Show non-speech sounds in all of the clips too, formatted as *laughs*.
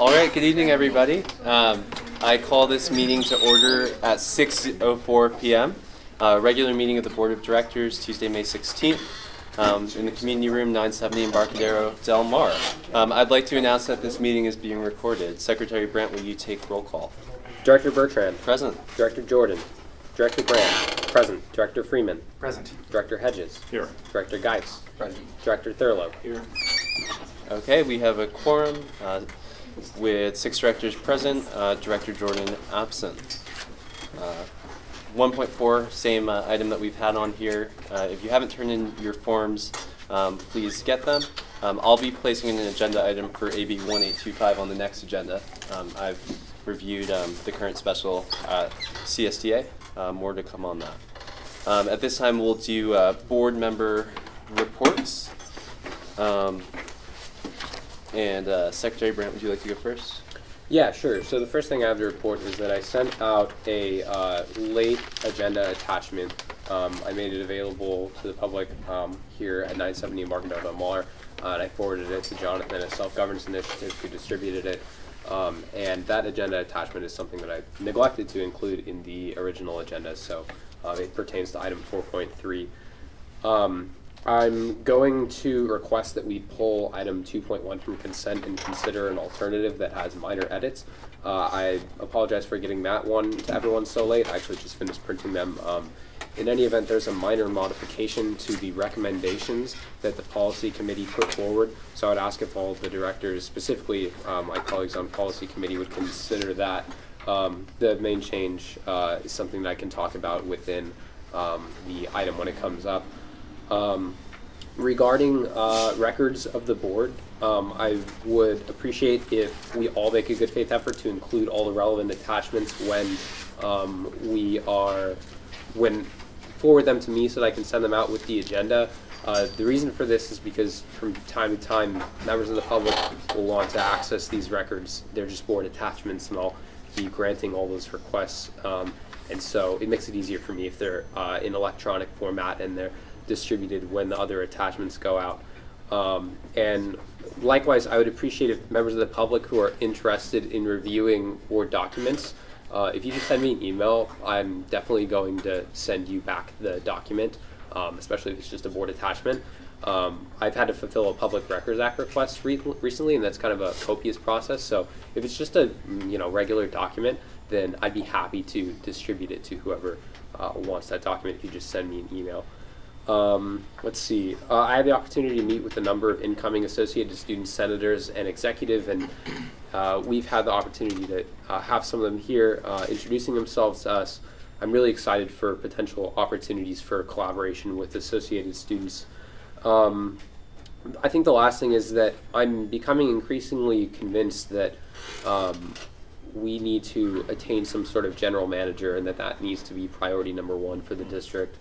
All right, good evening, everybody. Um, I call this meeting to order at 6.04 p.m. Uh, regular meeting of the Board of Directors, Tuesday, May 16th, um, in the Community Room 970 Embarcadero Del Mar. Um, I'd like to announce that this meeting is being recorded. Secretary Brandt, will you take roll call? Director Bertrand. Present. Director Jordan. Director Brandt. Present. Director Freeman. Present. Director Hedges. Here. Director Geis. Present. Director Thurlow. Here. Okay, we have a quorum uh, with six directors present, uh, Director Jordan absent. Uh, 1.4, same uh, item that we've had on here. Uh, if you haven't turned in your forms, um, please get them. Um, I'll be placing an agenda item for AB 1825 on the next agenda. Um, I've reviewed um, the current special CSDA. Uh, more to come on that. Um, at this time, we'll do uh, board member reports. And uh, Secretary Brandt, would you like to go first? Yeah, sure. So the first thing I have to report is that I sent out a uh, late agenda attachment. Um, I made it available to the public um, here at 970 Embarcadero Del Mar, uh, and I forwarded it to Jonathan at Self Governance Initiative, who distributed it. Um, and that agenda attachment is something that I neglected to include in the original agenda, so uh, it pertains to item 4.3. I'm going to request that we pull item 2.1 from consent and consider an alternative that has minor edits. Uh, I apologize for getting that one to everyone so late. I actually just finished printing them. Um, in any event, there's a minor modification to the recommendations that the policy committee put forward. So I'd ask if all the directors, specifically um, my colleagues on policy committee, would consider that. Um, the main change uh, is something that I can talk about within um, the item when it comes up. Um, regarding uh, records of the board, um, I would appreciate if we all make a good faith effort to include all the relevant attachments when um, we are, when forward them to me so that I can send them out with the agenda. Uh, the reason for this is because from time to time, members of the public will want to access these records. They're just board attachments, and I'll be granting all those requests. Um, and so it makes it easier for me if they're uh, in electronic format and they're distributed when the other attachments go out. Um, and likewise, I would appreciate if members of the public who are interested in reviewing Word documents, uh, if you just send me an email, I'm definitely going to send you back the document, um, especially if it's just a board attachment. Um, I've had to fulfill a Public Records Act request re recently, and that's kind of a copious process. So if it's just a you know regular document, then I'd be happy to distribute it to whoever uh, wants that document if you just send me an email. Um, let's see. Uh, I had the opportunity to meet with a number of incoming Associated Student senators and executive, and uh, we've had the opportunity to uh, have some of them here uh, introducing themselves to us. I'm really excited for potential opportunities for collaboration with Associated students. Um, I think the last thing is that I'm becoming increasingly convinced that um, we need to attain some sort of general manager and that that needs to be priority number one for the district.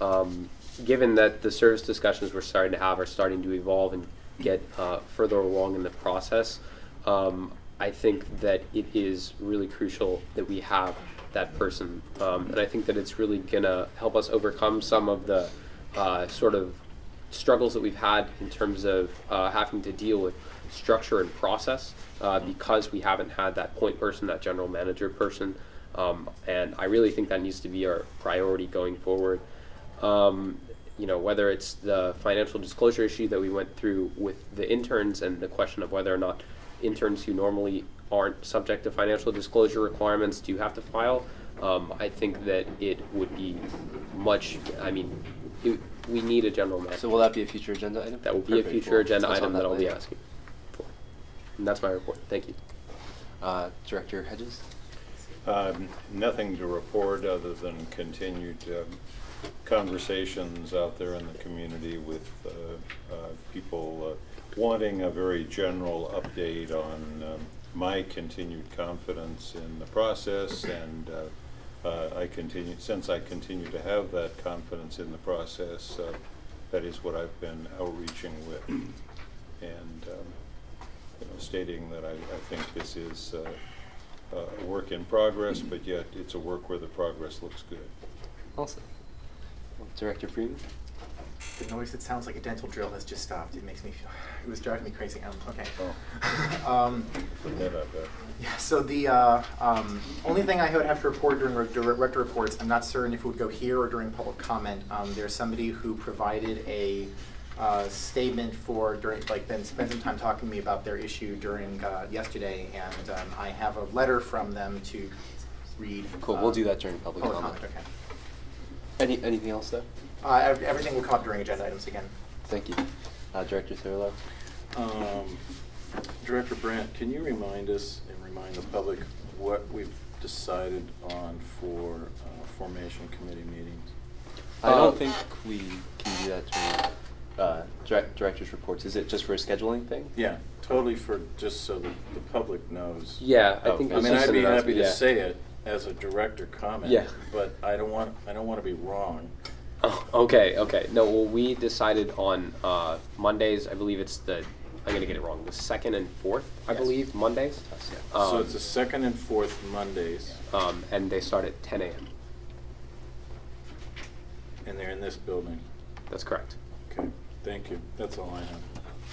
Um, given that the service discussions we're starting to have are starting to evolve and get uh, further along in the process, um, I think that it is really crucial that we have that person. Um, and I think that it's really going to help us overcome some of the uh, sort of struggles that we've had in terms of uh, having to deal with structure and process uh, because we haven't had that point person, that general manager person. Um, and I really think that needs to be our priority going forward. Um, you know, whether it's the financial disclosure issue that we went through with the interns and the question of whether or not interns who normally aren't subject to financial disclosure requirements do have to file. Um, I think that it would be much, I mean, it, we need a general manager. So will that be a future agenda item? That will be a future We'll agenda touch item that I'll be asking for. And that's my report. Thank you. Uh, Director Hedges? Um, Nothing to report other than continued um, conversations out there in the community with uh, uh, people uh, wanting a very general update on um, my continued confidence in the process and uh, uh, I continue, since I continue to have that confidence in the process, uh, that is what I've been outreaching with. And um, you know, stating that I, I think this is a work in progress, but yet it's a work where the progress looks good. Awesome. Director Freeman? The noise that sounds like a dental drill has just stopped. It makes me feel, *laughs* it was driving me crazy. Um, okay. Oh. *laughs* um, Forget I bet. yeah, so the uh, um, only thing I would have to report during re- director reports, I'm not certain if it would go here or during public comment. Um, there's somebody who provided a uh, statement for during, like, then spent some time talking to me about their issue during uh, yesterday, and um, I have a letter from them to read. Cool, uh, we'll do that during public Public comment. comment, okay. Any, anything else though? Uh, everything will come up during agenda items again. Thank you. Uh, Director Thurlow? Um, Director Brandt, can you remind us and remind the public what we've decided on for uh, formation committee meetings? I don't Uh, think we can do that during uh, direct, director's reports. Is it just for a scheduling thing? Yeah, totally for, just so that the public knows. Yeah, I Oh, think. I mean, I'd be happy to yeah. say it as a director comment. Yeah. But I don't want, I don't want to be wrong. Oh, okay, okay. No, well, we decided on uh, Mondays. I believe it's the. I'm gonna get it wrong. The second and fourth, I Yes. believe, Mondays. So Um, it's the second and fourth Mondays, Um, and they start at 10 a.m. and they're in this building. That's correct. Okay, thank you. That's all I have.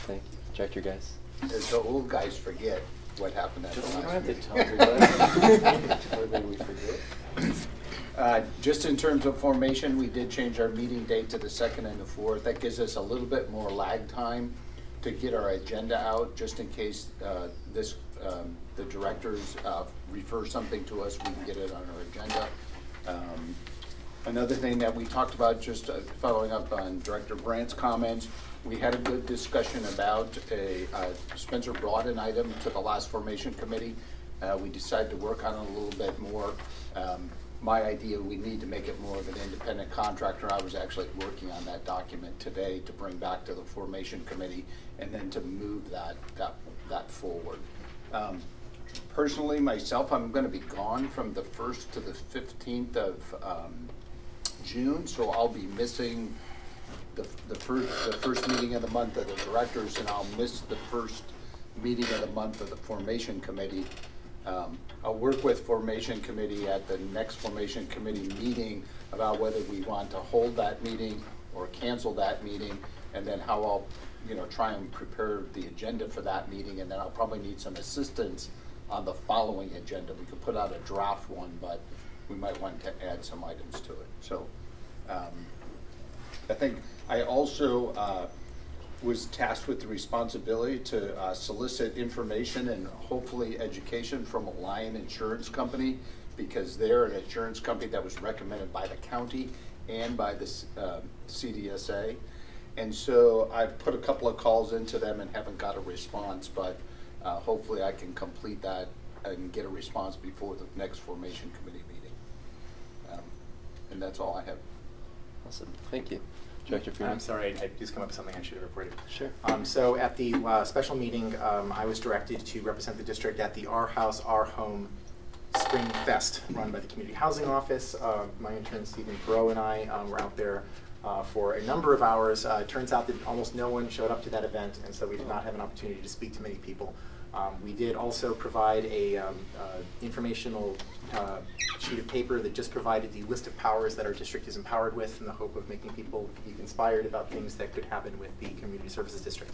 Thank you. Director Geis? As the old guys forget what happened at the Don't- last meeting. tell everybody. Tell everybody we forget. Uh, Just in terms of formation, we did change our meeting date to the second and the fourth. That gives us a little bit more lag time to get our agenda out, just in case uh, this, um, the directors uh, refer something to us, we can get it on our agenda. Um, Another thing that we talked about, just uh, following up on Director Brandt's comments, we had a good discussion about a, uh, Spencer brought an item to the last formation committee. Uh, We decided to work on it a little bit more. Um, My idea, we need to make it more of an independent contractor. I was actually working on that document today to bring back to the formation committee and then to move that, that, that forward. Um, Personally, myself, I'm gonna be gone from the first to the fifteenth of, um, June, so I'll be missing the, the first, the first meeting of the month of the directors, and I'll miss the first meeting of the month of the formation committee. Um, I'll work with formation committee at the next formation committee meeting about whether we want to hold that meeting or cancel that meeting, and then how I'll, you know, try and prepare the agenda for that meeting, and then I'll probably need some assistance on the following agenda. We could put out a draft one, but we might want to add some items to it. So, um, I think I also uh, was tasked with the responsibility to uh, solicit information and hopefully education from a Lion Insurance Company because they're an insurance company that was recommended by the county and by the um, CDSA. And so I've put a couple of calls into them and haven't got a response, but uh, hopefully I can complete that and get a response before the next formation committee meeting. Um, And that's all I have. Awesome. Thank you. Director? I'm sorry, I just come up with something I should have reported. Sure. Um, so at the uh, special meeting, um, I was directed to represent the district at the Our House, Our Home Spring Fest, run by the Community Housing Office. Uh, my intern Stephen Perot and I um, were out there uh, for a number of hours. Uh, it turns out that almost no one showed up to that event, and so we did not have an opportunity to speak to many people. Um, we did also provide a um, uh, informational uh, sheet of paper that just provided the list of powers that our district is empowered with in the hope of making people be inspired about things that could happen with the community services district.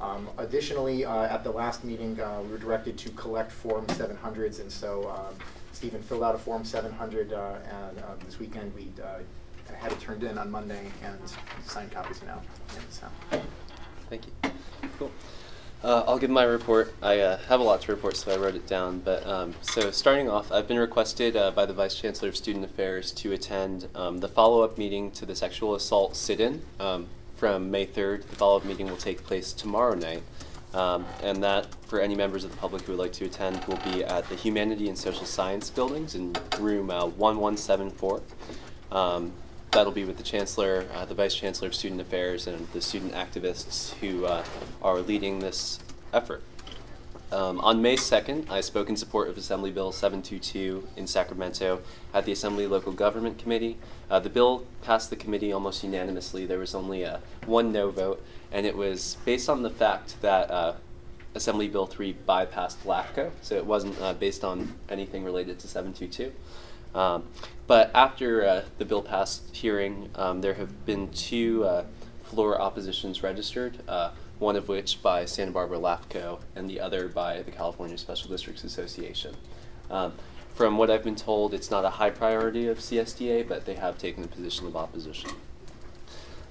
Um, additionally, uh, at the last meeting, uh, we were directed to collect Form 700s, and so um, Stephen filled out a Form 700, uh, and uh, this weekend we uh, had it turned in on Monday, and signed copies now. Thank you. Cool. Uh, I'll give my report. I uh, have a lot to report, so I wrote it down. But um, so starting off, I've been requested uh, by the Vice Chancellor of Student Affairs to attend um, the follow-up meeting to the sexual assault sit-in um, from May 3rd. The follow-up meeting will take place tomorrow night. Um, and that, for any members of the public who would like to attend, will be at the Humanity and Social Science buildings in room uh, 1174. That'll be with the Chancellor, uh, the Vice Chancellor of Student Affairs, and the student activists who uh, are leading this effort. Um, on May 2nd, I spoke in support of Assembly Bill 722 in Sacramento at the Assembly Local Government Committee. Uh, the bill passed the committee almost unanimously. There was only a one no vote, and it was based on the fact that uh, Assembly Bill 3 bypassed LAFCO, so it wasn't uh, based on anything related to 722. Um, but after uh, the bill passed hearing, um, there have been two uh, floor oppositions registered, uh, one of which by Santa Barbara LAFCO and the other by the California Special Districts Association. Um, from what I've been told, it's not a high priority of CSDA, but they have taken a position of opposition.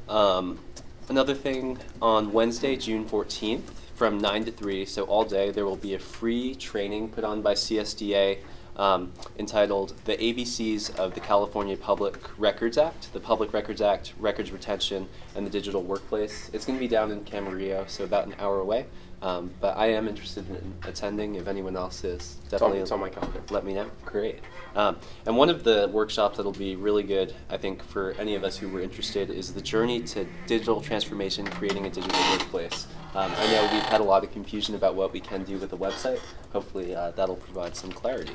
Um, another thing, on Wednesday, June 14th, from 9 to 3, so all day, there will be a free training put on by CSDA um, entitled The ABCs of the California Public Records Act, the Public Records Act, Records Retention, and the Digital Workplace. It's going to be down in Camarillo, so about an hour away. Um, but I am interested in attending. If anyone else is, definitely it's on my calendar. let me know. Great. Um, and one of the workshops that'll be really good, I think, for any of us who were interested, is the journey to digital transformation, creating a digital workplace. Um, I know we've had a lot of confusion about what we can do with the website. Hopefully, uh, that'll provide some clarity.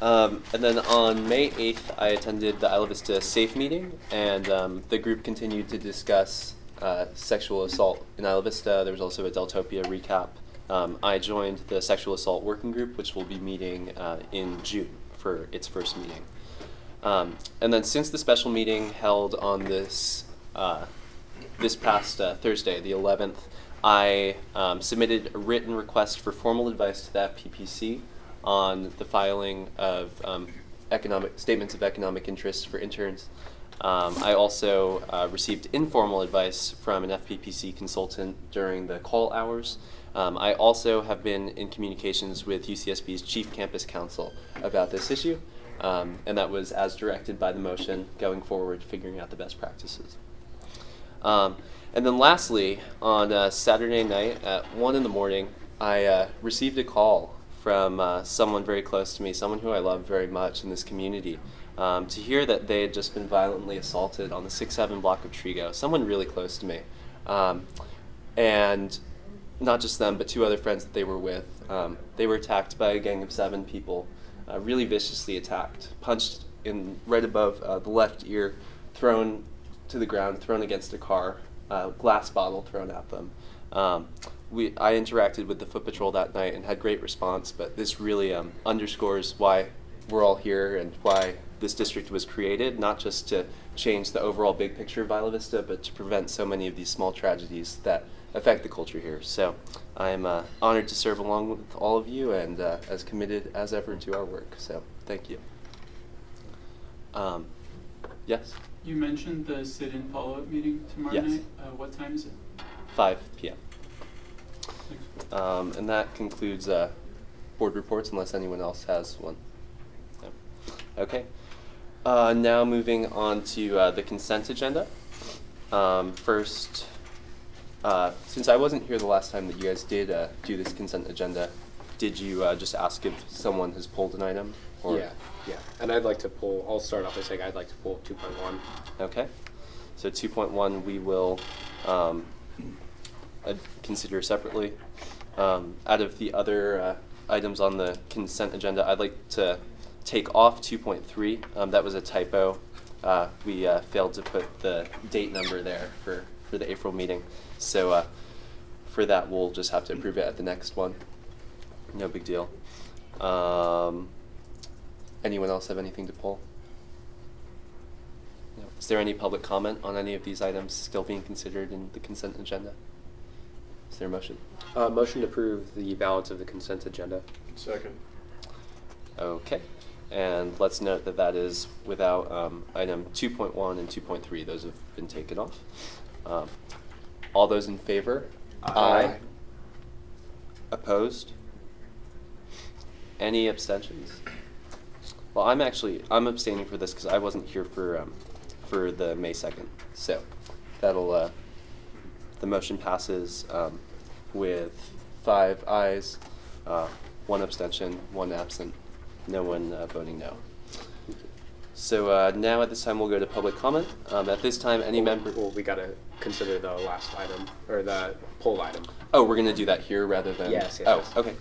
Um, and then on May 8th, I attended the Isla Vista Safe meeting, and um, the group continued to discuss uh, sexual assault in Isla Vista. There was also a Deltopia recap. Um, I joined the sexual assault working group, which will be meeting uh, in June for its first meeting. Um, and then since the special meeting held on this uh, this past uh, Thursday, the 11th, I um, submitted a written request for formal advice to the FPPC on the filing of um, economic statements of economic interest for interns. Um, I also uh, received informal advice from an FPPC consultant during the call hours. Um, I also have been in communications with UCSB's Chief Campus Counsel about this issue, um, and that was as directed by the motion going forward, figuring out the best practices. Um, and then lastly, on uh, Saturday night at 1 in the morning, I uh, received a call from uh, someone very close to me, someone who I love very much in this community, um, to hear that they had just been violently assaulted on the 6 7 block of Trigo, someone really close to me. Um, and not just them, but two other friends that they were with. Um, they were attacked by a gang of seven people, uh, really viciously attacked, punched in right above uh, the left ear, thrown to the ground, thrown against a car, glass bottle thrown at them. Um, we, I interacted with the Foot Patrol that night and had great response, but this really um, underscores why we're all here and why this district was created, not just to change the overall big picture of Isla Vista, but to prevent so many of these small tragedies that affect the culture here. So I'm uh, honored to serve along with all of you and uh, as committed as ever to our work. So thank you. Um, yes, You mentioned the sit-in follow-up meeting tomorrow Yes. night. Uh, what time is it? 5 p.m. Um, and that concludes uh, board reports unless anyone else has one. No. Okay. Uh, now moving on to uh, the consent agenda. Um, first, uh, since I wasn't here the last time that you guys did uh, do this consent agenda, did you uh, just ask if someone has pulled an item? Yeah, yeah. And I'd like to pull, I'll start off by saying I'd like to pull 2.1. Okay. So 2.1 we will um, uh, consider separately. Um, out of the other uh, items on the consent agenda, I'd like to take off 2.3. Um, that was a typo. Uh, we uh, failed to put the date number there for, for the April meeting. So uh, for that, we'll just have to approve it at the next one. No big deal. Um, anyone else have anything to pull? No. Is there any public comment on any of these items still being considered in the consent agenda? Is there a motion? Uh, motion to approve the balance of the consent agenda. Second. Okay. And let's note that that is without um, item 2.1 and 2.3. Those have been taken off. Um, all those in favor? Aye. Opposed? Any abstentions? Well, I'm actually I'm abstaining for this because I wasn't here for um, for the May second. So that'll uh, the motion passes um, with five ayes, uh, one abstention, one absent, no one uh, voting no. So uh, now at this time we'll go to public comment. Um, at this time, any member. Well, we gotta consider the last item, or the poll item. Oh, we're gonna do that here rather than. Yes, yes, Oh, yes. okay.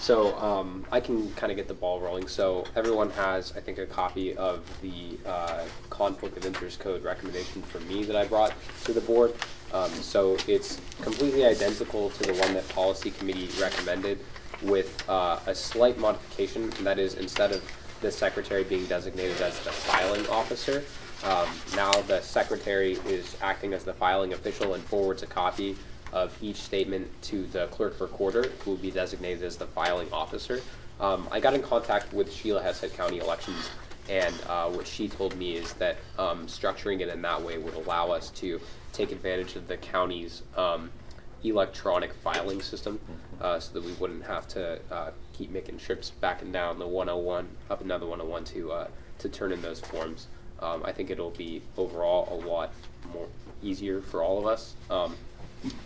So um, I can kind of get the ball rolling. So everyone has, I think, a copy of the uh, conflict of interest code recommendation for me that I brought to the board. Um, so it's completely identical to the one that policy committee recommended, with uh, a slight modification, and that is instead of the secretary being designated as the filing officer. Um, now the secretary is acting as the filing official and forwards a copy of each statement to the clerk for recorder, who will be designated as the filing officer. Um, I got in contact with Sheila Hess at County Elections, and uh, what she told me is that um, structuring it in that way would allow us to take advantage of the county's um, electronic filing system, uh, so that we wouldn't have to uh, keep making trips back and down the 101, up another 101 to uh, to turn in those forms. Um, I think it'll be overall a lot more easier for all of us.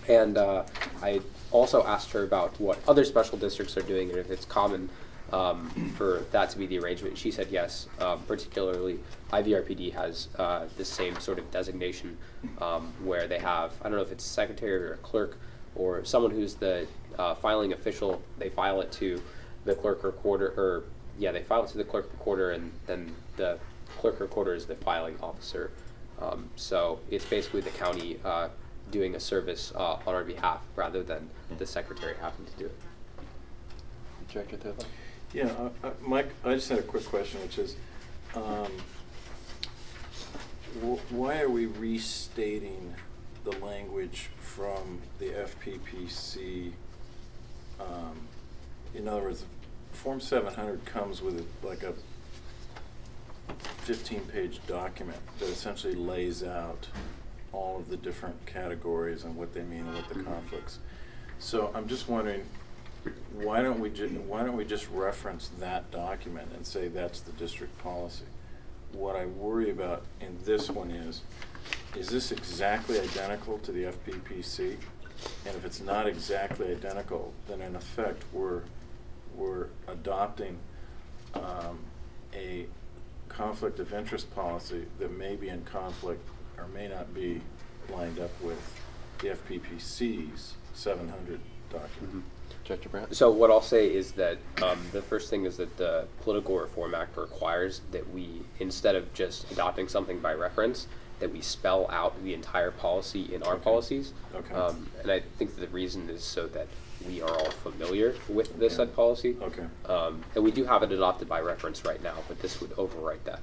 And uh, I also asked her about what other special districts are doing and if it's common um, for that to be the arrangement. She said yes. Um, particularly, IVRPD has uh, the same sort of designation um, where they have I don't know if it's a secretary or a clerk or someone who's the uh, filing official. They file it to the clerk recorder, or yeah, they file it to the clerk recorder, and then the clerk recorder is the filing officer. Um, so it's basically the county uh, doing a service uh, on our behalf rather than the secretary having to do it. Director Thurlow? Yeah, uh, uh, Mike, I just had a quick question, which is, um, wh- why are we restating the language from the FPPC? Um, In other words, Form seven hundred comes with a- like a fifteen-page document that essentially lays out all of the different categories and what they mean and what the conflicts. So I'm just wondering, why don't we why don't we just reference that document and say that's the district policy? What I worry about in this one is, is this exactly identical to the FPPC? And if it's not exactly identical, then in effect, we're, we're adopting, um, a conflict of interest policy that may be in conflict or may not be lined up with the FPPC's seven hundred document. Director Brandt? So what I'll say is that um, the first thing is that the Political Reform Act requires that we, instead of just adopting something by reference, that we spell out the entire policy in our Okay. policies. Okay. Um, and I think that the reason is so that we are all familiar with the Okay. said policy. Okay. Um, and we do have it adopted by reference right now, but this would overwrite that.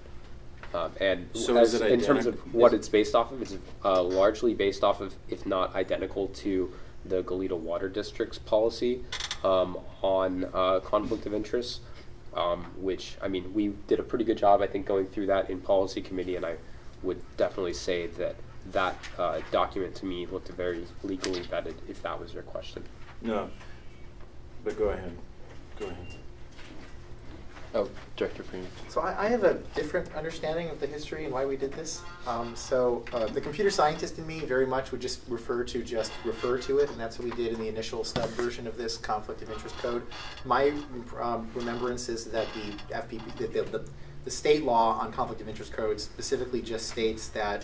Um, and So as, in terms of what it's based off of, it's uh, largely based off of, if not identical to the Goleta Water District's policy um, on uh, conflict of interest, um, which, I mean, we did a pretty good job, I think, going through that in policy committee, and I would definitely say that that uh, document to me looked very legally vetted, if that was your question. No, but go ahead, go ahead. Oh, Director Freeman. So I, I have a different understanding of the history and why we did this. Um, so uh, the computer scientist in me very much would just refer to just refer to it, and that's what we did in the initial stub version of this conflict of interest code. My um, remembrance is that the FPP, the, the, the, the state law on conflict of interest code specifically just states that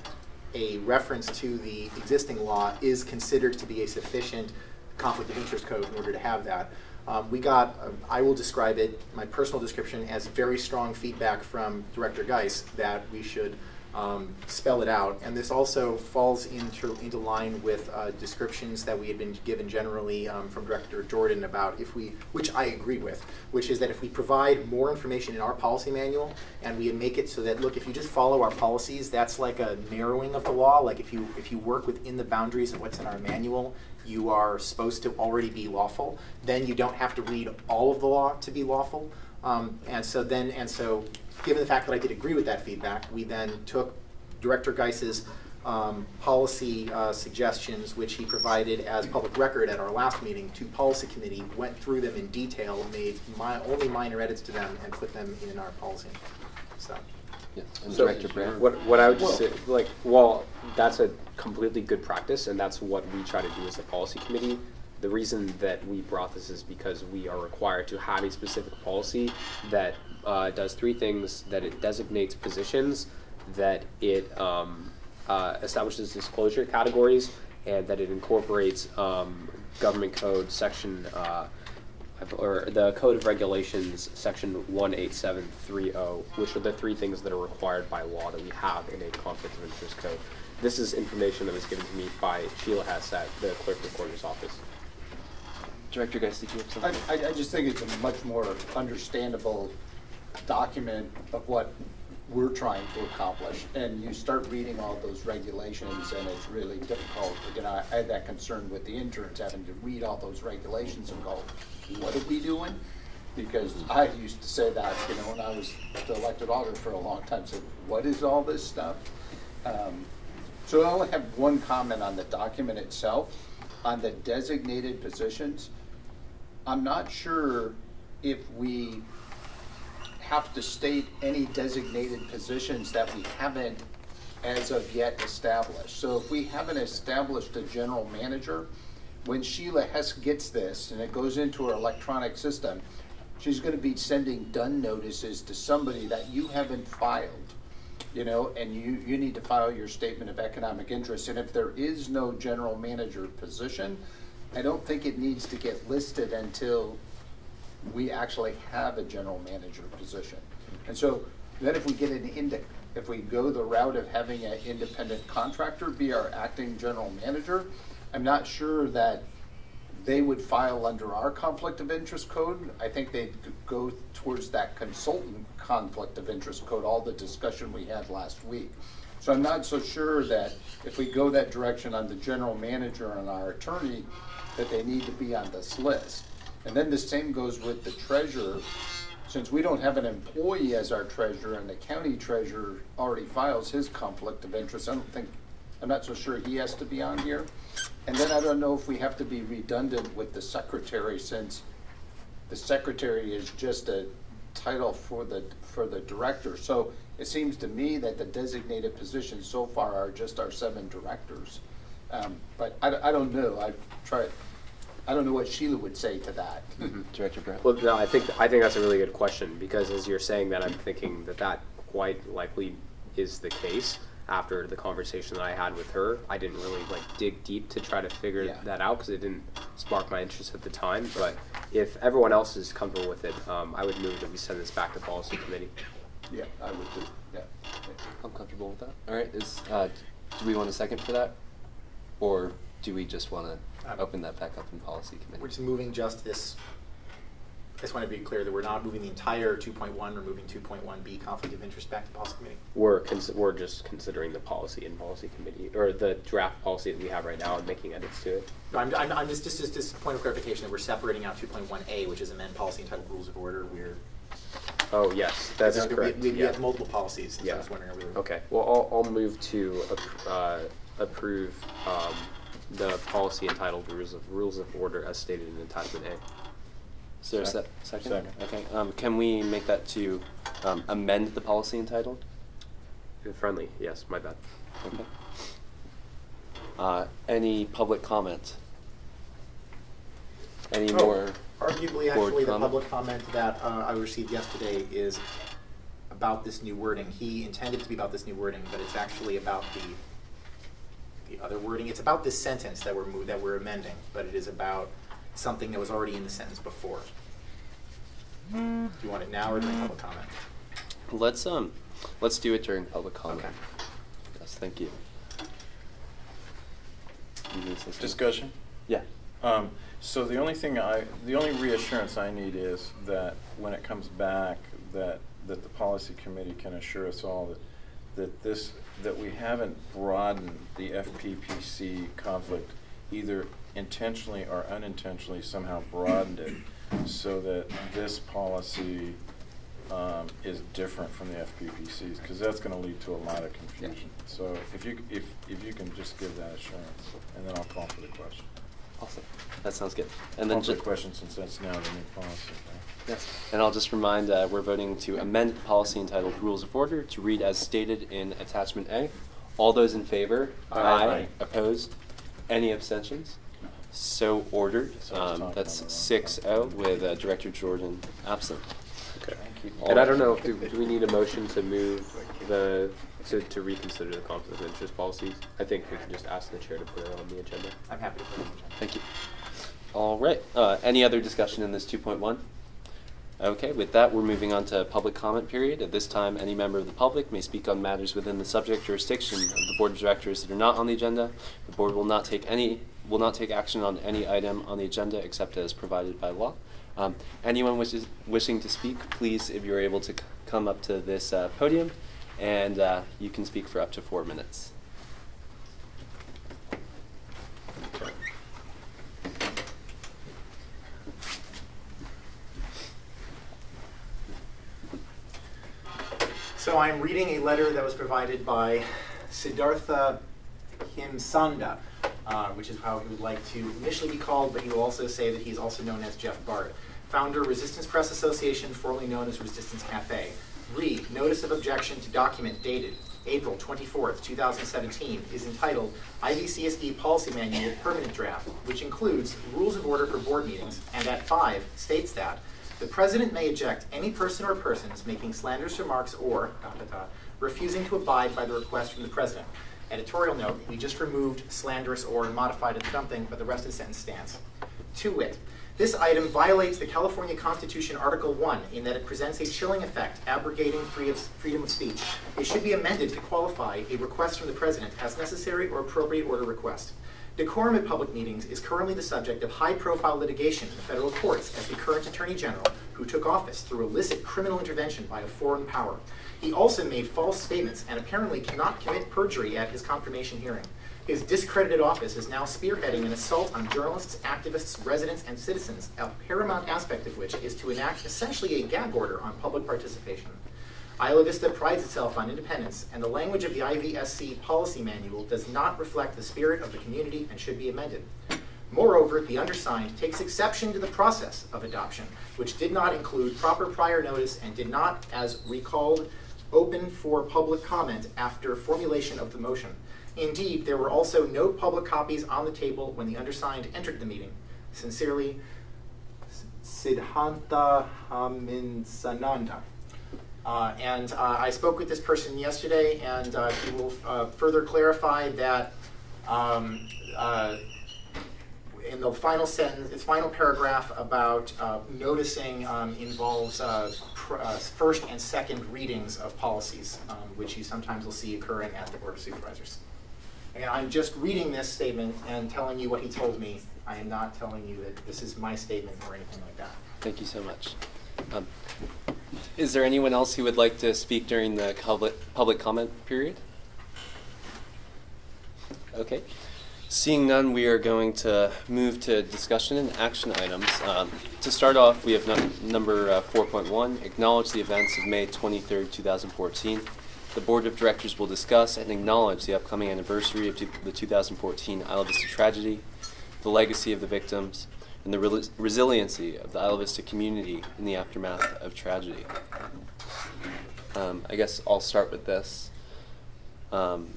a reference to the existing law is considered to be a sufficient conflict of interest code in order to have that. Um, we got, um, I will describe it, my personal description, as very strong feedback from Director Geis that we should um, spell it out. And this also falls into, into line with uh, descriptions that we had been given generally um, from Director Jordan about if we, which I agree with, which is that if we provide more information in our policy manual and we make it so that, look, if you just follow our policies, that's like a narrowing of the law. Like if you, if you work within the boundaries of what's in our manual, you are supposed to already be lawful, then you don't have to read all of the law to be lawful. Um, and so then, and so, given the fact that I did agree with that feedback, we then took Director Geis's um, policy uh, suggestions, which he provided as public record at our last meeting to policy committee, went through them in detail, made my, only minor edits to them, and put them in our policy. So. Yes. And So, Director Brandt? What, what I would just say, like, well, that's a completely good practice, and that's what we try to do as the policy committee. The reason that we brought this is because we are required to have a specific policy that uh, does three things: that it designates positions, that it um, uh, establishes disclosure categories, and that it incorporates um, government code section. Uh, or the Code of Regulations, Section 18730, which are the three things that are required by law that we have in a conflict of interest code. This is information that was given to me by Sheila Hess at the clerk recorder's office. Director Geis, did you have I, something? I, I just think it's a much more understandable document of what we're trying to accomplish. And you start reading all those regulations and it's really difficult. You know, I had that concern with the interns having to read all those regulations and go, what are we doing? Because I used to say that, you know, when I was the elected auditor for a long time, said, what is all this stuff? Um, So I only have one comment on the document itself. On the designated positions, I'm not sure if we have to state any designated positions that we haven't as of yet established. So if we haven't established a general manager, when Sheila Hess gets this and it goes into her electronic system, she's gonna be sending dun notices to somebody that you haven't filed. You know, and you, you need to file your statement of economic interest. And if there is no general manager position, I don't think it needs to get listed until we actually have a general manager position. And so then if we get an indi, if we go the route of having an independent contractor be our acting general manager, I'm not sure that they would file under our conflict of interest code. I think they'd go towards that consultant conflict of interest code, all the discussion we had last week. So I'm not so sure that if we go that direction on the general manager and our attorney, that they need to be on this list. And then the same goes with the treasurer. Since we don't have an employee as our treasurer and the county treasurer already files his conflict of interest, I don't think, I'm not so sure he has to be on here. And then I don't know if we have to be redundant with the secretary since the secretary is just a title for the, for the director. So it seems to me that the designated positions so far are just our seven directors. Um, But I, I don't know, I tried, I don't know what Sheila would say to that. Director Brown? Well, no, I think, I think that's a really good question, because as you're saying that, I'm thinking that that quite likely is the case. After the conversation that I had with her, I didn't really like dig deep to try to figure Yeah. that out, because it didn't spark my interest at the time, but if everyone else is comfortable with it, um, I would move that we send this back to policy committee. Yeah, I would do, yeah. I'm comfortable with that. All right, is, uh, do we want a second for that? Or do we just want to Um, open that back up in policy committee? We're just moving just this, I just want to be clear that we're not moving the entire two point one, we're moving two point one B conflict of interest back to policy committee. We're, we're just considering the policy in policy committee, or the draft policy that we have right now and making edits to it. No, I'm, I'm, I'm just, just, just, just point of clarification that we're separating out two point one A, which is amend policy entitled rules of order, we're. Oh, yes, that is we- correct, We, we yeah. have multiple policies, Yeah. was wondering, are we? Okay, well, I'll, I'll move to uh, approve um, the policy entitled Rules of, Rules of Order as stated in attachment A. Is there a se- second? second. Okay, um, can we make that to, um, amend the policy entitled? Friendly, yes, my bad. Okay. Uh, any public comment? Any Oh, more? Arguably, board actually, the comment? public comment that uh, I received yesterday is about this new wording. He intended to be about this new wording, but it's actually about the, the other wording. It's about this sentence that we're, mo- that we're amending, but it is about something that was already in the sentence before. Do you want it now or during public comment? Let's, um, let's do it during public comment. Okay. Yes, thank you. You gonna say something? Discussion? Yeah. Um, so the only thing I, the only reassurance I need is that when it comes back, that, that the policy committee can assure us all that, that this, that we haven't broadened the FPPC conflict, either intentionally or unintentionally somehow broadened it, so that this policy, um, is different from the FPPCs, because that's gonna lead to a lot of confusion. So if you, if, if you can just give that assurance, and then I'll call for the question. Awesome. That sounds good. And then Call for the just. question since that's now the new policy. right? Yes, and I'll just remind, uh, we're voting to amend the policy entitled Rules of Order to read as stated in attachment A. All those in favor? Aye. Aye. Opposed? Any abstentions? So ordered. So I was Um, that's on the wrong six oh with uh, Director Jordan absent. Okay. Thank you. And I don't know, if do, do we need a motion to move the, to, to reconsider the conflict of interest policies? I think we can just ask the chair to put it on the agenda. I'm happy to put it on the agenda. Thank you. All right, uh, any other discussion in this two point one? Okay, with that, we're moving on to public comment period. At this time, any member of the public may speak on matters within the subject jurisdiction of the Board of Directors that are not on the agenda. The Board will not take any will not take action on any item on the agenda except as provided by law. Um, anyone wishes, wishing to speak, please, if you're able to come up to this uh, podium, and uh, you can speak for up to four minutes. So I'm reading a letter that was provided by Siddhartha Himsanda, uh, which is how he would like to initially be called, but he will also say that he's also known as Jeff Bart. Founder, Resistance Press Association, formerly known as Resistance Cafe. Read, Notice of Objection to Document dated April 24th, 2017, is entitled IVCSD Policy Manual Permanent Draft, which includes rules of order for board meetings, and at 5 states that the president may eject any person or persons making slanderous remarks or refusing to abide by the request from the president. Editorial note, we just removed slanderous or modified it something, but the rest of the sentence stands. To wit, this item violates the California Constitution Article 1 in that it presents a chilling effect, abrogating free of, freedom of speech. It should be amended to qualify a request from the president as necessary or appropriate order request. Decorum at public meetings is currently the subject of high-profile litigation in the federal courts as the current Attorney General, who took office through illicit criminal intervention by a foreign power. He also made false statements and apparently cannot commit perjury at his confirmation hearing. His discredited office is now spearheading an assault on journalists, activists, residents, and citizens, a paramount aspect of which is to enact essentially a gag order on public participation. Isla Vista prides itself on independence, and the language of the IVSC policy manual does not reflect the spirit of the community and should be amended. Moreover, the undersigned takes exception to the process of adoption, which did not include proper prior notice and did not, as recalled, open for public comment after formulation of the motion. Indeed, there were also no public copies on the table when the undersigned entered the meeting. Sincerely, Siddhanta Haminsananda. Uh, and uh, I spoke with this person yesterday, and uh, he will uh, further clarify that um, uh, in the final sentence, its final paragraph about uh, noticing um, involves uh, first and second readings of policies, um, which you sometimes will see occurring at the Board of Supervisors. Again, I'm just reading this statement and telling you what he told me. I am not telling you that this is my statement or anything like that. Thank you so much. Um, is there anyone else who would like to speak during the public, public comment period? Okay. Seeing none, we are going to move to discussion and action items. Um, to start off, we have num- number uh, 4.1 acknowledge the events of May 23, 2014. The Board of Directors will discuss and acknowledge the upcoming anniversary of the 2014 Isla Vista tragedy, the legacy of the victims, and the rel- resiliency of the Isla Vista community in the aftermath of tragedy. Um, I guess I'll start with this. Um,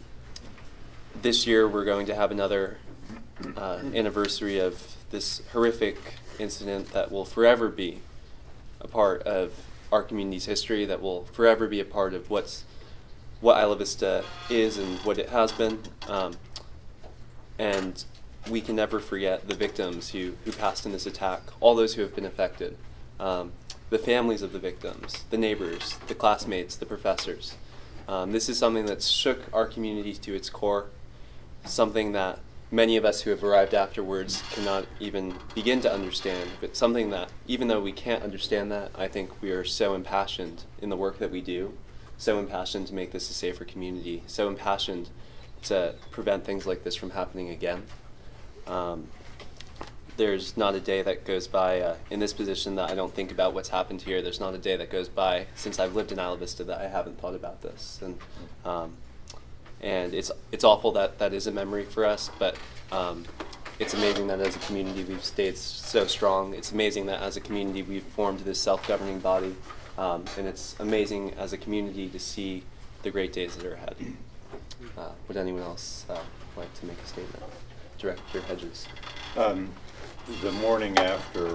this year, we're going to have another uh, anniversary of this horrific incident that will forever be a part of our community's history, that will forever be a part of what's what Isla Vista is and what it has been. Um, and we can never forget the victims who, who passed in this attack, all those who have been affected, um, the families of the victims, the neighbors, the classmates, the professors. Um, this is something that's shook our community to its core, something that many of us who have arrived afterwards cannot even begin to understand, but something that, even though we can't understand that, I think we are so impassioned in the work that we do, so impassioned to make this a safer community, so impassioned to prevent things like this from happening again. Um, there's not a day that goes by uh, in this position that I don't think about what's happened here. There's not a day that goes by since I've lived in Isla Vista that I haven't thought about this. And um, and it's it's awful that that is a memory for us, but um, it's amazing that as a community we've stayed so strong. It's amazing that as a community we've formed this self-governing body, um, and it's amazing as a community to see the great days that are ahead. Uh, would anyone else uh, like to make a statement? Director Hedges. Um, The morning after,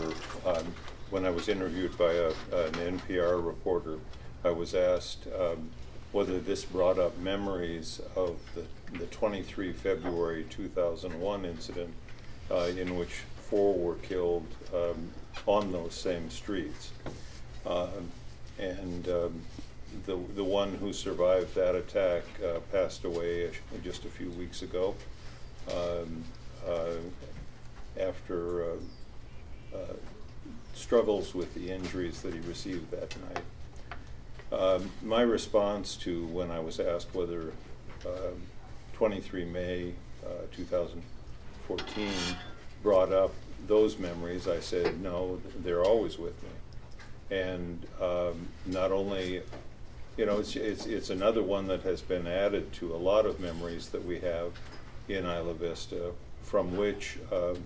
um, when I was interviewed by a, an NPR reporter, I was asked um, whether this brought up memories of the, the 23 February 2001 incident uh, in which four were killed um, on those same streets. Um, and um, the, the one who survived that attack uh, passed away just a few weeks ago. Um, uh, after uh, uh, struggles with the injuries that he received that night. Um, My response to when I was asked whether um, 23 May uh, 2014 brought up those memories, I said, no, they're always with me. And um, not only, you know, it's, it's, it's another one that has been added to a lot of memories that we have in Isla Vista, from which, um,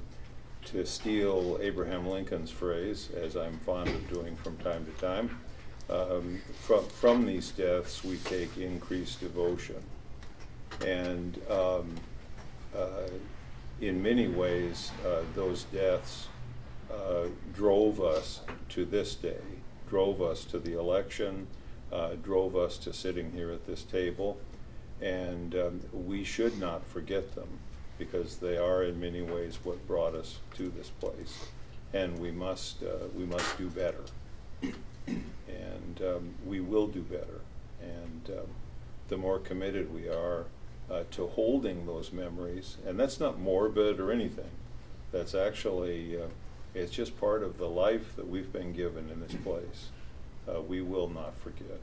to steal Abraham Lincoln's phrase, as I'm fond of doing from time to time, um, from, from these deaths we take increased devotion. And um, uh, in many ways, uh, those deaths uh, drove us to this day, drove us to the election, uh, drove us to sitting here at this table. And um, we should not forget them because they are in many ways what brought us to this place. And we must, uh, we must do better. And um, we will do better. And um, the more committed we are uh, to holding those memories, and that's not morbid or anything. That's actually, uh, it's just part of the life that we've been given in this place. Uh, we will not forget.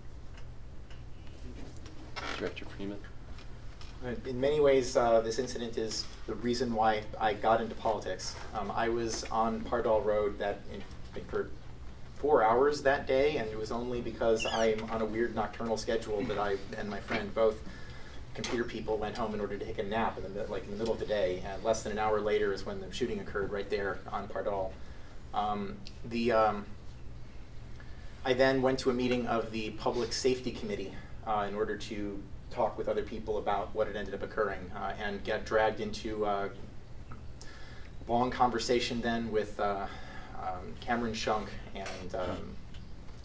Director Freeman? In many ways, uh, this incident is the reason why I got into politics. Um, I was on Pardall Road that in, for four hours that day, and it was only because I'm on a weird nocturnal schedule that I and my friend both computer people went home in order to take a nap in the like in the middle of the day. And less than an hour later is when the shooting occurred right there on Pardall. Um, the um, I then went to a meeting of the Public Safety Committee uh, in order to talk with other people about what had ended up occurring uh, and get dragged into a long conversation then with uh, um, Cameron Shunk and um,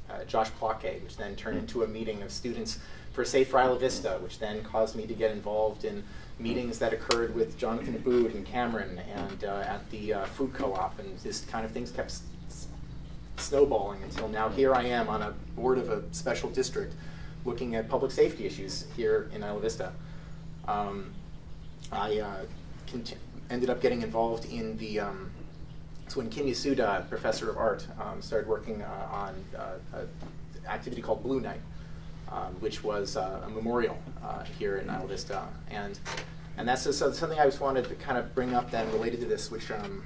uh, Josh Plockay, which then turned into a meeting of students for Safe Isla Vista, which then caused me to get involved in meetings that occurred with Jonathan Abboud and Cameron and uh, at the uh, food co-op, and this kind of things kept snowballing until now here I am on a board of a special district looking at public safety issues here in Isla Vista. Um, I uh, ended up getting involved in the, um, so when Kim Yasuda, professor of art, um, started working uh, on uh, an activity called Blue Night, um, which was uh, a memorial here in Isla Vista. And, and that's just something I just wanted to kind of bring up then related to this, which, um,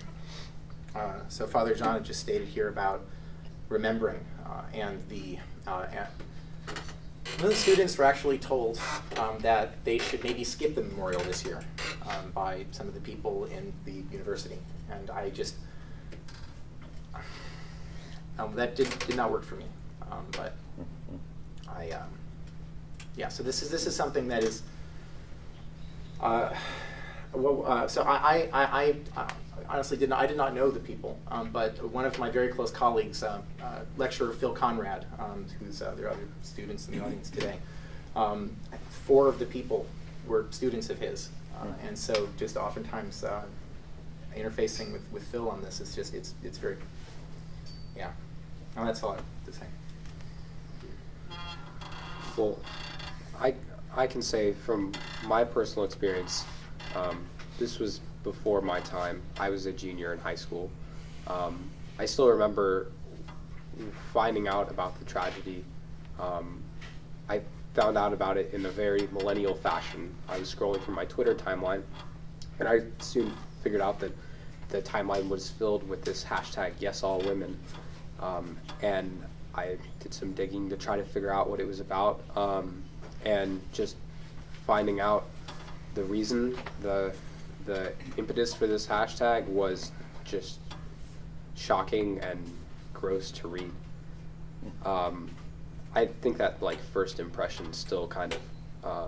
so Father John had just stated here about remembering and the, and one of the students were actually told um, that they should maybe skip the memorial this year um, by some of the people in the university. And I just, um, that did, did not work for me. Um, but I, um, yeah, so this is, this is something that is, uh, well, uh, so I, I, I, I honestly did not, I did not know the people, um, but one of my very close colleagues, uh, uh, lecturer Phil Conrad, um, who's uh, there are other students in the audience today, um, four of the people were students of his, uh, and so just oftentimes uh, interfacing with, with Phil on this is just it's it's very, yeah, and that's all I have to say. Well, I, I can say from my personal experience, um, this was before my time. I was a junior in high school. Um, I still remember finding out about the tragedy. Um, I found out about it in a very millennial fashion. I was scrolling through my Twitter timeline, and I soon figured out that the timeline was filled with this hashtag Yes All Women, um, and I did some digging to try to figure out what it was about, um, and just finding out the reason, the the impetus for this hashtag was just shocking and gross to read. Um, I think that like first impression still kind of uh,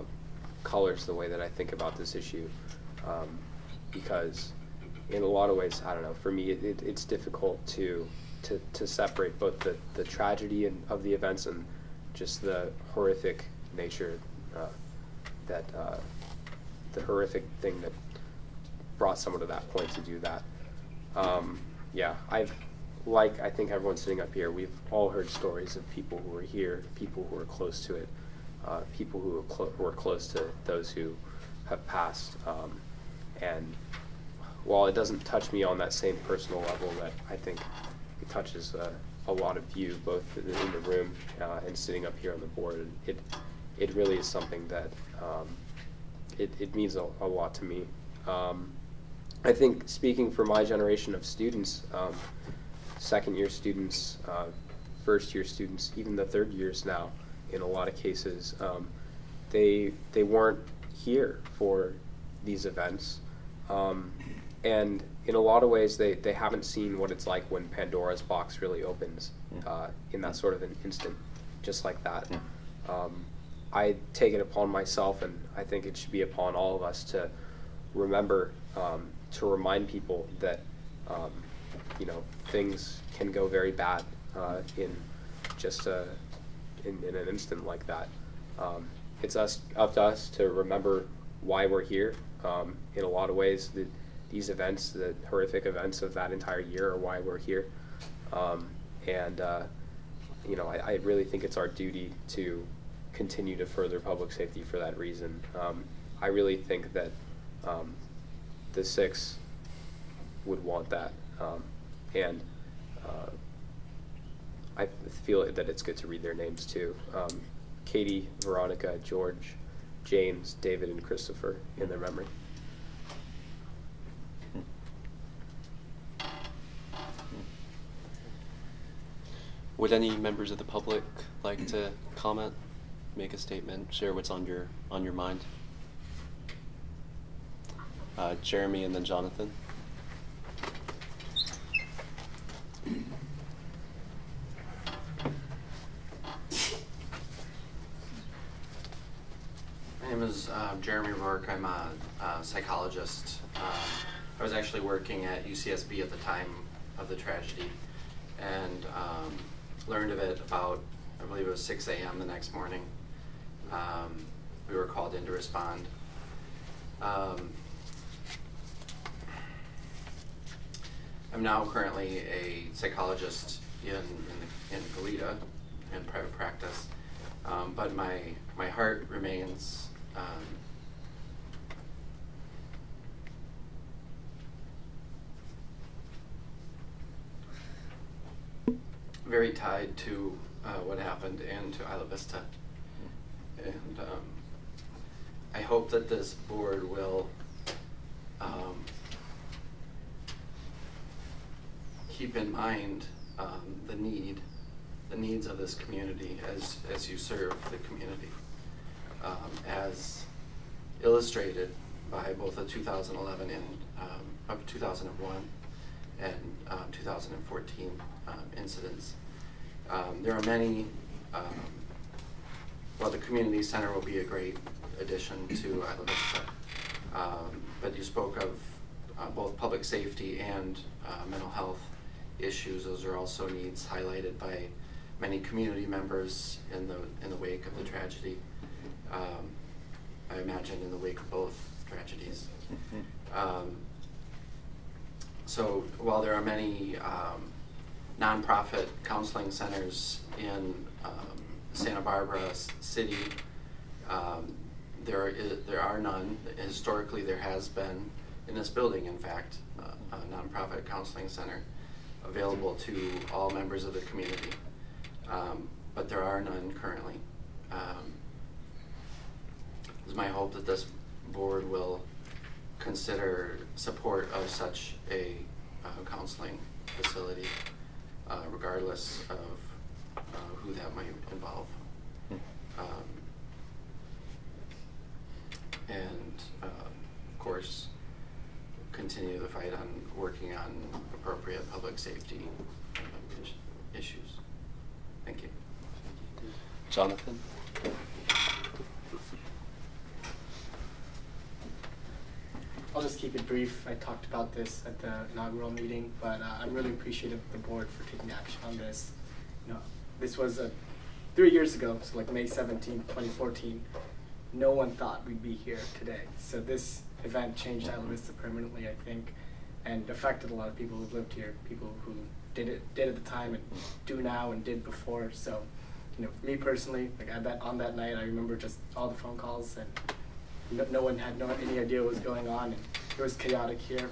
colors the way that I think about this issue, um, because in a lot of ways, I don't know. For me, it, it, it's difficult to to to separate both the the tragedy and, of the events and just the horrific nature uh, that uh, the horrific thing that brought someone to that point to do that. Um, yeah, I've like I think everyone sitting up here, we've all heard stories of people who were here, people who were close to it, uh, people who were, clo- close to those who have passed, um, and while it doesn't touch me on that same personal level that I think it touches uh, a lot of you, both in the, room uh, and sitting up here on the board, it it really is something that um, it, it means a, a lot to me. Um, I think speaking for my generation of students, um, second year students, uh, first year students, even the third years now, in a lot of cases, um, they they weren't here for these events, um, and in a lot of ways, they, they haven't seen what it's like when Pandora's box really opens uh, in that sort of an instant, just like that. Um, I take it upon myself, and I think it should be upon all of us to remember um, to remind people that um, you know things can go very bad uh, in just a in, in an instant like that. Um, it's us up to us to remember why we're here. Um, in a lot of ways, the, these events, the horrific events of that entire year, are why we're here. Um, and uh, you know, I, I really think it's our duty to continue to further public safety for that reason. Um, I really think that um, the six would want that, um, and uh, I feel that it's good to read their names too. Um, Katie, Veronica, George, James, David, and Christopher in their memory. Would any members of the public like to comment, make a statement, share what's on your on your mind? Uh, Jeremy and then Jonathan. My name is um, Jeremy Rourke. I'm a, a psychologist. Um, I was actually working at UCSB at the time of the tragedy and um, learned of it about, I believe it was 6 a.m. the next morning. Um, we were called in to respond. Um, I'm now currently a psychologist in, in, in Goleta in private practice. Um, but my, my heart remains very tied to uh, what happened and to Isla Vista. And um, I hope that this board will um, keep in mind um, the need, the needs of this community as, as you serve the community, um, as illustrated by both the 2011 and um, of 2001 and um, 2014 um, incidents. Um, there are many. Um, well, the community center will be a great addition to Isla Vista. Um, but you spoke of uh, both public safety and uh, mental health issues. Those are also needs highlighted by many community members in the in the wake of the tragedy. Um, I imagine in the wake of both tragedies. Um, so while there are many um, nonprofit counseling centers in um, Santa Barbara City, um, there are, there are none. Historically, there has been in this building, in fact, uh, a nonprofit counseling center available to all members of the community, um, but there are none currently. Um, it's my hope that this board will consider support of such a uh, counseling facility, uh, regardless of uh, who that might involve. Um, and um, of course, continue the fight on working on appropriate public safety um, is- issues. Thank you. Jonathan. I'll just keep it brief. I talked about this at the inaugural meeting, but uh, I'm really appreciative of the board for taking action on this. You know, this was uh, three years ago, so like May 17, 2014. No one thought we'd be here today. So this event changed Isla Vista permanently, I think, and affected a lot of people who've lived here, people who did it did at the time and do now and did before. So, you know, me personally, like that on that night, I remember just all the phone calls and no, no one had no any idea what was going on, it was chaotic here.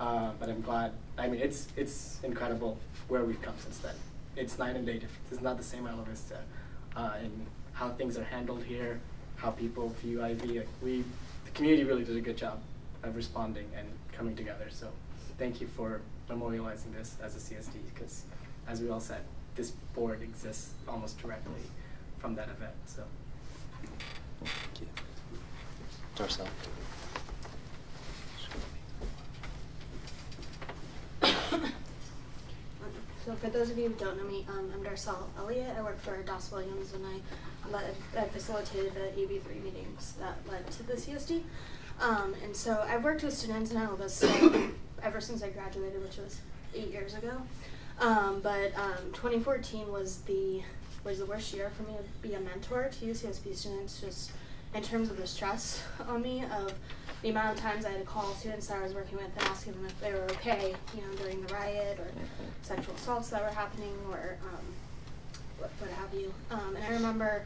Uh, but I'm glad. I mean, it's it's incredible where we've come since then. It's night and day difference. It's not the same Isla Vista, uh, and how things are handled here, how people view IV. Like we, the community really did a good job of responding and coming together. So, thank you for memorializing this as a CSD because, as we all said, this board exists almost directly from that event. So. Thank you. Darcel. So for those of you who don't know me, um, I'm Darcel Elliott. I work for Das Williams and I led, I facilitated the AB3 meetings that led to the CSD. Um, and so I've worked with students in Isla Vista *coughs* ever since I graduated, which was eight years ago. Um, but um, 2014 was the was the worst year for me to be a mentor to UCSB students, just in terms of the stress on me of the amount of times I had to call students that I was working with and asking them if they were okay, you know, during the riot or sexual assaults that were happening or um, what, what have you. Um, and I remember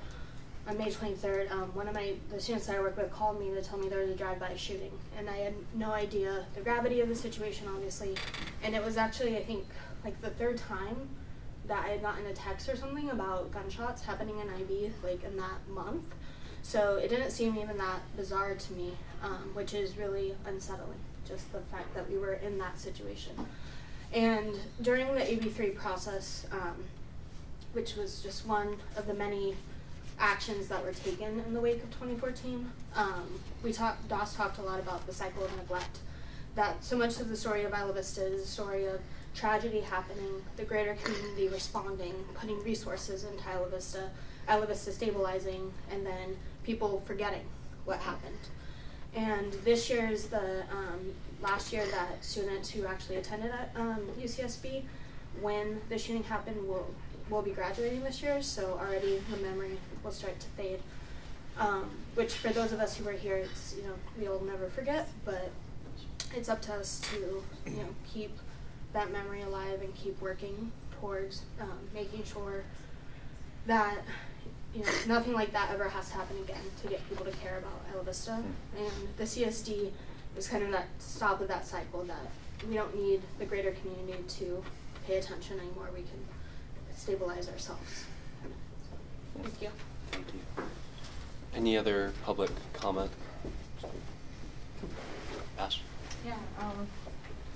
on May 23rd, um, one of my the students that I work with called me to tell me there was a drive-by shooting, and I had no idea the gravity of the situation, obviously. And it was actually, I think, like the third time that I had gotten a text or something about gunshots happening in IV, like in that month. So it didn't seem even that bizarre to me, um, which is really unsettling, just the fact that we were in that situation. And during the AB3 process, um, which was just one of the many actions that were taken in the wake of 2014, um, we talked, Das talked a lot about the cycle of neglect. That so much of the story of Isla Vista is a story of tragedy happening, the greater community responding, putting resources into Isla Vista, Isla Vista stabilizing, and then people forgetting what happened. And this year is the um, last year that students who actually attended at um, UCSB, when the shooting happened, will will be graduating this year. So already the memory will start to fade. Um, which for those of us who were here, it's you know we'll never forget. But it's up to us to you know keep that memory alive and keep working towards um, making sure that you know, nothing like that ever has to happen again to get people to care about Isla Vista. And the CSD is kind of that stop of that cycle that we don't need the greater community to pay attention anymore. We can stabilize ourselves. Thank you. Thank you. Any other public comment? Ash? Yeah, um,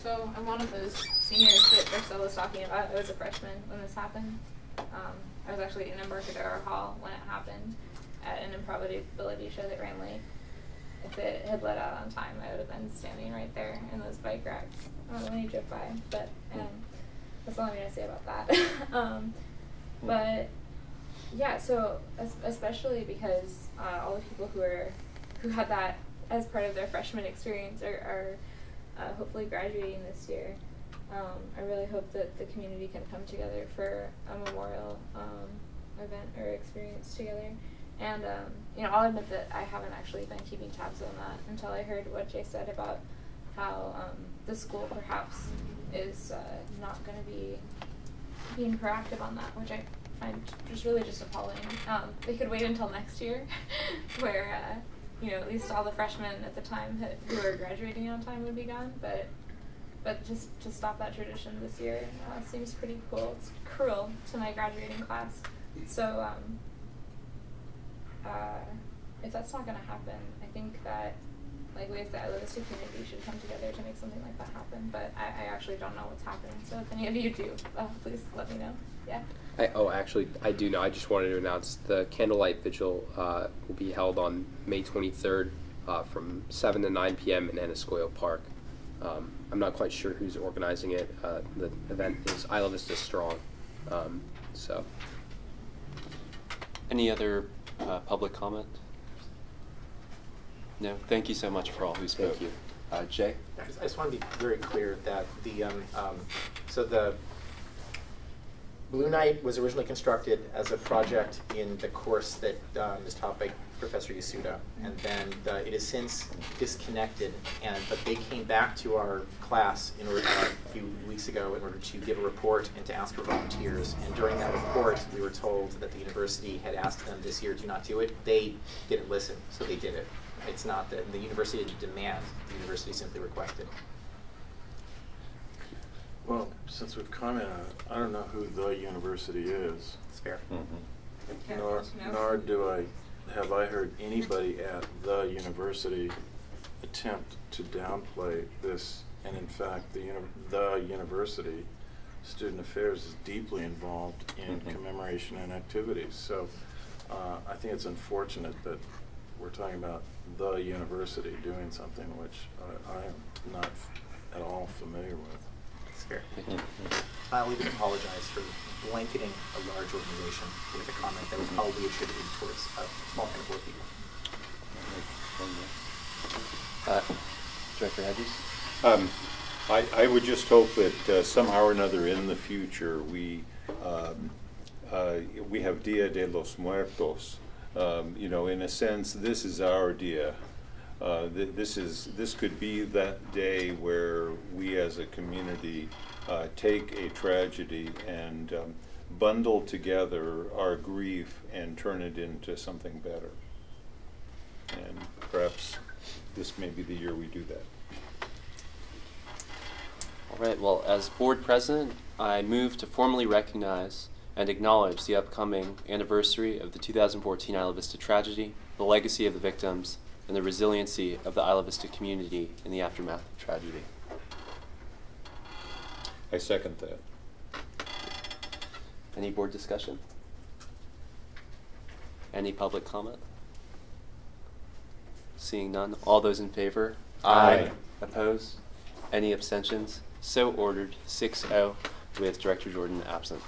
so I'm one of those seniors that Darcel was talking about. I was a freshman when this happened. Um, I was actually in Embarcadero Hall when it happened at an improbability show that ran late. If it had let out on time, I would have been standing right there in those bike racks when he drove by. But um, that's all I'm going to say about that. *laughs* um, but yeah, so es- especially because uh, all the people who are who had that as part of their freshman experience are, are uh, hopefully graduating this year. Um, I really hope that the community can come together for a memorial um, event or experience together. And um, you know, I'll admit that I haven't actually been keeping tabs on that until I heard what Jay said about how um, the school perhaps is uh, not going to be being proactive on that, which I find just really just appalling. Um, they could wait until next year, *laughs* where uh, you know at least all the freshmen at the time who are graduating on time would be gone, but but just to stop that tradition this year uh, seems pretty cool. It's cruel to my graduating class. So um, uh, if that's not going to happen, I think that like ways that I Vista community should come together to make something like that happen. But I, I actually don't know what's happening. So if any of you do, uh, please let me know. Yeah. I, oh, actually, I do know. I just wanted to announce the candlelight vigil uh, will be held on May 23rd uh, from 7 to 9 p.m. in Anisq'Oyo' Park. Um, I'm not quite sure who's organizing it. Uh, the event is "I Isla Vista Strong. Um, so, Any other uh, public comment? No. Thank you so much for all who spoke. Thank you. Uh, Jay? I just, I just want to be very clear that the, um, um, so the Blue Night was originally constructed as a project in the course that um, is taught by Professor Yasuda, and then uh, it has since disconnected. And but they came back to our class in order, uh, a few weeks ago in order to give a report and to ask for volunteers. And during that report, we were told that the university had asked them this year to not do it. They didn't listen, so they did it. It's not that the university didn't demand; the university simply requested. Well, since we've commented on it, I don't know who the university is. It's fair. Mhm. Nor, nor do I, have I heard anybody at the university attempt to downplay this. And in fact, the, uni- the university, Student Affairs is deeply involved in Mhm. commemoration and activities. So uh, I think it's unfortunate that we're talking about the university doing something which I, I am not at all familiar with. It's fair. I'll even apologize for blanketing a large organization with a comment that was probably attributed towards a small handful of people. Uh, Director Hedges? Um, I, I would just hope that uh, somehow or another in the future, we, um, uh, we have Dia de los Muertos. Um, You know, in a sense, this is our dia. Uh, th- This is, this could be that day where we as a community uh, take a tragedy and um, bundle together our grief and turn it into something better. And perhaps this may be the year we do that. All right, well, as board president, I move to formally recognize and acknowledge the upcoming anniversary of the 2014 Isla Vista tragedy, the legacy of the victims, and the resiliency of the Isla Vista community in the aftermath of tragedy. I second that. Any board discussion? Any public comment? Seeing none, all those in favor? Aye. Opposed? Any abstentions? So ordered, 6-0, with Director Jordan absent.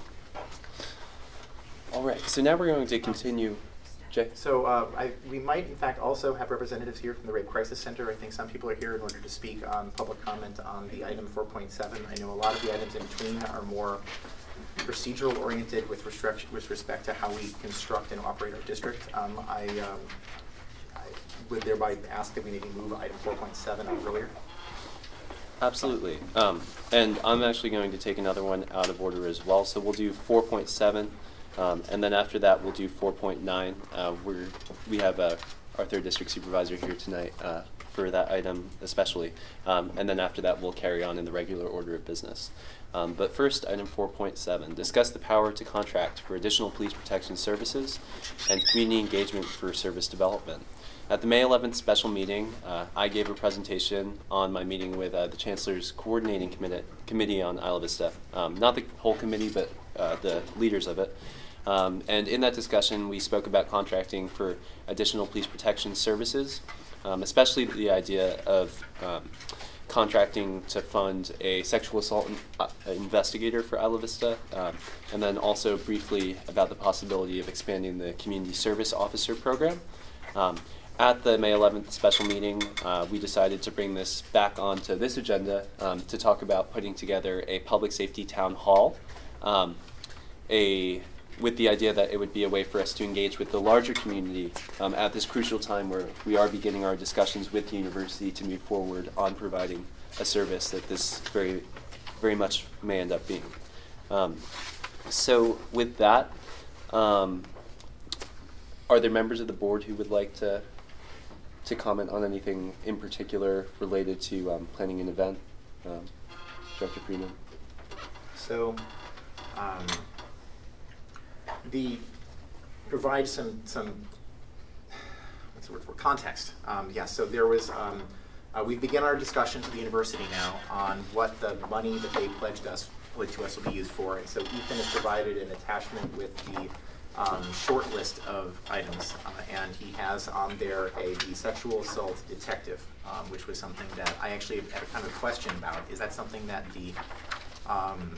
All right, so now we're going to continue. Jay? So uh, I, we might, in fact, also have representatives here from the Rape Crisis Center. I think some people are here in order to speak on public comment on the item 4.7. I know a lot of the items in between are more procedural oriented with respect, with respect to how we construct and operate our district. Um, I, um, I would thereby ask that we maybe move item 4.7 up earlier. Absolutely. Um, and I'm actually going to take another one out of order as well. So we'll do 4.7, um, and then after that we'll do 4.9. Uh, we're we have uh, our third district supervisor here tonight uh, for that item especially, um, and then after that we'll carry on in the regular order of business. Um, but first, item 4.7: discuss the power to contract for additional police protection services and community engagement for service development. At the May 11th special meeting, uh, I gave a presentation on my meeting with uh, the Chancellor's Coordinating Committee, committee on Isla Vista. Um, not the whole committee, but uh, the leaders of it. Um, and in that discussion, we spoke about contracting for additional police protection services, um, especially the idea of um, contracting to fund a sexual assault in- uh, investigator for Isla Vista, um, and then also briefly about the possibility of expanding the community service officer program. Um, at the May 11th special meeting, uh, we decided to bring this back onto this agenda um, to talk about putting together a public safety town hall. A with the idea that it would be a way for us to engage with the larger community um, at this crucial time where we are beginning our discussions with the university to move forward on providing a service that this very, very much may end up being. Um, so with that, um, are there members of the board who would like to to comment on anything in particular related to um, planning an event? Um, Director Freeman. So, um, the, provide some, some, what's the word for, context. Um, yes, so there was, um, uh, we've begun our discussion with the university now on what the money that they pledged us, pledged to us will be used for. And so Ethan has provided an attachment with the um, short list of items, uh, and he has on there a the sexual assault detective, um, which was something that I actually had a kind of question about. Is that something that the um,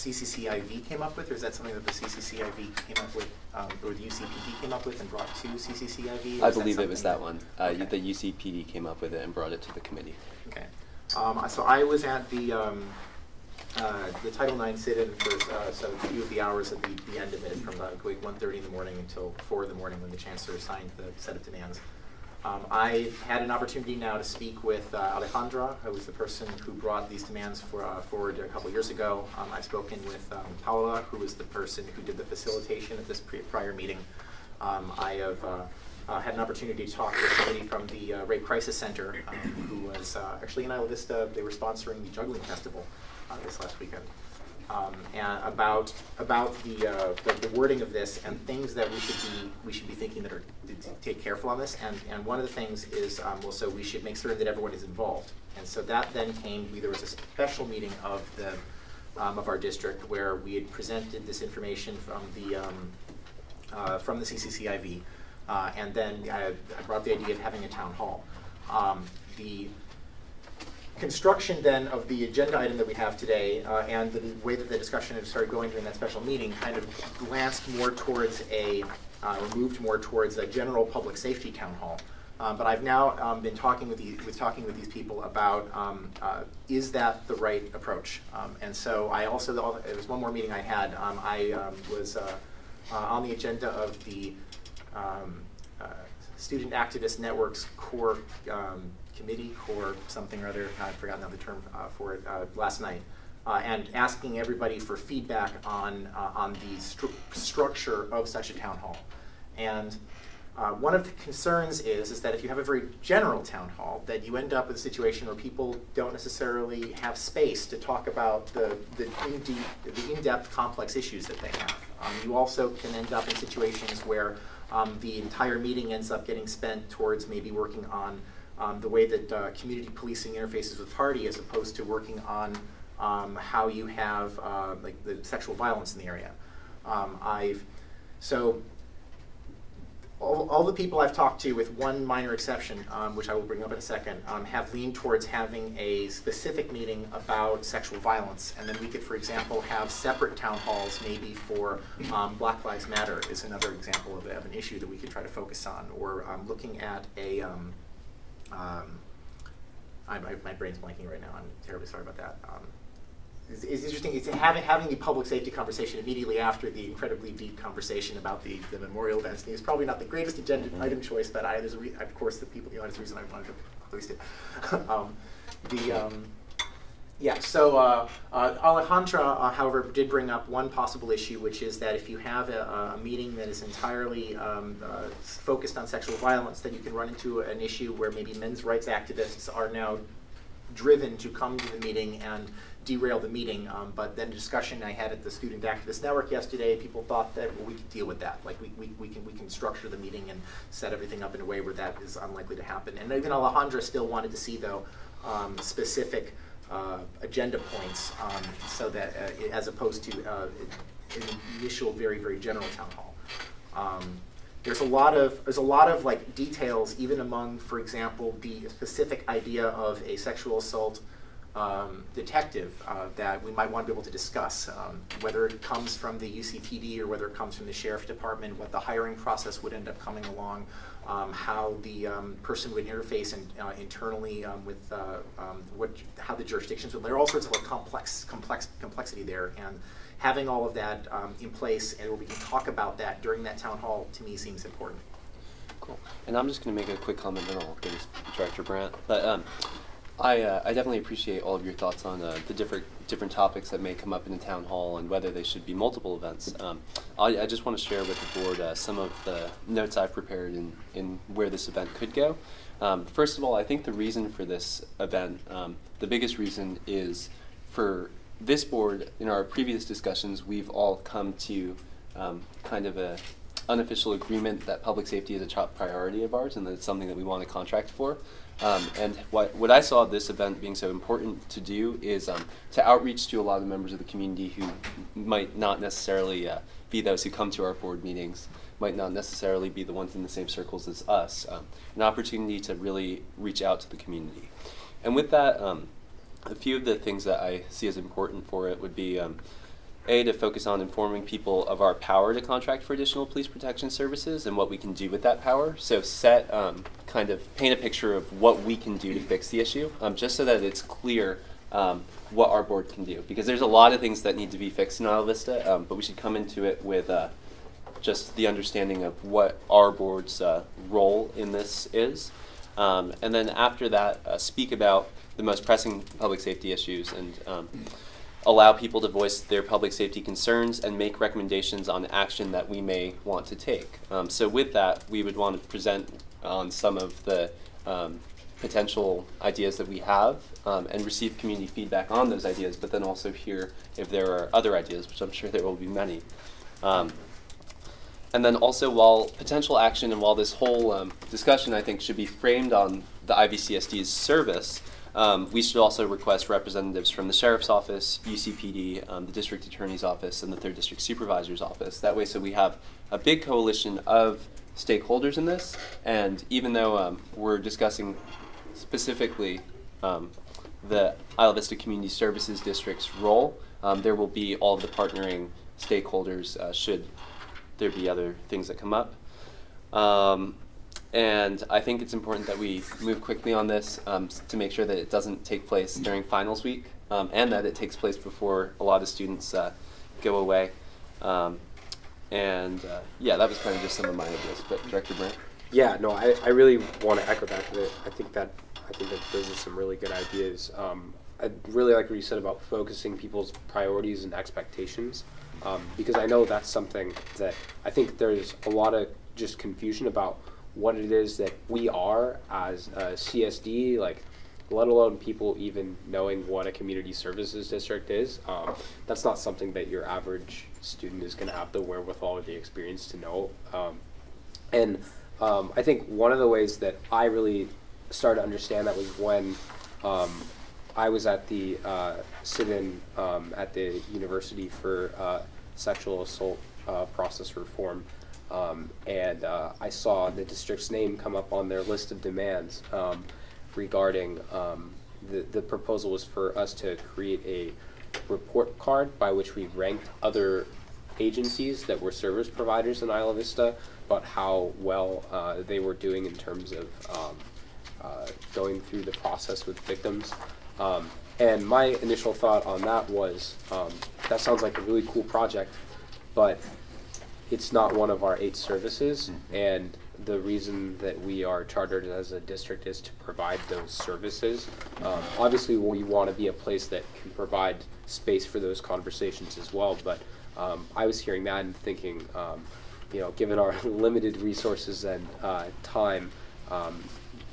CCCIV came up with, or is that something that the CCCIV came up with, um, or the UCPD came up with and brought to CCCIV? I that believe it was that one. Uh, Okay. The UCPD came up with it and brought it to the committee. Okay. Um, so I was at the, um, uh, the Title IX sit-in for, uh, so a few of the hours at the, the end of it, from like 1.30 in the morning until four in the morning when the chancellor signed the set of demands. Um, I had an opportunity now to speak with uh, Alejandra, who was the person who brought these demands for, uh, forward a couple years ago. Um, I've spoken with um, Paula, who was the person who did the facilitation at this prior meeting. Um, I have uh, uh, had an opportunity to talk with somebody from the uh, Rape Crisis Center, um, who was uh, actually in Isla Vista. They were sponsoring the juggling festival this last weekend. Um, about about the, uh, the the wording of this and things that we should be we should be thinking that are take careful on this. And and one of the things is um, also we should make certain that everyone is involved. And so that then came. We, there was a special meeting of the um, of our district where we had presented this information from the um, uh, from the CCCIV, uh, and then I, I brought the idea of having a town hall. Um, the construction then of the agenda item that we have today uh, and the way that the discussion had started going during that special meeting kind of glanced more towards a, uh, moved more towards a general public safety town hall. Um, but I've now um, been talking with, the, with talking with these people about um, uh, is that the right approach? Um, and so I also, there was one more meeting I had. Um, I um, was uh, uh, on the agenda of the uh, Student Activist Network's core committee, core something or other, I've forgotten the term uh, for it, uh, last night, uh, and asking everybody for feedback on, uh, on the stru- structure of such a town hall. And uh, one of the concerns is, is that if you have a very general town hall, that you end up with a situation where people don't necessarily have space to talk about the, the, in in-depth complex issues that they have. Um, you also can end up in situations where um, the entire meeting ends up getting spent towards maybe working on um, the way that uh, community policing interfaces with party as opposed to working on um, how you have uh, like the sexual violence in the area. Um, I've so all, all the people I've talked to, with one minor exception, um, which I will bring up in a second, um, have leaned towards having a specific meeting about sexual violence. And then we could, for example, have separate town halls, maybe for um, Black Lives Matter is another example of, of, an issue that we could try to focus on, or looking at a. Um, um, I, my brain's blanking right now. I'm terribly sorry about that is, it's, interesting. It's having having the public safety conversation immediately after the incredibly deep conversation about the, the memorial events. It's probably not the greatest agenda mm-hmm. item choice, but I, there's a re- of course the people, you know, there's a reason I wanted to post it. *laughs* um, the um, yeah, so uh, uh, Alejandra, uh, however, did bring up one possible issue, which is that if you have a, a meeting that is entirely um, uh, focused on sexual violence, then you can run into an issue where maybe men's rights activists are now driven to come to the meeting and derail the meeting. Um, but then discussion I had at the Student Activist Network yesterday, people thought that well, we could deal with that. Like we, we, we, can, we can structure the meeting and set everything up in a way where that is unlikely to happen. And even Alejandra still wanted to see, though, um, specific agenda points um, so that, uh, as opposed to uh, an initial very, very general town hall. Um, there's a lot of there's a lot of like details even among for example the specific idea of a sexual assault um, detective uh, that we might want to be able to discuss, um, whether it comes from the UCPD or whether it comes from the sheriff department, what the hiring process would end up coming along, um, how the um, person would interface in, uh, internally um, with uh, um, what, how the jurisdictions would. There are all sorts of like complex, complex complexity there, and having all of that in place and where we can talk about that during that town hall to me seems important. Cool. And I'm just going to make a quick comment, then I'll give Director Brandt. But I, uh, I definitely appreciate all of your thoughts on uh, the different different topics that may come up in the town hall and whether they should be multiple events. Um, I, I, just want to share with the board uh, some of the notes I've prepared in, in where this event could go. Um, first of all, I think the reason for this event, um, the biggest reason is for this board, in our previous discussions, we've all come to um, kind of a unofficial agreement that public safety is a top priority of ours and that it's something that we want to contract for. Um, and what, what I saw this event being so important to do is um, to outreach to a lot of the members of the community who might not necessarily uh, be those who come to our board meetings, might not necessarily be the ones in the same circles as us. Um, an opportunity to really reach out to the community. And with that, um, a few of the things that I see as important for it would be um, a, to focus on informing people of our power to contract for additional police protection services and what we can do with that power. So set, um, kind of paint a picture of what we can do to fix the issue, um, just so that it's clear um, what our board can do. Because there's a lot of things that need to be fixed in Isla Vista, um, but we should come into it with uh, just the understanding of what our board's uh, role in this is. Um, and then after that, uh, speak about the most pressing public safety issues and um, allow people to voice their public safety concerns and make recommendations on action that we may want to take. Um, so with that, we would want to present on some of the um, potential ideas that we have um, and receive community feedback on those ideas, but then also hear if there are other ideas, which I'm sure there will be many. Um, and then also, while potential action and while this whole um, discussion, I think, should be framed on the IVCSD's service, um, we should also request representatives from the Sheriff's Office, UCPD, um, the District Attorney's Office, and the Third District Supervisor's Office. That way, so we have a big coalition of stakeholders in this, and even though um, we're discussing specifically um, the Isla Vista Community Services District's role, um, there will be all of the partnering stakeholders uh, should there be other things that come up. And I think it's important that we move quickly on this um, to make sure that it doesn't take place during finals week um, and that it takes place before a lot of students uh, go away. Um, and uh, yeah, that was kind of just some of my ideas. But Director Brandt? Yeah, no, I, I really want to echo that. That I think that I think that those are some really good ideas. Um, I really like what you said about focusing people's priorities and expectations, um, because I know that's something that I think there's a lot of just confusion about what it is that we are as a CSD, like let alone people even knowing what a community services district is. Um, that's not something that your average student is going to have the wherewithal or the experience to know. Um, and um, I think one of the ways that I really started to understand that was when um, I was at the uh, sit-in um, at the university for uh, sexual assault uh, process reform, um, and uh, I saw the district's name come up on their list of demands um, regarding um, the the proposal was for us to create a report card by which we ranked other agencies that were service providers in Isla Vista, but how well uh, they were doing in terms of um, uh, going through the process with victims. Um, and my initial thought on that was um, that sounds like a really cool project, but it's not one of our eight services. And the reason that we are chartered as a district is to provide those services. Um, obviously, we want to be a place that can provide space for those conversations as well. But um, I was hearing that and thinking, um, you know, given our *laughs* limited resources and uh, time, um,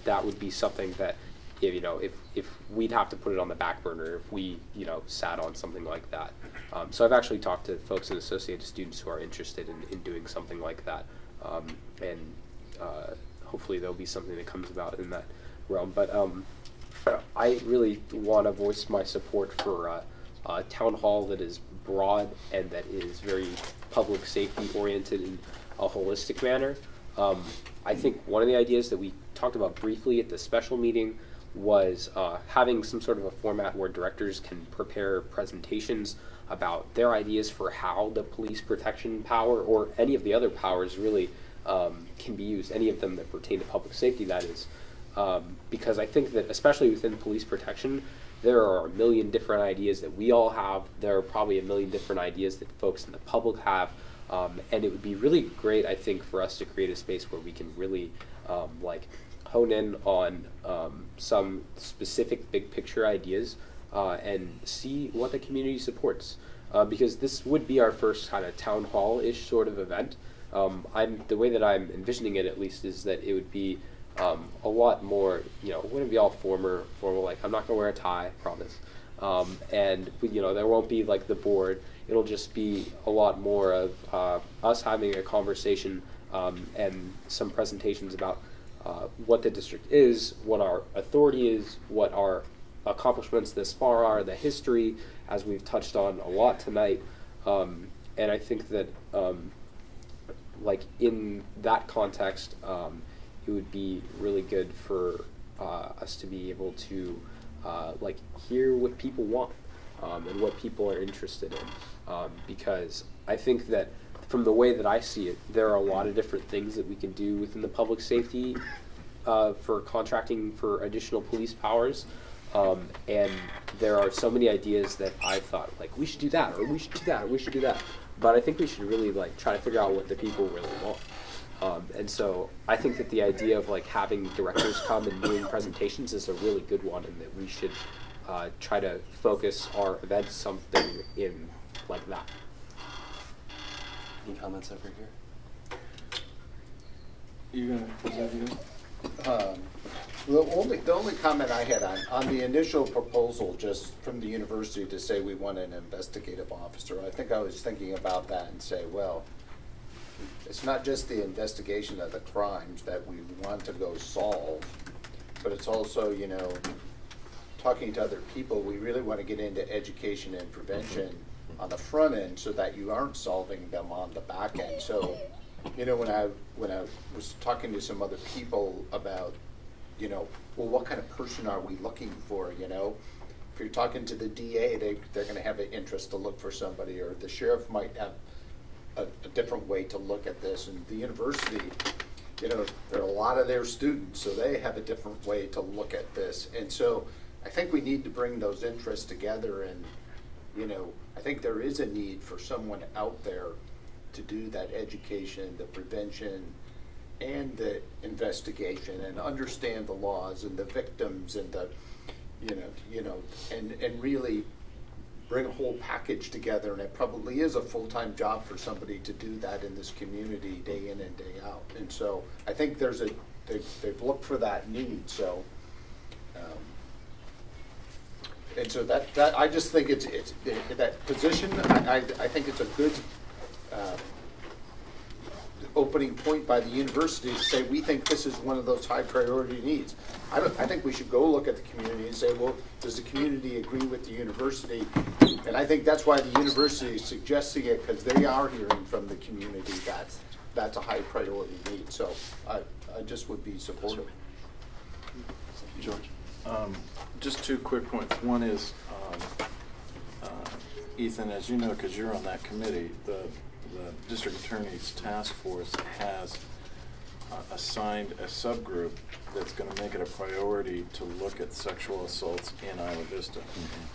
that would be something that, if, you know, if, if we'd have to put it on the back burner if we, you know, sat on something like that. Um, so I've actually talked to folks and associated students who are interested in, in doing something like that. Um, and uh, hopefully there'll be something that comes about in that realm. But um, I really want to voice my support for uh, a town hall that is broad and that is very public safety oriented in a holistic manner. Um, I think one of the ideas that we talked about briefly at the special meeting was uh, having some sort of a format where directors can prepare presentations about their ideas for how the police protection power or any of the other powers really um, can be used, any of them that pertain to public safety, that is. Um, because I think that, especially within police protection, there are a million different ideas that we all have. There are probably a million different ideas that folks in the public have. Um, and it would be really great, I think, for us to create a space where we can really, um, like, hone in on um, some specific big picture ideas uh, and see what the community supports. Uh, because this would be our first kind of town hall ish sort of event. Um, I'm the way that I'm envisioning it at least is that it would be um, a lot more. You know, it wouldn't be all former formal. Like I'm not gonna wear a tie, promise. Um, and you know, there won't be like the board. It'll just be a lot more of uh, us having a conversation um, and some presentations about uh, what the district is, what our authority is, what our accomplishments this far are, the history, as we've touched on a lot tonight. Um, and I think that, um, like in that context, um, it would be really good for uh, us to be able to uh, like hear what people want um, and what people are interested in, um, because I think that from the way that I see it, there are a lot of different things that we can do within the public safety uh, for contracting for additional police powers. Um, and there are so many ideas that I thought like we should do that or we should do that or we should do that. But I think we should really like try to figure out what the people really want. Um, and so I think that the idea of like having directors come and doing presentations is a really good one, and that we should uh, try to focus our events something in like that. Any comments over here? You gonna, is that you? Um, The only, the only comment I had on, on the initial proposal, just from the university to say we want an investigative officer, I think I was thinking about that and say, well, it's not just the investigation of the crimes that we want to go solve, but it's also, you know, talking to other people, we really want to get into education and prevention on the front end so that you aren't solving them on the back end. So, you know, when I, when I was talking to some other people about, you know, well, what kind of person are we looking for, you know? If you're talking to the DA, they, they're gonna have an interest to look for somebody, or the sheriff might have a, a different way to look at this, and the university, you know, there are a lot of their students, so they have a different way to look at this. And so I think we need to bring those interests together and, you know, I think there is a need for someone out there to do that education, the prevention, and the investigation, and understand the laws and the victims and the, you know, you know, and, and really bring a whole package together, and it probably is a full-time job for somebody to do that in this community, day in and day out. And so, I think there's a, they've, they've looked for that need, so, um, and so that, that, I just think it's, it's, that position, I, I, I think it's a good, uh, opening point by the university to say, we think this is one of those high priority needs. I don't, I think we should go look at the community and say, well, does the community agree with the university? And I think that's why the university is suggesting it, because they are hearing from the community that that's a high priority need. So I, I just would be supportive. George? Um, Just two quick points. One is, um, uh, Ethan, as you know, because you're on that committee, the, the district attorney's task force has uh, assigned a subgroup that's going to make it a priority to look at sexual assaults in Isla Vista.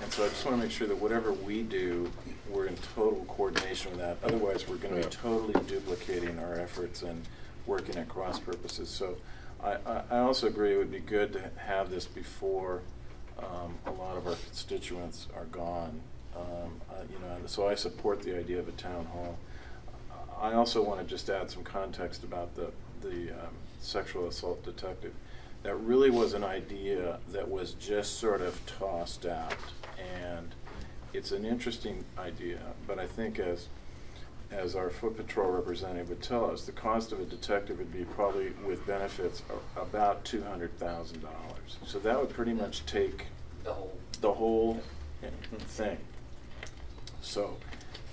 And so I just want to make sure that whatever we do, we're in total coordination with that. Otherwise, we're going to Yeah. be totally duplicating our efforts and working at cross purposes. So I, I, also agree it would be good to have this before um, a lot of our constituents are gone. Um, uh, you know, so I support the idea of a town hall. I also want to just add some context about the, the um, sexual assault detective. That really was an idea that was just sort of tossed out. And it's an interesting idea, but I think as, as our foot patrol representative would tell us, the cost of a detective would be probably with benefits about two hundred thousand dollars. So that would pretty much take The whole. the whole thing. So,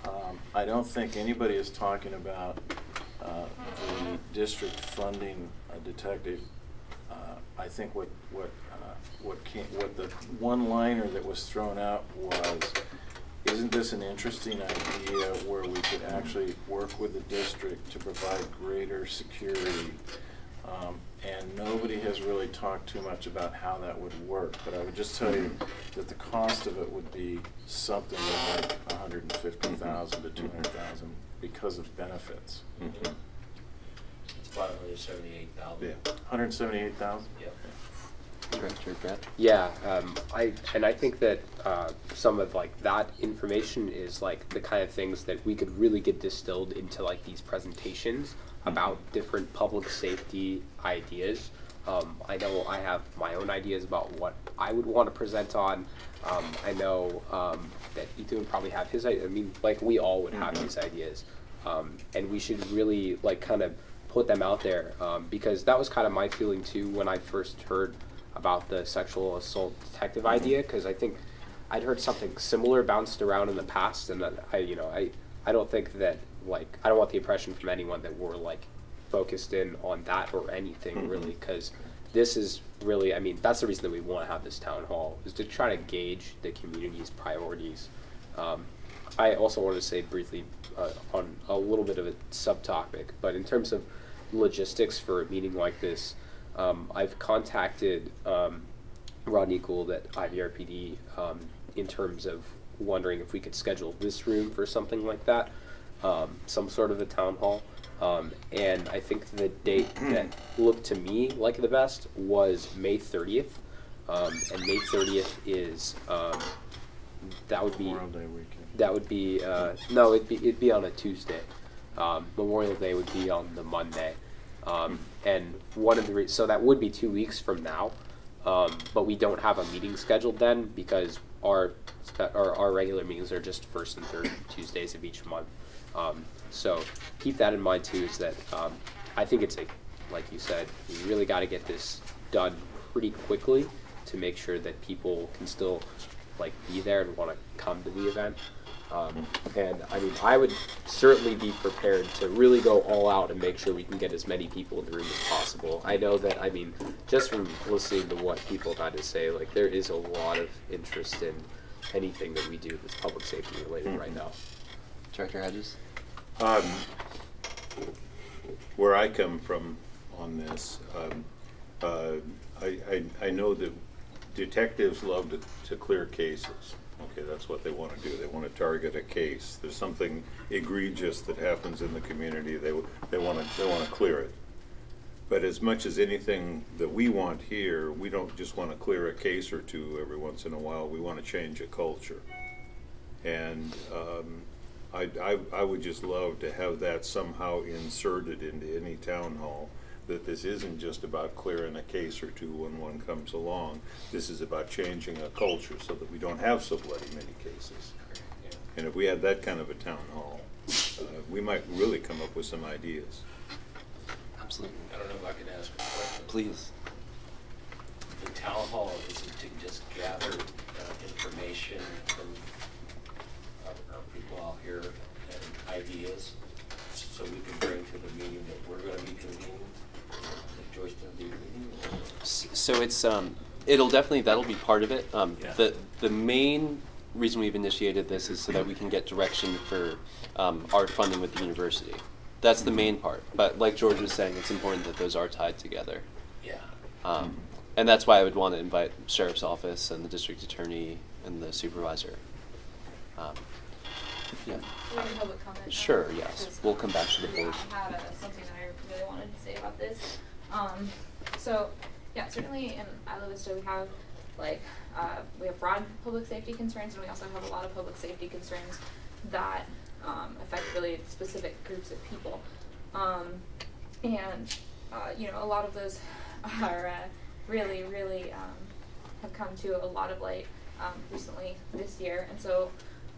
um, I don't think anybody is talking about, uh, the district funding a detective. Uh, I think what, what, uh, what came, what the one-liner that was thrown out was, isn't this an interesting idea where we could actually work with the district to provide greater security? Um, and nobody has really talked too much about how that would work, but I would just tell you that the cost of it would be something like hundred and fifty thousand to two hundred thousand because of benefits. Mhm. It's about hundred seventy-eight thousand. Yeah. Hundred and seventy-eight thousand? Yep. Director Brett? Yeah, um, I and I think that uh, some of like that information is like the kind of things that we could really get distilled into like these presentations about different public safety ideas. Um, I know I have my own ideas about what I would want to present on. Um, I know um, that Ethan would probably have his. i- I mean, like we all would have these ideas, um, and we should really like kind of put them out there um, because that was kind of my feeling too when I first heard about the sexual assault detective idea because I think I'd heard something similar bounced around in the past, and I, you know, I, I don't think that like I don't want the impression from anyone that we're like focused in on that or anything really because this is really, I mean, that's the reason that we want to have this town hall is to try to gauge the community's priorities. Um, I also wanted to say briefly uh, on a little bit of a subtopic, but in terms of logistics for a meeting like this, um, I've contacted um, Rodney Gould at IVRPD um, in terms of wondering if we could schedule this room for something like that, um, some sort of a town hall. Um, and I think the date *clears throat* that looked to me like the best was May 30th. Um, and May 30th is, um, that would be, Memorial Day weekend. that would be, uh, no, it'd be, it'd be on a Tuesday. Um, Memorial Day would be on the Monday. Um, and one of the, re- so that would be two weeks from now. Um, but we don't have a meeting scheduled then because our, our, our regular meetings are just first and third *coughs* Tuesdays of each month. Um, so keep that in mind too, is that, um, I think it's a, like you said, we really gotta get this done pretty quickly to make sure that people can still like be there and wanna come to the event. Um, and I mean, I would certainly be prepared to really go all out and make sure we can get as many people in the room as possible. I know that, I mean, just from listening to what people had to say, like, there is a lot of interest in anything that we do that's public safety related right now. Director Hedges? Um, Where I come from on this, um, uh, I, I, I know that detectives love to, to clear cases. Okay, that's what they want to do. They want to target a case. There's something egregious that happens in the community. They, they want to, they want to clear it. But as much as anything that we want here, we don't just want to clear a case or two every once in a while. We want to change a culture. And um, I, I, I would just love to have that somehow inserted into any town hall, that this isn't just about clearing a case or two when one comes along. This is about changing a culture so that we don't have so bloody many cases. And if we had that kind of a town hall, uh, we might really come up with some ideas. Absolutely. I don't know if I can ask a question. Please. The town hall, is it to just gather uh, information from our, our people out here and ideas? So we can bring to the meeting that we're gonna be convening, that Joyce gonna be meeting? S- So it's, um, it'll definitely, that'll be part of it. Um, Yeah. the, the main reason we've initiated this is so that we can get direction for, um, art funding with the university. That's the main part, but like George was saying, it's important that those are tied together. Yeah. Um, and that's why I would want to invite sheriff's office and the district attorney and the supervisor. Um, yeah. We have public comment. now, Sure, yes. We'll come back to the board. I had uh, something that I really wanted to say about this. Um, so, yeah, certainly in Isla Vista, we have like, uh, we have broad public safety concerns and we also have a lot of public safety concerns that, um, affect really specific groups of people. Um, and, uh, you know, a lot of those are, uh, really, really, um, have come to a lot of light, um, recently this year. And so,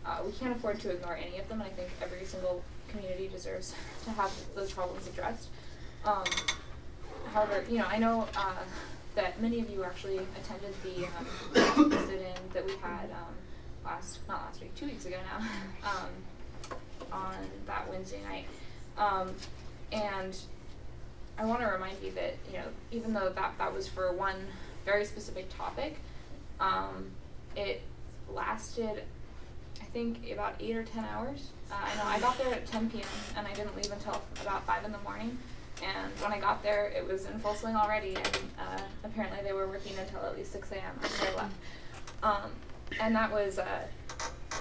uh, we can't afford to ignore any of them, and I think every single community deserves *laughs* to have those problems addressed. However, you know, I know uh, that many of you actually attended the um, sit-in that we had um, last, not last week, two weeks ago now, *laughs* um, on that Wednesday night. Um, and I want to remind you that, you know, even though that, that was for one very specific topic, it lasted I think about eight or ten hours. Uh, I know I got there at 10 p.m. and I didn't leave until about five in the morning. And when I got there, it was in full swing already, and uh, apparently they were working until at least 6 a.m. after I left. Um, and that was uh,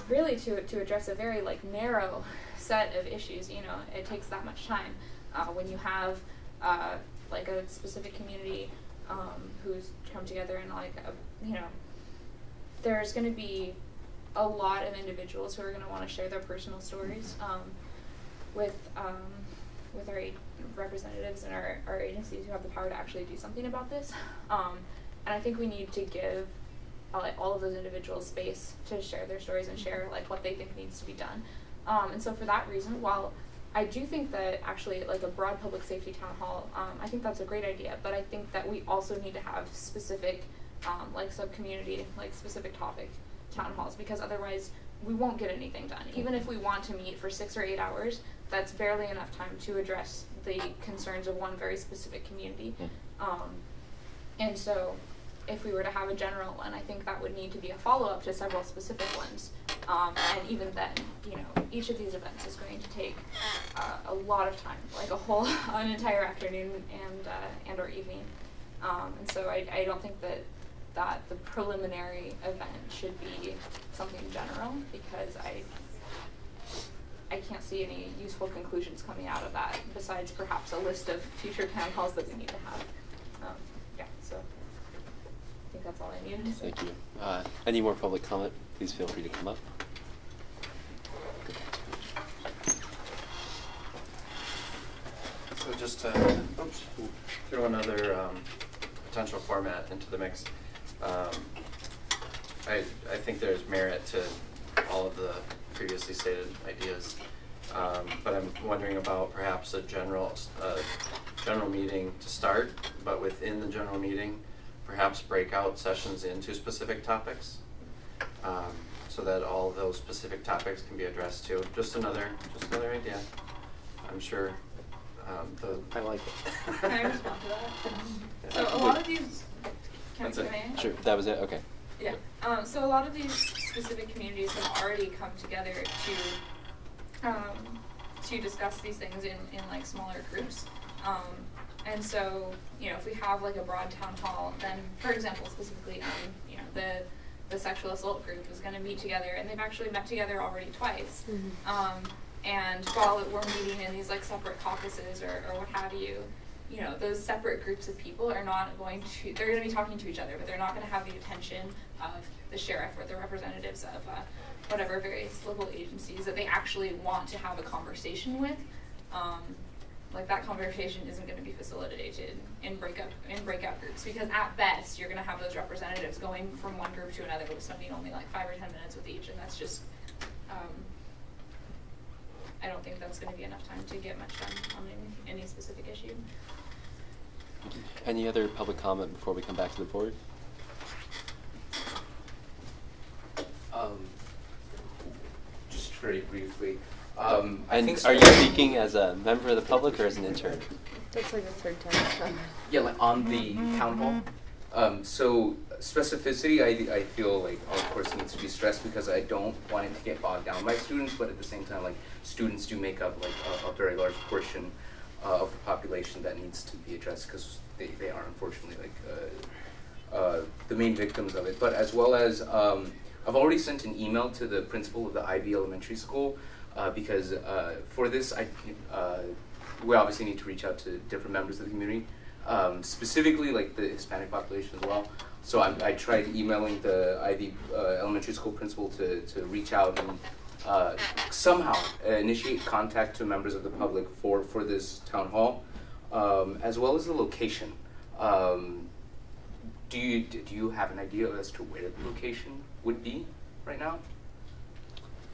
really to to address a very like narrow *laughs* set of issues. You know, it takes that much time uh, when you have uh, like a specific community um, who's come together and like a, you know there's going to be a lot of individuals who are going to want to share their personal stories um, with um, with our representatives and our, our agencies who have the power to actually do something about this. Um, and I think we need to give uh, like all of those individuals space to share their stories and share like what they think needs to be done. Um, and so for that reason, while I do think that actually like a broad public safety town hall, um, I think that's a great idea. But I think that we also need to have specific um, like sub community like specific topic town halls because otherwise we won't get anything done. Even if we want to meet for six or eight hours, that's barely enough time to address the concerns of one very specific community. Um, and so, if we were to have a general one, I think that would need to be a follow up to several specific ones. Um, and even then, you know, each of these events is going to take uh, a lot of time, like a whole, *laughs* an entire afternoon and uh, and or evening. Um, and so I, I don't think that that the preliminary event should be something general because I I can't see any useful conclusions coming out of that besides perhaps a list of future town halls that we need to have. Um, yeah, so I think that's all I needed to say. Thank you. Uh, any more public comment? Please feel free to come up. So just to oops, throw another um, potential format into the mix. Um, I, I think there's merit to all of the previously stated ideas. Um, but I'm wondering about perhaps a general, uh, general meeting to start, but within the general meeting, perhaps break out sessions into specific topics. Um, so that all those specific topics can be addressed too. Just another, just another idea. I'm sure, um, the. I like it. Can I respond to that? *laughs* So a lot of these, can I, That's it. can I? Sure, that was it, okay. Yeah, um, so a lot of these specific communities have already come together to, um, to discuss these things in, in like smaller groups. Um, and so, you know, if we have like a broad town hall, then, for example, specifically, um, you know, the, the sexual assault group is gonna meet together, and they've actually met together already twice. Um, and while we're meeting in these like separate caucuses or, or what have you, you know, those separate groups of people are not going to, they're gonna be talking to each other, but they're not gonna have the attention of the sheriff or the representatives of, uh, whatever various local agencies that they actually want to have a conversation with. Um, like that conversation isn't gonna be facilitated in breakup, in breakout groups, because at best, you're gonna have those representatives going from one group to another with spending only like five or ten minutes with each, and that's just, um, I don't think that's gonna be enough time to get much done on any, any specific issue. Any other public comment before we come back to the board? Um, just very briefly, um, I think. are you speaking as a member of the public or as an intern? That's like the third time. Yeah, like on the town hall. Um, so specificity, I, I feel like of course needs to be stressed because I don't want it to get bogged down by students, but at the same time, like students do make up like a, a very large portion uh, of the population that needs to be addressed because they, they are unfortunately like uh, uh, the main victims of it. But as well as um, I've already sent an email to the principal of the IV Elementary School uh, because uh, for this I uh, we obviously need to reach out to different members of the community, um, specifically like the Hispanic population as well. So I, I tried emailing the IV uh, Elementary School principal to, to reach out and uh, somehow initiate contact to members of the public for, for this town hall, um, as well as the location. Um, do you do you have an idea as to where the location would be right now?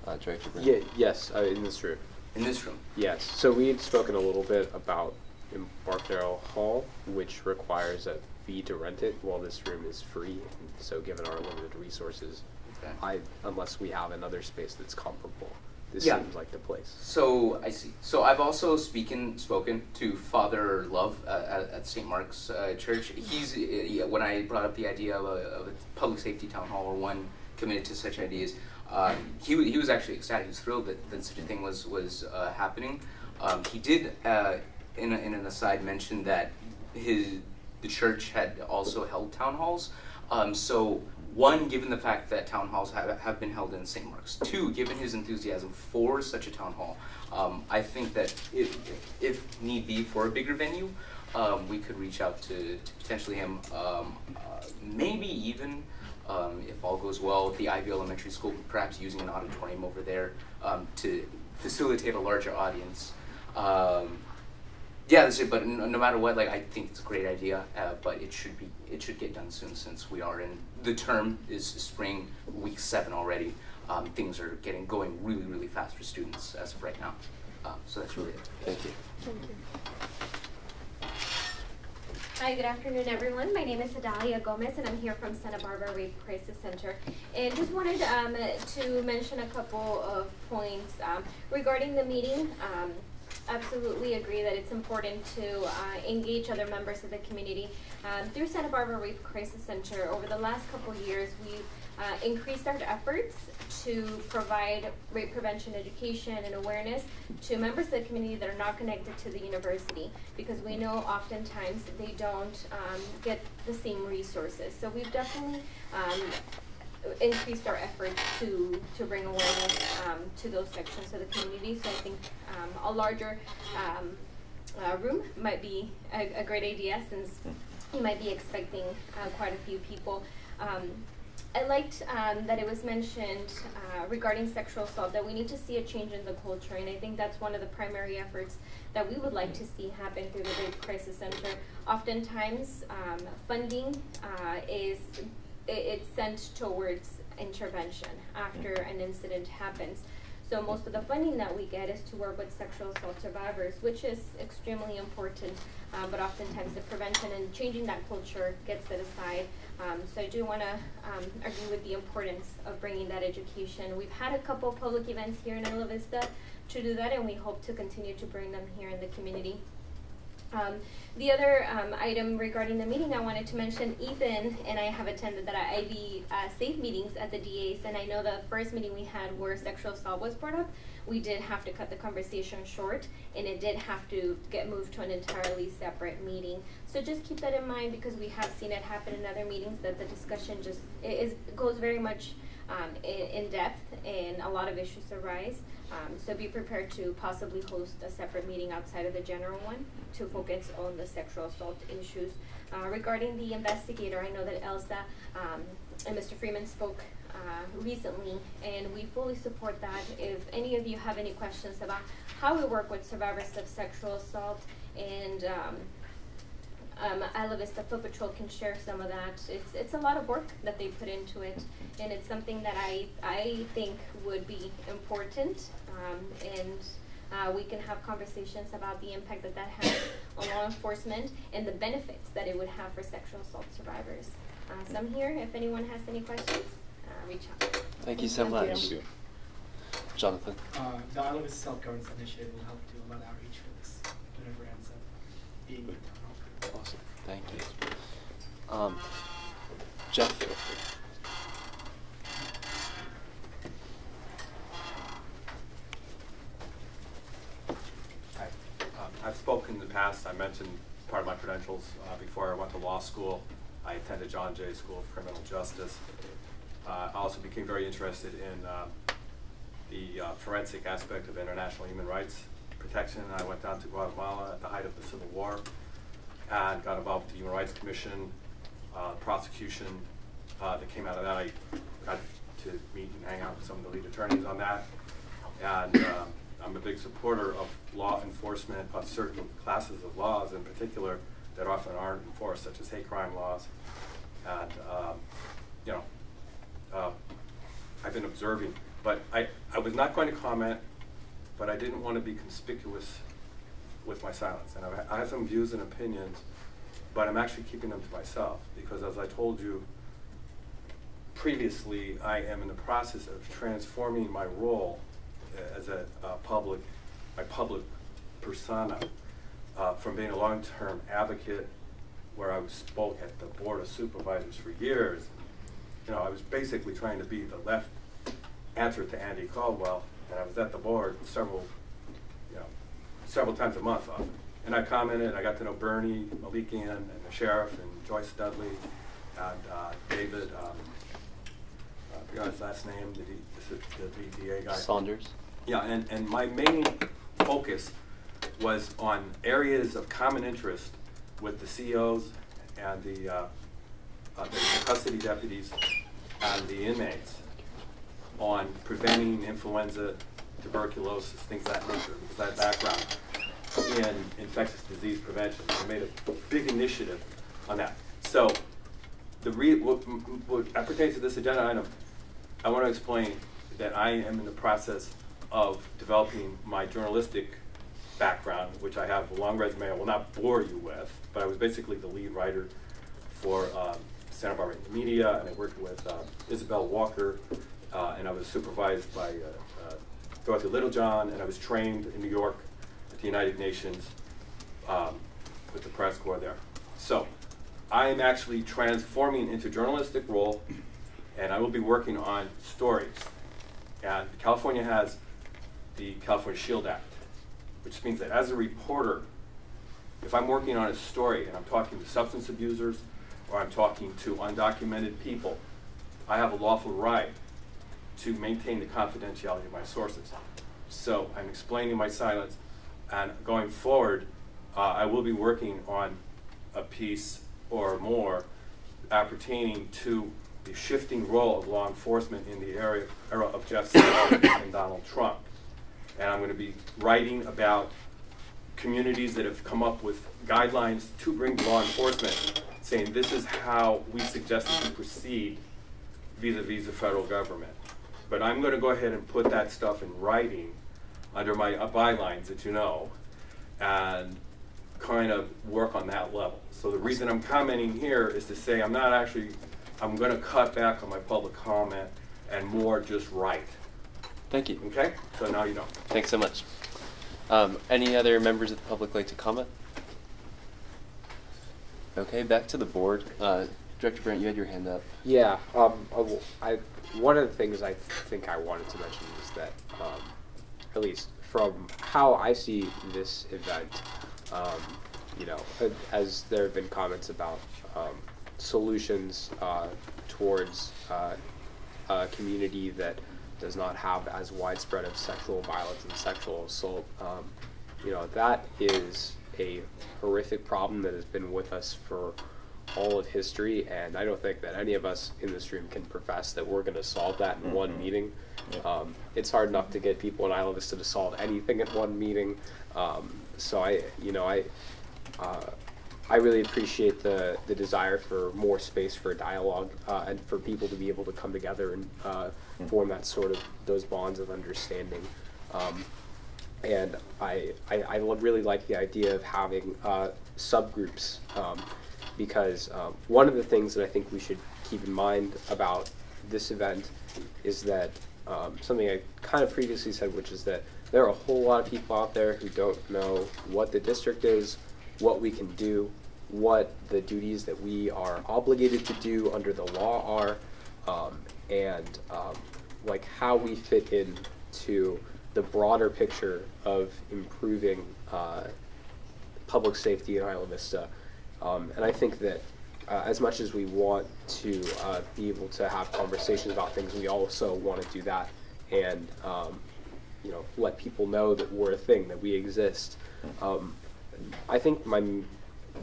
Uh, Director Brown? Yeah, yes, uh, in this room. In this room. Yes. So we had spoken a little bit about Embarcadero Hall, which requires a fee to rent it, while this room is free. So given our limited resources, Okay. I unless we have another space that's comparable, this Yeah. seems like the place. So I see. So I've also speaking spoken to Father Love uh, at, at St. Mark's uh, Church. He's uh, when I brought up the idea of a, of a public safety town hall or one committed to such ideas. Um, he he was actually ecstatic. He was thrilled that, that such a thing was was uh, happening. Um, he did uh, in, a, in an aside mention that his the church had also held town halls. Um, so one, given the fact that town halls have, have been held in St. Mark's. Two, given his enthusiasm for such a town hall, um, I think that if, if need be for a bigger venue, um, we could reach out to, to potentially him, um, uh, maybe even, um, if all goes well, the IV Elementary School, perhaps using an auditorium over there um, to facilitate a larger audience. Um, yeah, that's it. But no, no matter what, like I think it's a great idea. Uh, but it should be it should get done soon since we are in the term is spring week seven already. Um, things are getting going really really fast for students as of right now. Um, so that's really it. Thank you. Thank you. Hi, good afternoon, everyone. My name is Adalia Gomez, and I'm here from Santa Barbara Rape Crisis Center. And just wanted um, to mention a couple of points um, regarding the meeting. Um, absolutely agree that it's important to uh, engage other members of the community. Um, through Santa Barbara Rape Crisis Center, over the last couple years, we've uh, increased our efforts to provide rape prevention education and awareness to members of the community that are not connected to the university because we know oftentimes they don't um, get the same resources. So we've definitely um, increased our efforts to, to bring awareness um, to those sections of the community. So I think um, a larger um, uh, room might be a, a great idea since you might be expecting uh, quite a few people. Um, I liked um, that it was mentioned uh, regarding sexual assault that we need to see a change in the culture, and I think that's one of the primary efforts that we would like to see happen through the Rape Crisis Center. Oftentimes, um, funding uh, is it, it's sent towards intervention after an incident happens. So most of the funding that we get is to work with sexual assault survivors, which is extremely important. Uh, but oftentimes the prevention and changing that culture gets set aside. Um, so I do want to um, agree with the importance of bringing that education. We've had a couple public events here in Isla Vista to do that, and we hope to continue to bring them here in the community. Um, the other um, item regarding the meeting I wanted to mention, Ethan and I have attended the IV uh, safe meetings at the DAs, and I know the first meeting we had where sexual assault was brought up, we did have to cut the conversation short, and it did have to get moved to an entirely separate meeting. So just keep that in mind because we have seen it happen in other meetings that the discussion just is goes very much um, in, in depth, and a lot of issues arise. Um, so be prepared to possibly host a separate meeting outside of the general one to focus on the sexual assault issues. Uh, regarding the investigator, I know that Elsa um, and Mr. Freeman spoke uh, recently, and we fully support that. If any of you have any questions about how we work with survivors of sexual assault and um, um, Isla Vista Foot Patrol can share some of that. It's it's a lot of work that they put into it, and it's something that I I think would be important, um, and uh, we can have conversations about the impact that that has *coughs* on law enforcement and the benefits that it would have for sexual assault survivors. Uh, so I'm here. If anyone has any questions, uh, reach out. Thank you so Thank much. you. Jonathan. Uh, the IV Self-Governance Initiative will help do a lot of outreach for this whenever it ends up being the town hall. Awesome. Thank you. Um, Jeff. Um, I've spoken in the past, I mentioned part of my credentials, uh, before I went to law school. I attended John Jay School of Criminal Justice. Uh, I also became very interested in uh, the uh, forensic aspect of international human rights protection. I went down to Guatemala at the height of the Civil War and got involved with the Human Rights Commission, uh, prosecution uh, that came out of that. I got to meet and hang out with some of the lead attorneys on that. And um, I'm a big supporter of law enforcement of certain classes of laws in particular that often aren't enforced, such as hate crime laws. And, um, you know, uh, I've been observing, but I, I was not going to comment, but I didn't want to be conspicuous with my silence. And I've, I have some views and opinions, but I'm actually keeping them to myself because, as I told you previously, I am in the process of transforming my role as a uh, public, my public persona, uh, from being a long-term advocate, where I spoke at the board of supervisors for years. You know, I was basically trying to be the left answer to Andy Caldwell, and I was at the board several, several times a month often. And I commented, I got to know Bernie Melekian and the sheriff and Joyce Dudley and uh, David, um, I forgot his last name, the, D, the, guy. Saunders. Yeah, and, and my main focus was on areas of common interest with the COs and the, uh, uh, the custody deputies and the inmates on preventing influenza, tuberculosis, things of that nature, because I have background in infectious disease prevention. I made a big initiative on that. So, the re what, what pertains to this agenda item, I want to explain that I am in the process of developing my journalistic background, which I have a long resume I will not bore you with, but I was basically the lead writer for um, Santa Barbara Media, and I worked with uh, Isabel Walker, uh, and I was supervised by uh, Dorothy Littlejohn, and I was trained in New York at the United Nations um, with the press corps there. So I am actually transforming into journalistic role, and I will be working on stories. And California has the California Shield Act, which means that as a reporter, if I'm working on a story and I'm talking to substance abusers or I'm talking to undocumented people, I have a lawful right to maintain the confidentiality of my sources. So I'm explaining my silence, and going forward, uh, I will be working on a piece or more appertaining to the shifting role of law enforcement in the area era of Jeff Sessions *coughs* and Donald Trump. And I'm going to be writing about communities that have come up with guidelines to bring law enforcement saying this is how we suggest that you proceed vis-a-vis the federal government. But I'm gonna go ahead and put that stuff in writing under my uh, bylines that you know, and kind of work on that level. So the reason I'm commenting here is to say I'm not actually, I'm gonna cut back on my public comment and more just write. Thank you. Okay? So now you know. Thanks so much. Um, any other members of the public like to comment? Okay, back to the board. Uh, Director Brandt, you had your hand up. Yeah, um, I w- I, one of the things I think I wanted to mention is that, um, at least from how I see this event, um, you know, as there have been comments about um, solutions uh, towards uh, a community that does not have as widespread of sexual violence and sexual assault, um, you know, that is a horrific problem that has been with us for all of history, and I don't think that any of us in this room can profess that we're going to solve that in one Mhm. meeting. Um, it's hard enough to get people in Isla Vista to solve anything at one meeting. Um, so I, you know, I, uh, I really appreciate the the desire for more space for dialogue uh, and for people to be able to come together and uh, form that sort of those bonds of understanding. Um, and I, I, I would really like the idea of having uh, subgroups um, because um, one of the things that I think we should keep in mind about this event is that um, something I kind of previously said, which is that there are a whole lot of people out there who don't know what the district is, what we can do, what the duties that we are obligated to do under the law are, um, and um, like how we fit in to the broader picture of improving uh, public safety in Isla Vista. Um, and I think that uh, as much as we want to uh, be able to have conversations about things, we also want to do that and um, you know let people know that we're a thing, that we exist. Um, I think my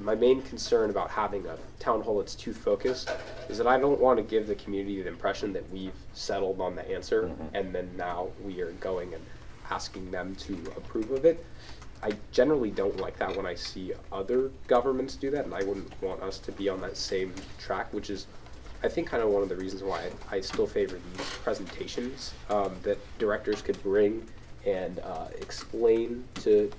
my main concern about having a town hall that's too focused is that I don't want to give the community the impression that we've settled on the answer and then now we are going and asking them to approve of it. I generally don't like that when I see other governments do that, and I wouldn't want us to be on that same track, which is, I think, kind of one of the reasons why I, I still favor these presentations um, that directors could bring and uh, explain to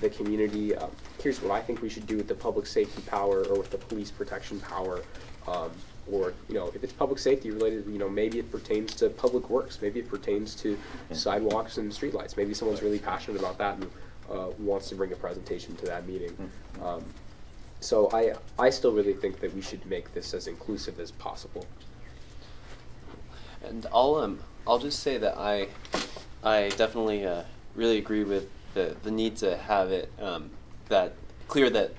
the community. Um, here's what I think we should do with the public safety power or with the police protection power. Um, or you know, if it's public safety related, you know, maybe it pertains to public works, maybe it pertains to sidewalks and streetlights. Maybe someone's really passionate about that and uh, wants to bring a presentation to that meeting. Um, so I, I still really think that we should make this as inclusive as possible. And I'll um I'll just say that I I definitely uh, really agree with the the need to have it um, that clear that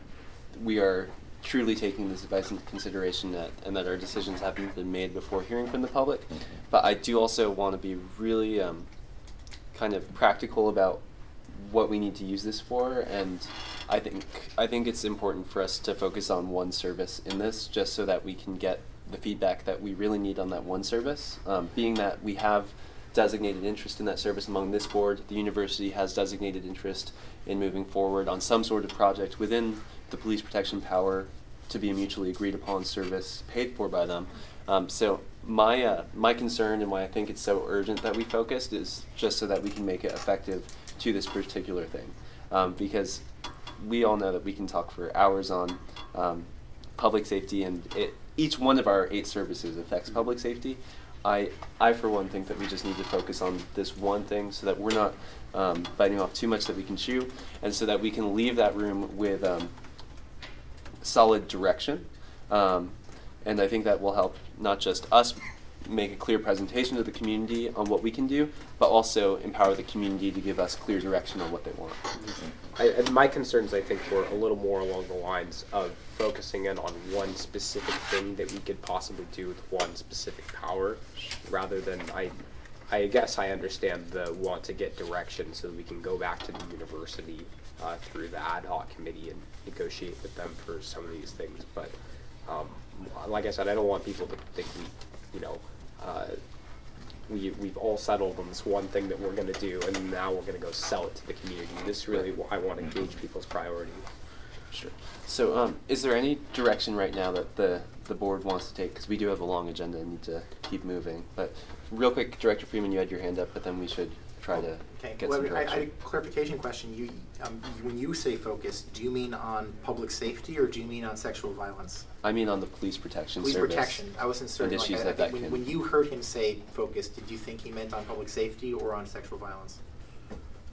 we are truly taking this advice into consideration that, and that our decisions haven't been made before hearing from the public. But I do also want to be really um, kind of practical about what we need to use this for and I think I think it's important for us to focus on one service in this just so that we can get the feedback that we really need on that one service. Um, being that we have designated interest in that service among this board, the university has designated interest in moving forward on some sort of project within the police protection power to be a mutually agreed upon service paid for by them. Um, so my uh, my concern and why I think it's so urgent that we focused is just so that we can make it effective to this particular thing, um, because we all know that we can talk for hours on um, public safety, and it, each one of our eight services affects public safety. I, I for one think that we just need to focus on this one thing so that we're not um, biting off too much that we can chew, and so that we can leave that room with um, solid direction. Um, and I think that will help not just us make a clear presentation to the community on what we can do, but also empower the community to give us clear direction on what they want. I, my concerns, I think, were a little more along the lines of focusing in on one specific thing that we could possibly do with one specific power, rather than I. I guess I understand the want to get direction so that we can go back to the university uh, through the ad hoc committee and negotiate with them for some of these things. But um, like I said, I don't want people to think we, you know, uh, we, we've all settled on this one thing that we're going to do, and now we're going to go sell it to the community. This is really, I want to gauge people's priority. Sure. So, um, is there any direction right now that the, the board wants to take? Because we do have a long agenda and need to keep moving. But real quick, Director Freeman, you had your hand up, but then we should try to Okay, get well, some I- I, I, direction. clarification question, you, um, when you say focus, do you mean on public safety or do you mean on sexual violence? I mean, on the police protection Police service. protection, I wasn't certain, like, I, I that think when, when you heard him say focus, did you think he meant on public safety or on sexual violence?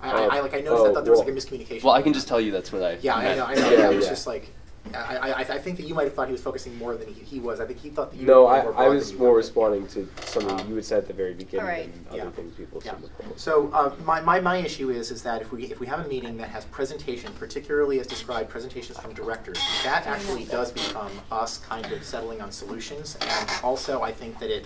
I, I, I like, I noticed, I thought there was like a miscommunication. Well, I can just tell you that's what I. Yeah, I know, I know, Yeah, I was yeah. just like, I, I, I, I think that you might have thought he was focusing more than he, he was, I think he thought that you No, were I, more I was more responding to something Um, you had said at the very beginning Alright. and other Yeah. things people Yeah. said. So uh, my, my, my issue is is that if we if we have a meeting that has presentation, particularly as described, presentations from directors, that actually does become us kind of settling on solutions. And also, I think that it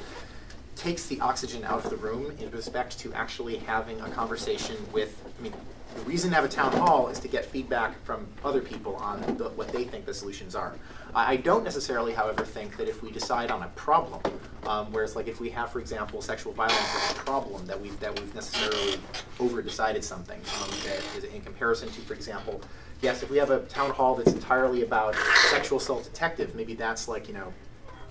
takes the oxygen out of the room in respect to actually having a conversation with. I mean, the reason to have a town hall is to get feedback from other people on the, what they think the solutions are. I, don't necessarily, however, think that if we decide on a problem, um, whereas like if we have, for example, sexual violence as a problem that we've that we've necessarily over decided something um, that is in comparison to, for example, yes, if we have a town hall that's entirely about sexual assault detective, maybe that's like you know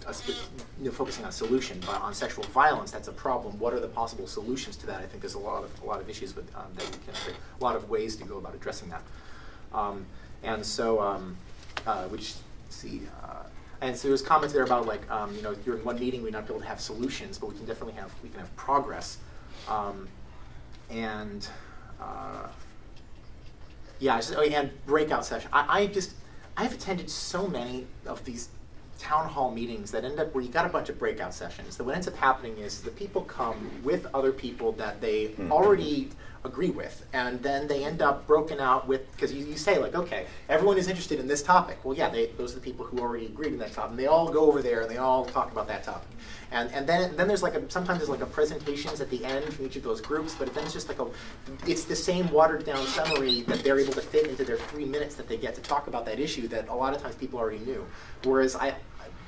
a you know, focusing on solution, but on sexual violence, that's a problem. What are the possible solutions to that? I think there's a lot of a lot of issues with um, that we can, a lot of ways to go about addressing that. Um, and so, um, uh, we see, uh, and so there's comments there about like, um, you know, during one meeting we not be able to have solutions, but we can definitely have we can have progress. Um, and uh, yeah, oh, and breakout session. I, I just I've attended so many of these town hall meetings that end up where you got a bunch of breakout sessions. That what ends up happening is the people come with other people that they Mhm. already agree with, and then they end up broken out with because you, you say like, okay, everyone is interested in this topic. Well, yeah, they, those are the people who already agreed on that topic. And they all go over there and they all talk about that topic. And and then then there's like a sometimes there's like a presentations at the end from each of those groups, but then it's just like a it's the same watered down summary that they're able to fit into their three minutes that they get to talk about that issue that a lot of times people already knew. Whereas I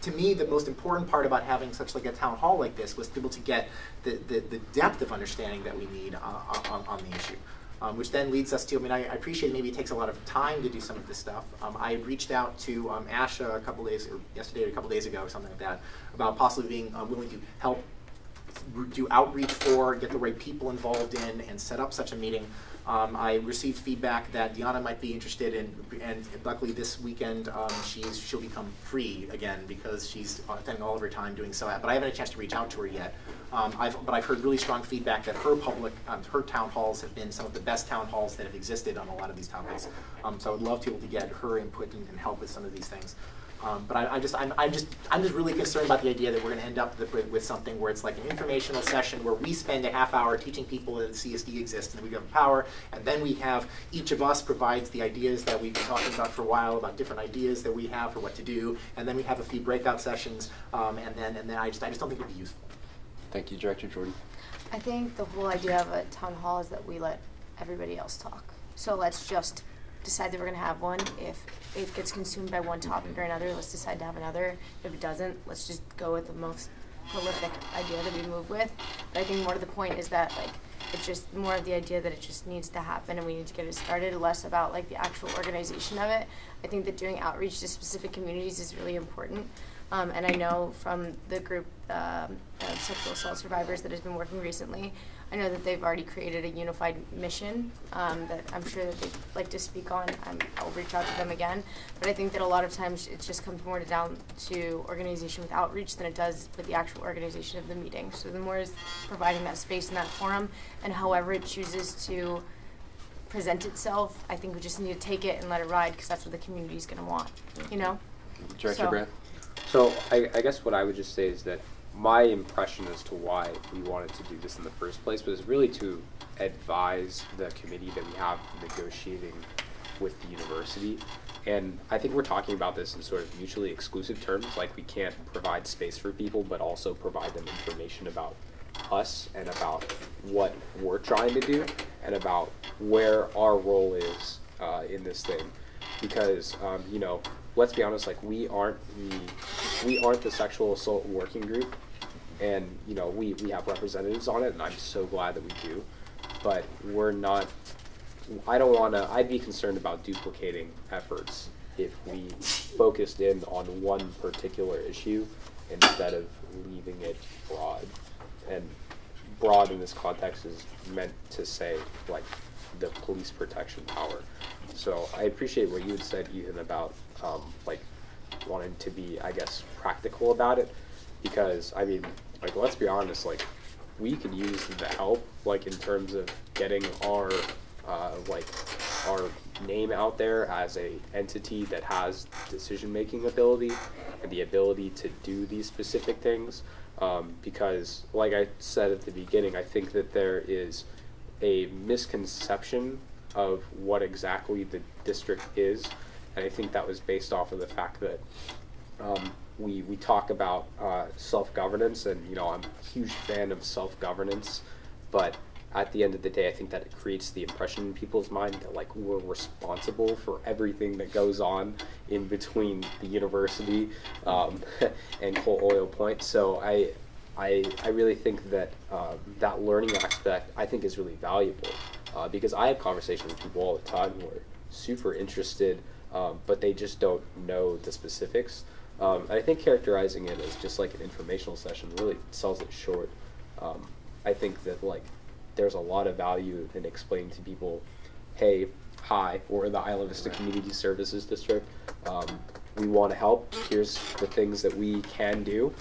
to me, the most important part about having such like a town hall like this was to be able to get the, the, the depth of understanding that we need uh, on, on the issue. Um, which then leads us to, I mean, I, I appreciate maybe it takes a lot of time to do some of this stuff. Um, I reached out to um, Asha a couple days, or yesterday or a couple days ago, or something like that, about possibly being uh, willing to help do outreach for, get the right people involved in, and set up such a meeting. Um, I received feedback that Diana might be interested in, and luckily this weekend um, she's she'll become free again because she's spending all of her time doing so. But I haven't had a chance to reach out to her yet. Um, I've, but I've heard really strong feedback that her public, um, her town halls have been some of the best town halls that have existed on a lot of these topics. Um, so I would love to be able to get her input and, and help with some of these things. Um, but I, I just, I'm, I'm just, I'm just really concerned about the idea that we're going to end up with, with, with something where it's like an informational session where we spend a half hour teaching people that CSD exists and we have power, and then we have each of us provides the ideas that we've been talking about for a while about different ideas that we have for what to do, and then we have a few breakout sessions, um, and then, and then I just, I just don't think it would be useful. Thank you, Director Jordan. I think the whole idea of a town hall is that we let everybody else talk. So let's just decide that we're gonna have one. If it gets consumed by one topic or another, let's decide to have another. If it doesn't, let's just go with the most prolific idea that we move with. But I think more to the point is that like it's just more of the idea that it just needs to happen and we need to get it started, less about like the actual organization of it. I think that doing outreach to specific communities is really important. Um, and I know from the group um, of sexual assault survivors that has been working recently, I know that they've already created a unified mission um, that I'm sure that they'd like to speak on. I'm, I'll reach out to them again. But I think that a lot of times it just comes more down to organization with outreach than it does with the actual organization of the meeting. So the more is providing that space and that forum, and however it chooses to present itself, I think we just need to take it and let it ride because that's what the community is going to want. You know. Director So- Brandt. So I, I guess what I would just say is that my impression as to why we wanted to do this in the first place was really to advise the committee that we have negotiating with the university. And I think we're talking about this in sort of mutually exclusive terms, like we can't provide space for people, but also provide them information about us and about what we're trying to do and about where our role is uh, in this thing. Because, um, you know, let's be honest, like we aren't the we aren't the sexual assault working group, and you know we we have representatives on it, and I'm so glad that we do, but we're not. I don't want to. I'd be concerned about duplicating efforts if we focused in on one particular issue instead of leaving it broad. And broad in this context is meant to say like the police protection power. So I appreciate what you had said, Ethan, about um, like wanting to be, I guess, practical about it, because I mean, like let's be honest, like we could use the help, like in terms of getting our uh, like our name out there as a entity that has decision making ability and the ability to do these specific things. Um, because, like I said at the beginning, I think that there is a misconception of what exactly the district is, and I think that was based off of the fact that um, we we talk about uh, self governance, and you know I'm a huge fan of self governance, but at the end of the day, I think that it creates the impression in people's mind that like we're responsible for everything that goes on in between the university um, *laughs* and Coal Oil Point. So I, I, I really think that um, that learning aspect I think is really valuable uh, because I have conversations with people all the time who are super interested, um, but they just don't know the specifics. Um, I think characterizing it as just like an informational session really sells it short. Um, I think that like there's a lot of value in explaining to people, hey, hi, we're the Isla Vista Community Services District. Um, we want to help. Here's the things that we can do,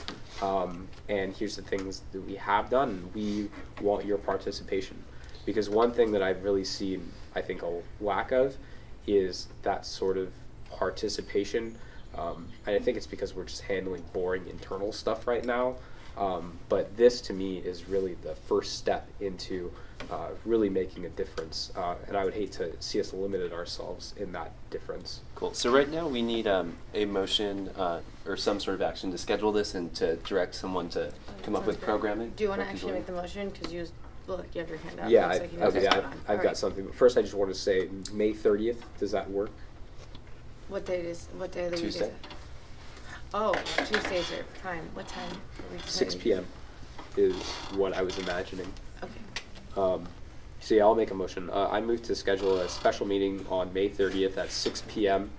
um, and here's the things that we have done. We want your participation, because one thing that I've really seen, I think, a lack of, is that sort of participation. Um, and I think it's because we're just handling boring internal stuff right now. Um, but this to me is really the first step into uh, really making a difference. Uh, and I would hate to see us limited ourselves in that difference. Cool. So right now we need um, a motion uh, or some sort of action to schedule this and to direct someone to come up with programming. Do you want to actually Jordan? make the motion? Because you, look, you have your hand up. Yeah, I, like you know okay, what's I've. I've got right. something. But first, I just want to say May 30th, does that work? What day is, what day of the week is Tuesday. it? Oh, Tuesdays are fine. What time? are we 6 p.m. is what I was imagining. Okay. Um, so yeah, I'll make a motion. Uh, I move to schedule a special meeting on May 30th at 6 p.m.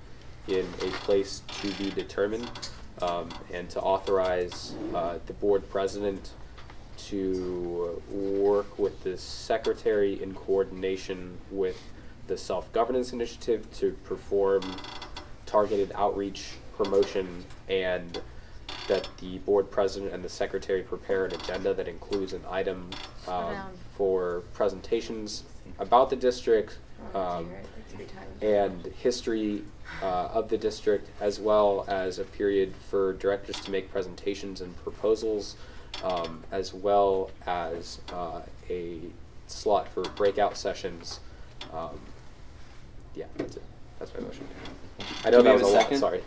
in a place to be determined, um, and to authorize uh, the board president to work with the secretary in coordination with the self-governance initiative to perform targeted outreach, promotion, and that the board president and the secretary prepare an agenda that includes an item um, for presentations about the district um, and history uh, of the district, as well as a period for directors to make presentations and proposals, um, as well as uh, a slot for breakout sessions. Um, yeah, that's it. That's my motion. I know Do we that have was a a lot. second? Sorry.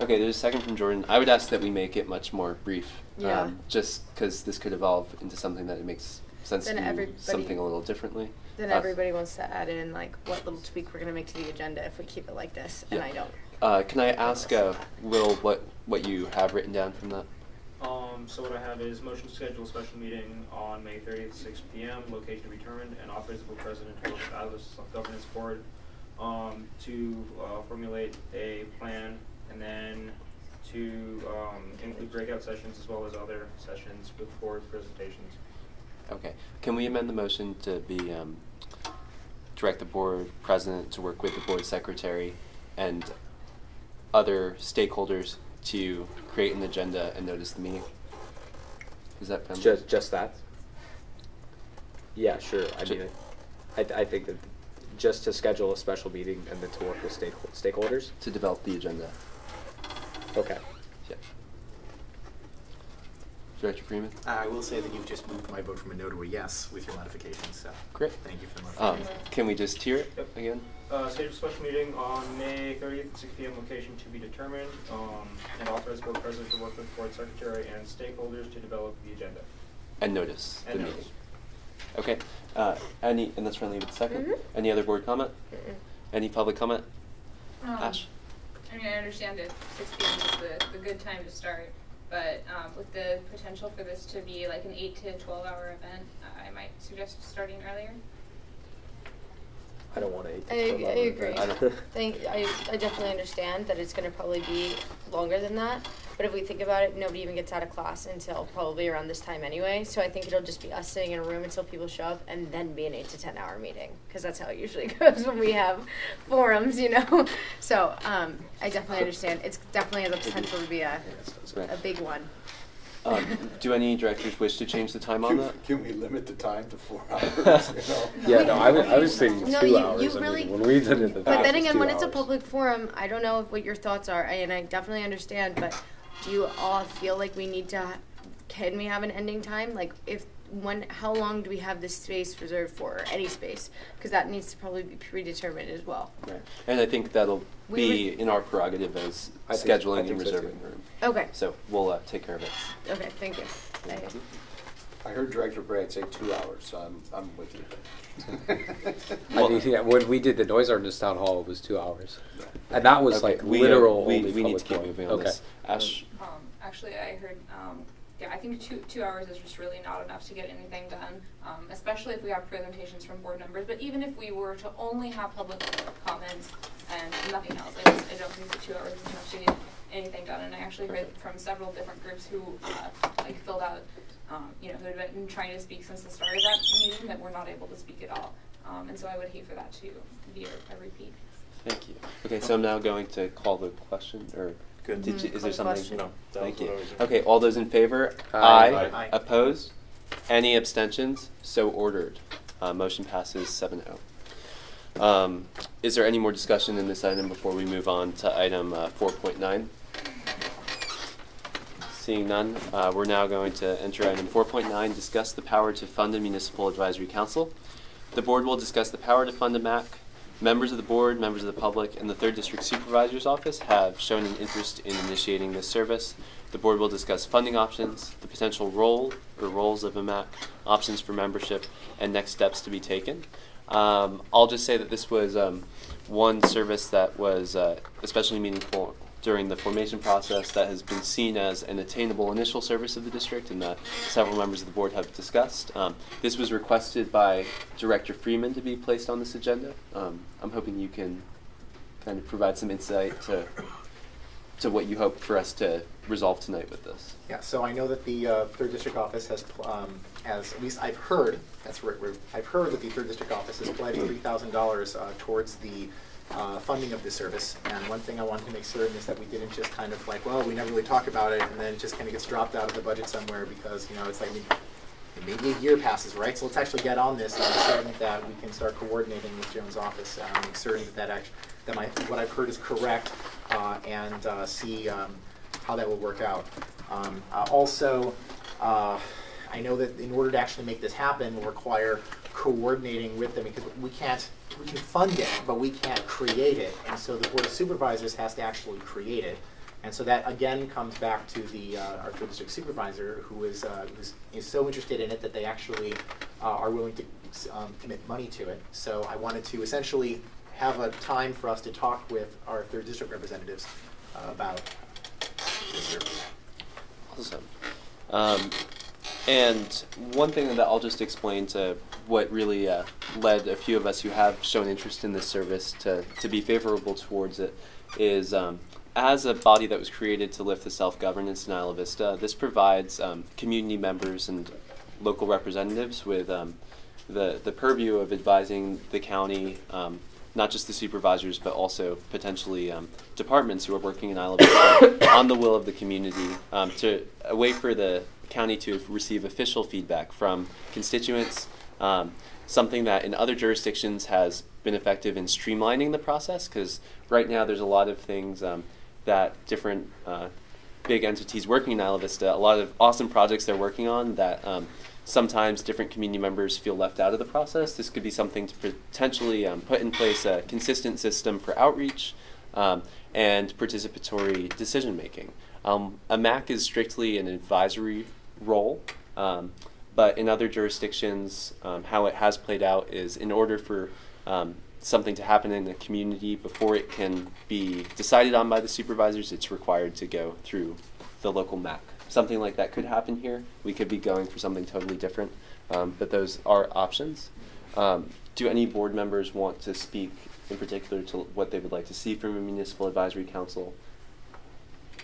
Okay, there's a second from Jordan. I would ask that we make it much more brief. Yeah. Um, just because this could evolve into something that it makes sense Then to do something a little differently. Then Uh, everybody wants to add in like what little tweak we're gonna make to the agenda if we keep it like this, and I don't. Uh, can I ask, uh, Will, what, what you have written down from that? Um, so what I have is motion to schedule a special meeting on May thirtieth, six P M, location to be determined, and authorize the board president to work with Atlas Governance Board, um, to, uh, formulate a plan, and then to, um, include breakout sessions as well as other sessions with board presentations. Okay. Can we amend the motion to be, um, direct the board president to work with the board secretary and other stakeholders to create an agenda and notice the meeting? Is that friendly? Just, just that? Yeah, sure. I Ju- mean, I, I think that just to schedule a special meeting and then to work with stake, stakeholders? To develop the agenda. Okay. Yeah. Director Freeman? I will say that you've just moved my vote from a no to a yes with your modifications, so. Great. Thank you for the Um, can we just hear it Yep. again? Uh, schedule a special meeting on May thirtieth, six P M, location to be determined, um, and authorize board president to work with board secretary and stakeholders to develop the agenda. And notice the And meeting. Notice. Okay. Uh, any, and that's friendly with second? Mhm. Any other board comment? Mm-mm. Any public comment? Um, Ash? I mean, I understand that six P M is the, the good time to start, but, um, with the potential for this to be like an eight to twelve hour event, I might suggest starting earlier. I don't want eight to I, 12 I hour agree. events. Think, I, I definitely understand that it's gonna probably be longer than that, but if we think about it, nobody even gets out of class until probably around this time anyway, so I think it'll just be us sitting in a room until people show up and then be an eight to ten hour meeting, cause that's how it usually *laughs* goes when we have forums, you know? *laughs* So, um, I definitely understand, it's definitely has the potential to be a, great. a big one. Um, do any directors wish to change the time on Can- that? Can we limit the time to four *laughs* hours, you know? Yeah, no, I was, I was thinking No, two you- hours. you I mean, really- when we did it, the But then again, two when it's a public forum, I don't know what your thoughts are, and I definitely understand, but do you all feel like we need to, can we have an ending time? Like, if, when, how long do we have this space reserved for, or any space? Because that needs to probably be predetermined as well. Right. And I think that'll We be in our prerogative as I think- I scheduling and think so, reserving too. the room. Okay. So we'll uh, take care of it. Okay, thank you. I- I heard Director Brandt say two hours, so I'm, I'm with you. *laughs* I mean, yeah, when we did the noise ordinance town hall, it was two hours, and that was Okay, like we, uh, literal. we, only we need public to keep forum. moving on okay. this. Ash, Um, actually, I heard, um, yeah, I think two, two hours is just really not enough to get anything done, um, especially if we have presentations from board members. But even if we were to only have public comments and nothing else, I, just, I don't think the two hours is enough to get anything done. And I actually heard from several different groups who, uh, like filled out, um, you know, who had been trying to speak since the start of that meeting that were not able to speak at all. Um, and so I would hate for that to be a, a repeat. thank you. Okay, so I'm now going to call the question, or Good. did you, Mhm, is there something? question. No, Thank you. what I was doing. Okay, all those in favor? Aye. Aye. Aye. Opposed? Any abstentions? So ordered. Uh, motion passes 7-0. Um, is there any more discussion in this item before we move on to item uh, 4.9? Seeing none, uh, we're now going to enter item 4.9, discuss the power to fund a municipal advisory council. The board will discuss the power to fund a MAC. Members of the board, members of the public, and the third district supervisor's office have shown an interest in initiating this service. The board will discuss funding options, the potential role or roles of a MAC, options for membership, and next steps to be taken. Um, I'll just say that this was um, one service that was uh, especially meaningful during the formation process that has been seen as an attainable initial service of the district and that several members of the board have discussed. Um, this was requested by Director Freeman to be placed on this agenda. Um, I'm hoping you can kind of provide some insight to to what you hope for us to resolve tonight with this. Yeah, so I know that the uh, third district office has, um, has, at least I've heard, that's where- I've heard that the third district office has pledged three thousand dollars uh, towards the uh, funding of this service. And one thing I wanted to make certain is that we didn't just kind of like, well, we never really talk about it, and then it just kind of gets dropped out of the budget somewhere because, you know, it's like, maybe a year passes, right? So let's actually get on this and make certain that we can start coordinating with Joan's office, uh, make certain that that act, that my, what I've heard is correct, uh, and, uh, see, um, how that will work out. Um, uh, also, uh, I know that in order to actually make this happen will require coordinating with them because we can't, we can fund it, but we can't create it. And so the Board of Supervisors has to actually create it. And so that again comes back to the, uh, our third district supervisor who is, uh, who's, is so interested in it that they actually uh, are willing to um, commit money to it. So I wanted to essentially have a time for us to talk with our third district representatives uh, about this service. Awesome. Um, and one thing that I'll just explain to what really uh, led a few of us who have shown interest in this service to, to be favorable towards it is um, as a body that was created to lift the self governance in Isla Vista, this provides um, community members and local representatives with um, the, the purview of advising the county, um, not just the supervisors, but also potentially um, departments who are working in Isla Vista *coughs* on the will of the community um, to a way for the county to receive official feedback from constituents. Um, something that in other jurisdictions has been effective in streamlining the process because right now there's a lot of things um, that different uh, big entities working in Isla Vista, a lot of awesome projects they're working on that um, sometimes different community members feel left out of the process. This could be something to potentially um, put in place a consistent system for outreach um, and participatory decision making. Um, a MAC is strictly an advisory role, um, but in other jurisdictions, um, how it has played out is in order for um, something to happen in the community before it can be decided on by the supervisors, it's required to go through the local MAC. Something like that could happen here. We could be going for something totally different, um, but those are options. Um, do any board members want to speak in particular to what they would like to see from a municipal advisory council?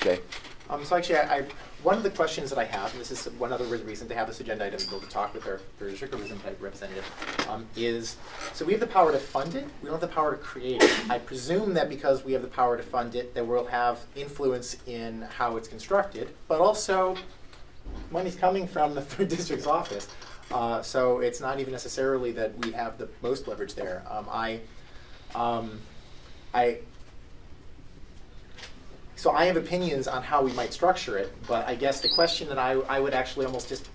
Jay? Um, so actually, I, I, one of the questions that I have, and this is one other reason to have this agenda item, able to talk with our, district representative, representative um, is, so we have the power to fund it, we don't have the power to create it. I presume that because we have the power to fund it, that we'll have influence in how it's constructed, but also money's coming from the *laughs* third district's office. Uh, so it's not even necessarily that we have the most leverage there. Um, I, um, I, so I have opinions on how we might structure it, but I guess the question that I, I would actually almost just,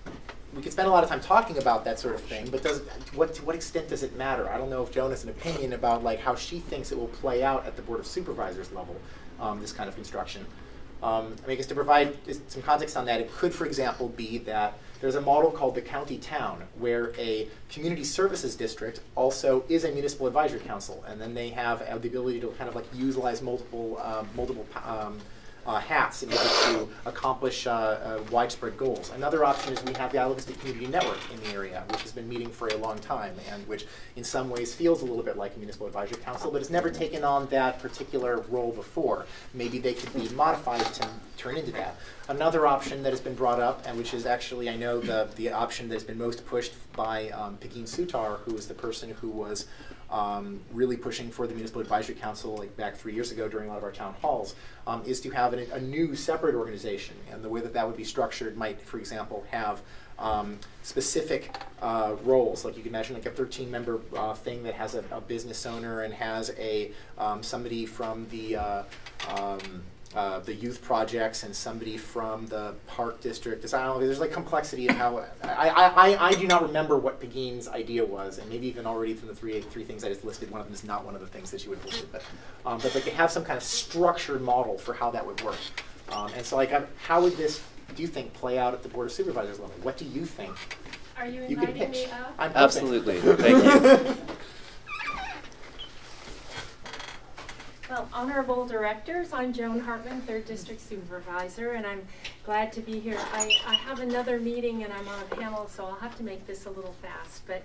we could spend a lot of time talking about that sort of thing, but does, what, to what extent does it matter? I don't know if Joan has an opinion about like how she thinks it will play out at the Board of Supervisors level, um, this kind of construction. Um, I mean, I guess to provide some context on that, it could, for example, be that there's a model called the county town, where a community services district also is a municipal advisory council, and then they have uh, the ability to kind of like utilize multiple um, multiple um, uh, hats in order to accomplish uh, uh, widespread goals. Another option is we have the Vista Community Network in the area, which has been meeting for a long time and which in some ways feels a little bit like a municipal advisory council, but has never taken on that particular role before. Maybe they could be modified to turn into that. Another option that has been brought up, and which is actually, I know, the, the option that has been most pushed by um, Pegeen Sutar, who is the person who was um, really pushing for the Municipal Advisory Council like back three years ago during a lot of our town halls, um, is to have an, a new separate organization. And the way that that would be structured might, for example, have um, specific uh, roles. Like you can imagine like a 13 member uh, thing that has a, a, business owner and has a um, somebody from the uh, um, uh, the youth projects and somebody from the park district. I don't know, there's like complexity in how, I, I, I do not remember what Pegeen's idea was, and maybe even already from the three, three things I just listed, one of them is not one of the things that she would have listed, but, um, but like they have some kind of structured model for how that would work. Um, and so like, um, how would this, do you think, play out at the Board of Supervisors level? What do you think? Are you You could inviting pitch. me up? I'm Absolutely. Thank you. *laughs* Well, honorable directors, I'm Joan Hartmann, third district supervisor, and I'm glad to be here. I, I have another meeting and I'm on a panel, so I'll have to make this a little fast. But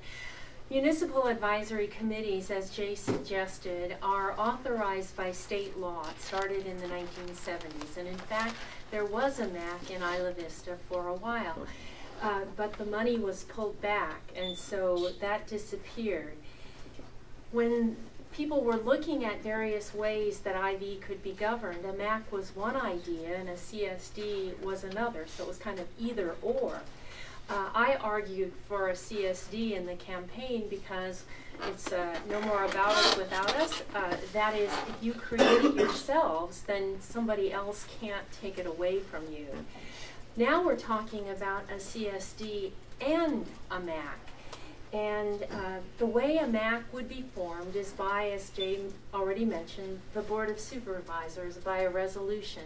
municipal advisory committees, as Jay suggested, are authorized by state law. It started in the 1970s, and in fact, there was a MAC in Isla Vista for a while. Uh, but the money was pulled back, and so that disappeared. When people were looking at various ways that IV could be governed. A MAC was one idea and a CSD was another, so it was kind of either or. Uh, I argued for a CSD in the campaign because it's uh, no more about us without us. Uh, that is, if you create it yourselves, then somebody else can't take it away from you. Now we're talking about a CSD and a MAC. And uh, the way a MAC would be formed is by, as Jay already mentioned, the Board of Supervisors by a resolution.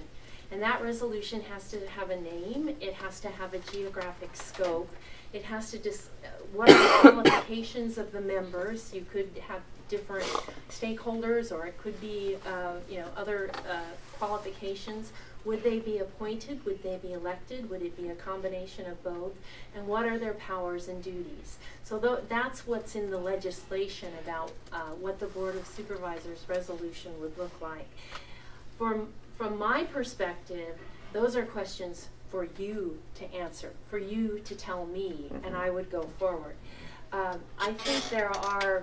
And that resolution has to have a name, it has to have a geographic scope, it has to just, uh, what are the *coughs* qualifications of the members? You could have different stakeholders or it could be, uh, you know, other uh, qualifications. Would they be appointed? Would they be elected? Would it be a combination of both? And what are their powers and duties? So th that's what's in the legislation about uh, what the Board of Supervisors resolution would look like. From, from my perspective, those are questions for you to answer, for you to tell me, and I would go forward. Um, I think there are,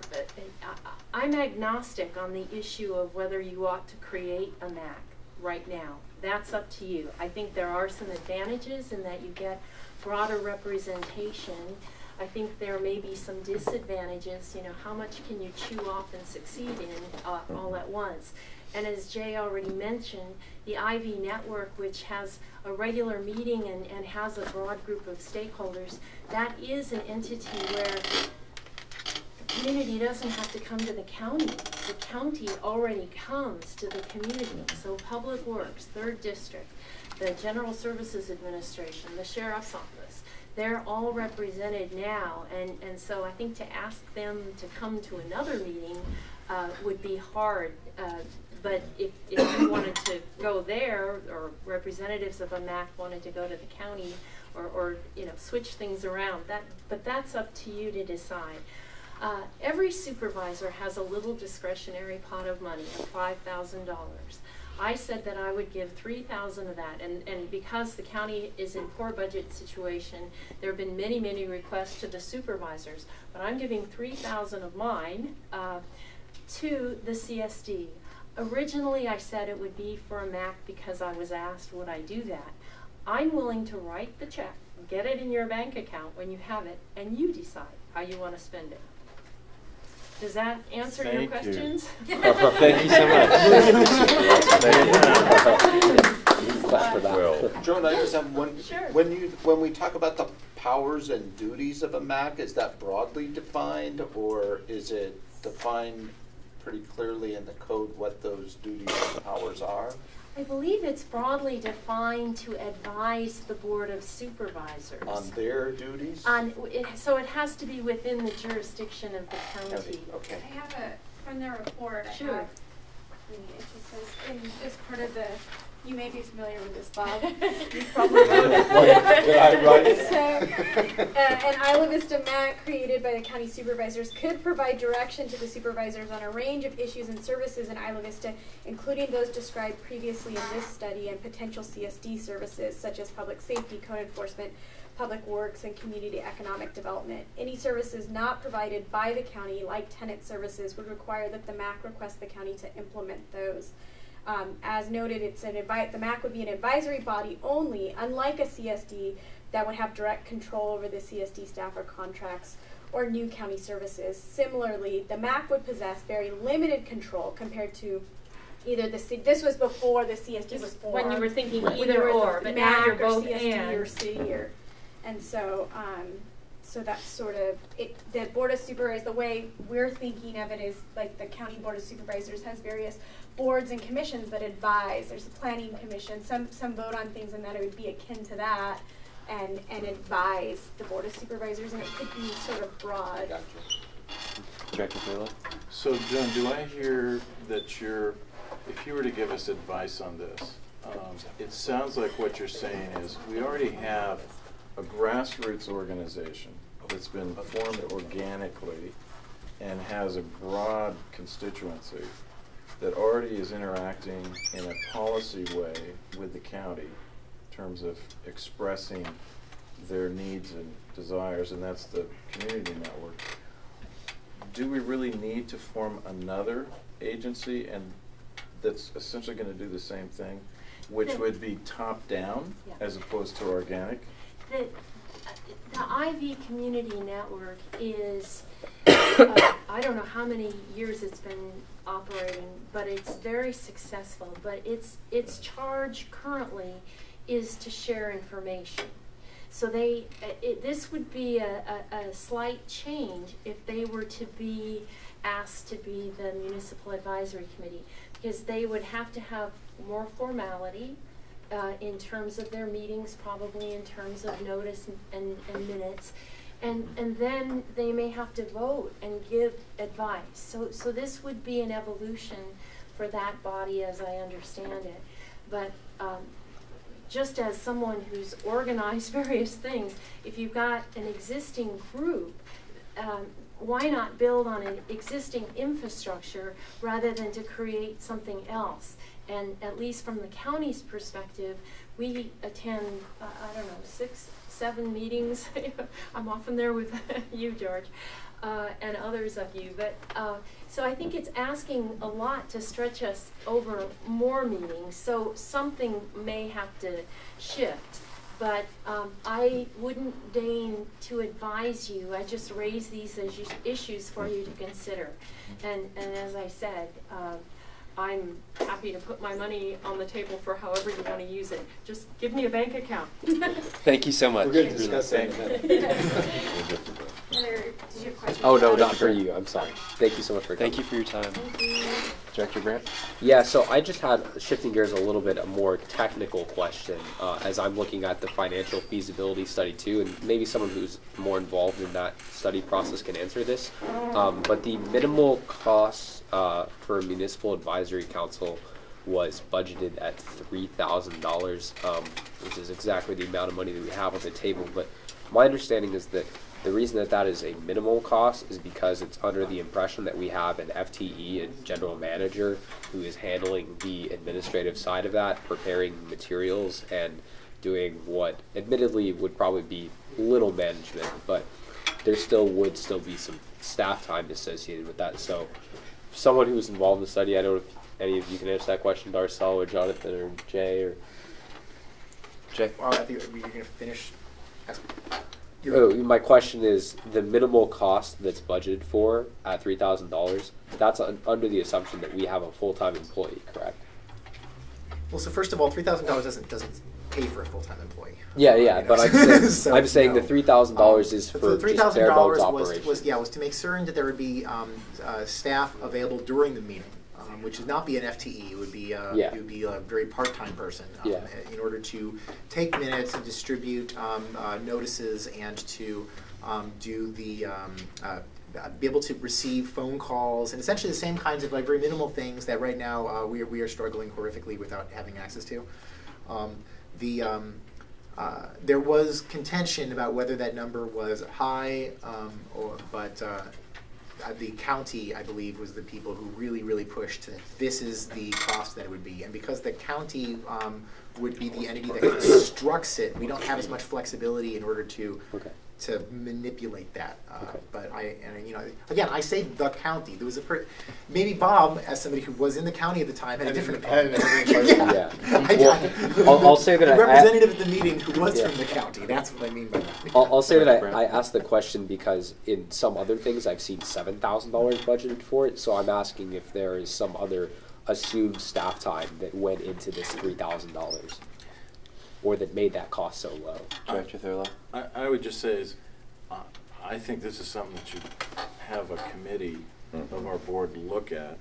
uh, I'm agnostic on the issue of whether you ought to create a MAC right now. That's up to you. I think there are some advantages in that you get broader representation. I think there may be some disadvantages. You know, how much can you chew off and succeed in uh, all at once? And as Jay already mentioned, the IV network, which has a regular meeting and, and has a broad group of stakeholders, that is an entity where community doesn't have to come to the county. The county already comes to the community. So Public Works, Third District, the General Services Administration, the Sheriff's Office, they're all represented now. And, and so I think to ask them to come to another meeting uh, would be hard. Uh, but if, if you wanted to go there, or representatives of a MAC wanted to go to the county, or, or you know switch things around, that but that's up to you to decide. Uh, every supervisor has a little discretionary pot of money of five thousand dollars. I said that I would give three thousand of that, and, and because the county is in poor budget situation, there have been many, many requests to the supervisors, but I'm giving three thousand of mine, uh, to the CSD. Originally, I said it would be for a MAC because I was asked would I do that. I'm willing to write the check, get it in your bank account when you have it, and you decide how you want to spend it. Does that answer your Thank you. questions? *laughs* Thank you so Clap for that. Well, Joan, I just have one, Sure. when you, when we talk about the powers and duties of a MAC, is that broadly defined, or is it defined pretty clearly in the code what those duties and powers are? I believe it's broadly defined to advise the Board of Supervisors. On their duties? On, it, so it has to be within the jurisdiction of the county. Okay. I have a, from the report, I Sure. have, it just says, in, as part of the, you may be familiar with this, Bob. *laughs* You *laughs* probably wrote it. Did I write it? So, uh, an Isla Vista MAC created by the county supervisors could provide direction to the supervisors on a range of issues and services in Isla Vista, including those described previously in this study and potential CSD services such as public safety, code enforcement, public works, and community economic development. Any services not provided by the county, like tenant services, would require that the MAC request the county to implement those. Um, as noted, it's an advi- the MAC would be an advisory body only, unlike a CSD that would have direct control over the CSD staff or contracts or new county services. Similarly, the MAC would possess very limited control compared to either the C- this was before the CSD was formed. When you were thinking when either or, but now you're or both CSD or and. city or, and so um, so that's sort of it. The board of supervisors, the way we're thinking of it is like the county board of supervisors has various boards and commissions that advise. There's a planning commission. Some some vote on things, and that it would be akin to that, and and advise the board of supervisors, and it could be sort of broad. Director Freeman? So, Joan, do I hear that you're, if you were to give us advice on this, um, it sounds like what you're saying is, we already have a grassroots organization that's been formed organically and has a broad constituency that already is interacting in a policy way with the county in terms of expressing their needs and desires, and that's the community network do we really need to form another agency and that's essentially going to do the same thing, which The- would be top-down Yeah. as opposed to organic? The, the IV Community Network is, *coughs* uh, I don't know how many years it's been operating, but it's very successful. But its, its charge currently is to share information. So they, uh, it, this would be a, a, a slight change if they were to be asked to be the municipal advisory committee, because they would have to have more formality, uh, in terms of their meetings, probably in terms of notice and, and, and minutes. And, and then they may have to vote and give advice. So, so this would be an evolution for that body as I understand it. But, um, just as someone who's organized *laughs* various things, if you've got an existing group, um, why not build on an existing infrastructure rather than to create something else? And at least from the county's perspective, we attend, uh, I don't know, six, seven meetings. *laughs* I'm often there with *laughs* you, George, uh, and others of you. But uh, so I think it's asking a lot to stretch us over more meetings. So something may have to shift. But um, I wouldn't deign to advise you. I just raise these as issues for you to consider. And, and as I said, um, I'm happy to put my money on the table for however you want to use it. Just give me a bank account. Thank you so much. We're going to discuss that *laughs* in a minute. Heather, did you have questions? Oh, no, not for you. I'm sorry. Thank you so much for coming. Thank you for your time. Director Grant? Yeah, so I just had, shifting gears a little bit, a more technical question, uh, as I'm looking at the financial feasibility study too, and maybe someone who's more involved in that study process can answer this. Um, but the minimal cost, uh, for municipal advisory council was budgeted at three thousand dollars, um, which is exactly the amount of money that we have on the table, but my understanding is that The reason that that is a minimal cost is because it's under the impression that we have an FTE, a general manager, who is handling the administrative side of that, preparing materials and doing what admittedly would probably be little management, but there still would still be some staff time associated with that. So someone who's involved in the study, I don't know if any of you can answer that question, Darcel or Jonathan or Jay or Jay. Well, I think we're gonna finish. Oh, my question is the minimal cost that's budgeted for at three thousand dollars. That's un- under the assumption that we have a full time employee, correct? Well, so first of all, three thousand dollars doesn't doesn't pay for a full time employee. Yeah, yeah, but I'm *laughs* saying, so, I'm saying the three thousand dollars Um, is for the three just thousand bare bones dollars was, operation. was yeah was to make certain that there would be um, uh, staff available during the meeting, which would not be an FTE. It would be uh, Yeah. it would be a very part time person. Um, Yeah. In order to take minutes and distribute um, uh, notices and to um, do the um, uh, uh, be able to receive phone calls and essentially the same kinds of like very minimal things that right now uh, we are we are struggling horrifically without having access to. Um, the um, uh, there was contention about whether that number was high, um, or, but uh, uh, the county, I believe, was the people who really, really pushed that this is the cost that it would be. And because the county um, would be the entity that constructs it, we don't have as much flexibility in order to to manipulate that. Uh, But I, and you know, again, I say the county. There was a per- maybe Bob, as somebody who was in the county at the time, had a different had opinion. an opinion. *laughs* Yeah. I- Well, I'll- I'll say that I- I- representative at the meeting who was Yeah. from the county. That's what I mean by that. I'll, I'll say that I, I asked the question because in some other things I've seen seven thousand dollars budgeted for it. So I'm asking if there is some other assumed staff time that went into this three thousand dollars, or that made that cost so low. Director Thurlow. I, I would just say is, uh, I think this is something that should have a committee of our board look at,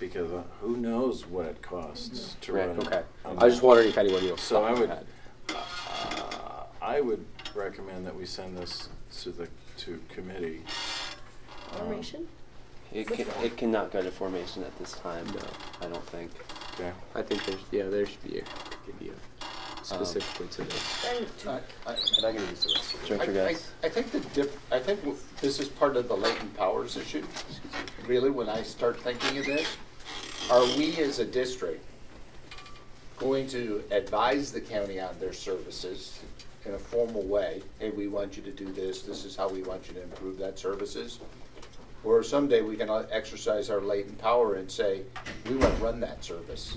because uh, who knows what it costs to Right, run. okay. a I was just wondering if anyone knew. So I would, uh, I would recommend that we send this to the, to committee. um, Formation? It, can, it cannot go to formation at this time. No, I don't think. Okay. I think there's yeah there should be a could be a specifically to this. I- I- And I'm gonna use the rest of it. Director I- I- Guest. I think the dip, I think w- this is part of the latent powers issue. Really, when I start thinking of this, are we as a district going to advise the county on their services in a formal way? Hey, we want you to do this, this is how we want you to improve that services? Or someday we can uh, exercise our latent power and say, we want to run that service.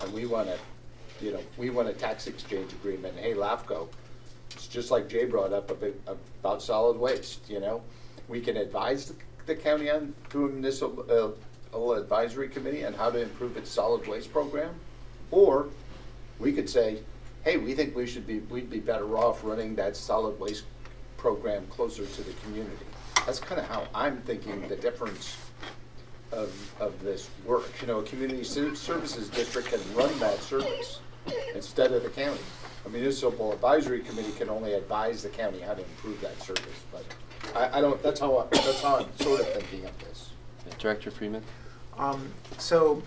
And we want to, you know, we want a tax exchange agreement. Hey, LAFCO, it's just like Jay brought up about solid waste, you know? We can advise the, the county on, through a municipal, uh, advisory committee on how to improve its solid waste program. Or we could say, hey, we think we should be, we'd be better off running that solid waste program closer to the community. That's kind of how I'm thinking the difference of, of this work. You know, a community services district can run that service instead of the county. A municipal advisory committee can only advise the county how to improve that service, but I, I don't, that's how, I- that's how I'm sort of thinking of this. Director Freeman. Um, so,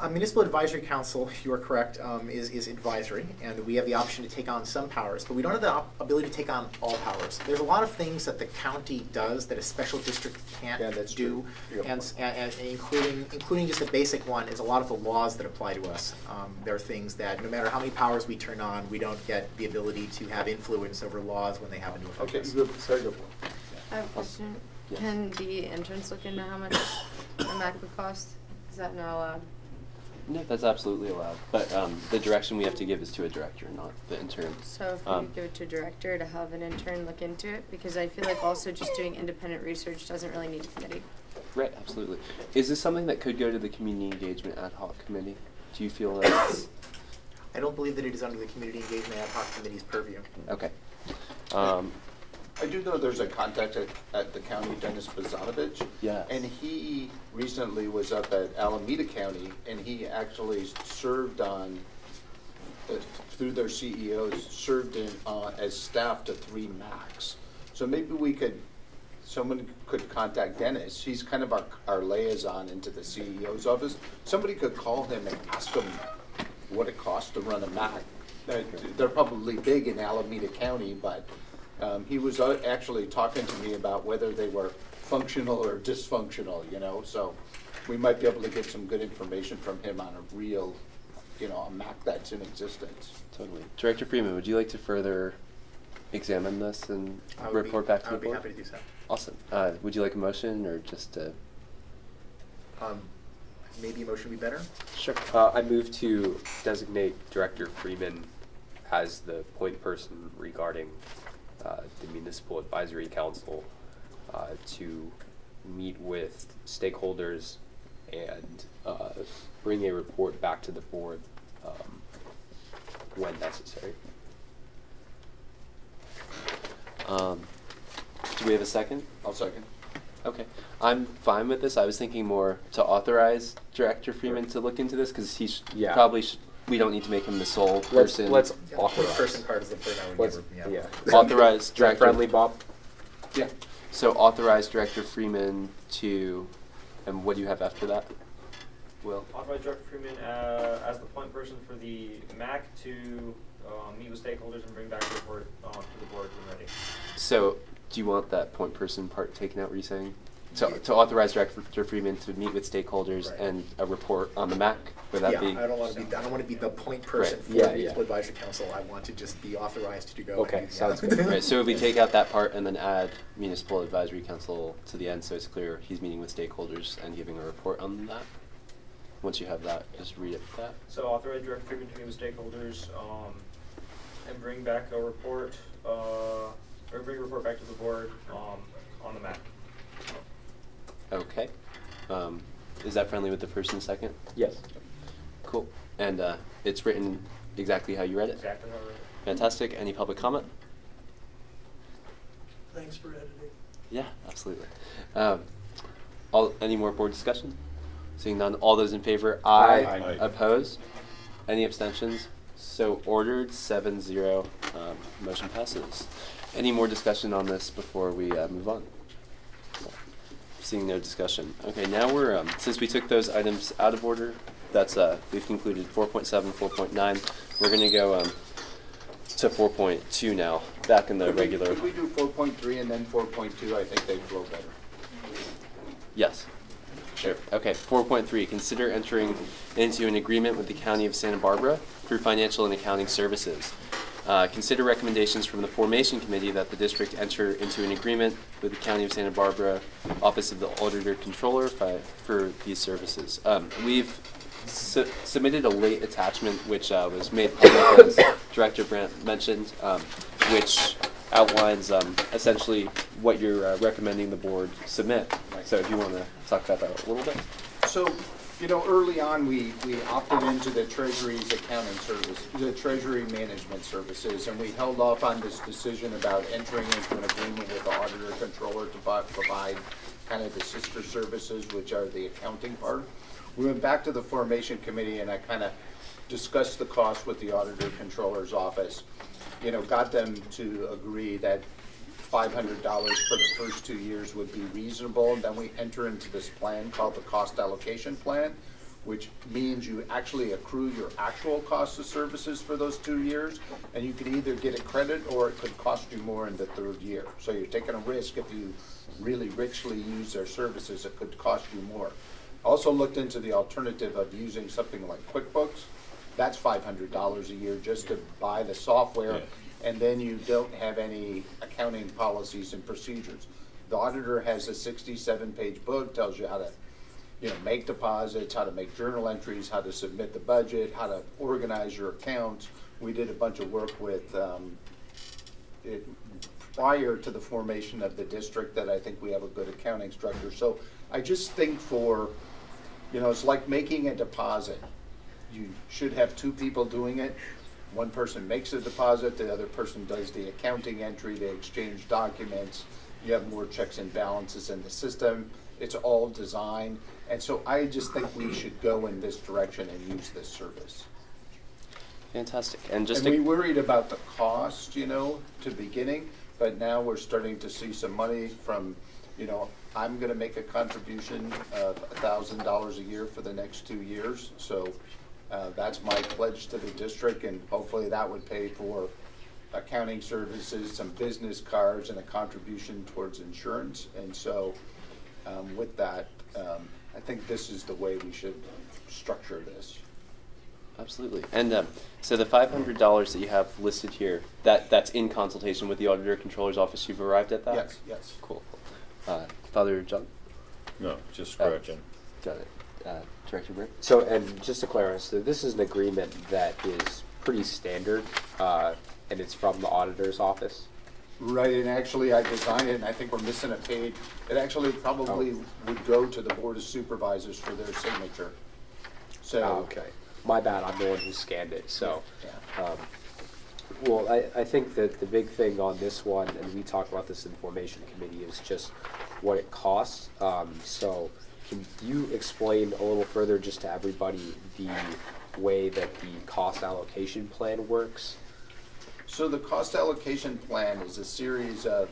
a municipal advisory council, *laughs* you are correct, um, is, is advisory, and we have the option to take on some powers, but we don't have the op- ability to take on all powers. There's a lot of things that the county does that a special district can't Yeah, that's do, true. Yeah. and, and, and including, including just the basic one is a lot of the laws that apply to us. Um, there are things that, no matter how many powers we turn on, we don't get the ability to have influence over laws when they happen to affect Okay, us. good, very good. I have a question. Yes. Can the entrance look into how much a MAC would cost? Is that not allowed? No, that's absolutely allowed. But um, the direction we have to give is to a director, not the intern. So if we Um, could give it to a director to have an intern look into it, because I feel like also just doing independent research doesn't really need a committee. Right, absolutely. Is this something that could go to the community engagement ad hoc committee? Do you feel that it's *coughs* I don't believe that it is under the community engagement ad hoc committee's purview. okay? Um, I do know there's a contact at, at the county, Dennis Bozanich. Yes. And he recently was up at Alameda County, and he actually served on, uh, through their CEOs, served in, uh, as staff to three MACs. So maybe we could, someone could contact Dennis, he's kind of our, our liaison into the CEO's office. Somebody could call him and ask him what it costs to run a MAC. They're, they're probably big in Alameda County, but Um, he was uh, actually talking to me about whether they were functional or dysfunctional, you know, so we might be able to get some good information from him on a real, you know, a MAC that's in existence. Totally. Director Freeman, would you like to further examine this and I would be- report back to I the would be board? happy to do so. Awesome. Uh, would you like a motion or just a? Um, maybe a motion would be better? Sure. Uh, I move to designate Director Freeman as the point person regarding the Municipal Advisory Council uh, to meet with stakeholders and uh, bring a report back to the board um, when necessary. Um, do we have a second? I'll second. Okay, I'm fine with this. I was thinking more to authorize Director Freeman to look into this because he's Yeah. probably sh- we don't need to make him the sole Let's- person. let's Yeah, authorize. Person card is the part I would Let's- never, yeah. yeah. authorize Is Director friendly, Bob? Yeah. So authorize Director Freeman to, and what do you have after that? Will. Authorize Director Freeman uh, as the point person for the MAC to uh, meet with stakeholders and bring back a report uh, to the board when ready. So, do you want that point person part taken out? Were you saying? To, to authorize Director Freeman to meet with stakeholders Right. and a report on the MAC? Would that yeah, be? I don't want to be. I don't want to be the point person Right. for Yeah, the yeah. municipal advisory council. I want to just be authorized to go. Okay, and, sounds good. Right, so if we take out that part and then add municipal advisory council to the end, so it's clear he's meeting with stakeholders and giving a report on that. Once you have that, just read it that. So authorize Director Freeman to meet with stakeholders um, and bring back a report, uh, or bring a report back to the board um, on the MAC. Okay. Um, is that friendly with the first and second? Yes. Cool. And uh, it's written exactly how you read it? Exactly how I read it. Fantastic. Any public comment? Thanks for editing. Yeah, absolutely. Um, all, any more board discussion? Seeing none, all those in favor, aye. Aye. Aye. Opposed? Any abstentions? So ordered, seven zero, um, motion passes. Any more discussion on this before we uh, move on? Seeing no discussion. Okay, now we're, um, since we took those items out of order, that's, uh, we've concluded 4.7, 4.9. We're gonna go, um, to four point two now, back in the Could we- regular. Could we do four point three and then four point two? I think they flow better. Yes. Sure. Okay, four point three, consider entering into an agreement with the County of Santa Barbara through financial and accounting services. Uh, consider recommendations from the Formation Committee that the district enter into an agreement with the County of Santa Barbara Office of the Auditor Controller fi- for these services. Um, we've su- submitted a late attachment, which uh, was made public, as Director Brandt mentioned, um, which outlines um, essentially what you're uh, recommending the board submit. So if you want to talk about that a little bit. So, you know, early on, we, we opted into the Treasury's accounting service, the Treasury Management Services, and we held off on this decision about entering into an agreement with the auditor controller to provide kind of the sister services, which are the accounting part. We went back to the Formation Committee and I kind of discussed the cost with the auditor controller's office. You know, got them to agree that five hundred dollars for the first two years would be reasonable, and then we enter into this plan called the cost allocation plan, which means you actually accrue your actual cost of services for those two years, and you can either get a credit or it could cost you more in the third year. So you're taking a risk if you really richly use their services, it could cost you more. Also looked into the alternative of using something like QuickBooks. That's five hundred dollars a year just to buy the software, and then you don't have any accounting policies and procedures. The auditor has a sixty-seven page book, tells you how to, you know, make deposits, how to make journal entries, how to submit the budget, how to organize your accounts. We did a bunch of work with, um, it, prior to the formation of the district that I think we have a good accounting structure. So I just think for, you know, it's like making a deposit. You should have two people doing it. One person makes a deposit, the other person does the accounting entry, they exchange documents. You have more checks and balances in the system. It's all designed. And so I just think we should go in this direction and use this service. Fantastic. And just And to- we worried about the cost, you know, to beginning, but now we're starting to see some money from, you know, I'm gonna make a contribution of a thousand dollars a year for the next two years, so, uh, that's my pledge to the district, and hopefully that would pay for, accounting services, some business cards, and a contribution towards insurance. And so, um, with that, um, I think this is the way we should structure this. Absolutely. And um, so the five hundred dollars that you have listed here, that that's in consultation with the auditor controller's office. You've arrived at that. Yes, yes. Cool. Uh, Father John. No, just Uh, scratching. got it. Uh, Director Britt. So, and just to clarify, so this is an agreement that is pretty standard, uh, and it's from the auditor's office. Right, and actually I designed it, and I think we're missing a page. It actually probably would go to the Board of Supervisors for their signature. So. Oh, okay. My bad, I'm the one who scanned it, so. um, Well, I, I think that the big thing on this one, and we talked about this in formation committee, is just what it costs. Um, so can you explain a little further just to everybody the way that the cost allocation plan works? So the cost allocation plan is a series of,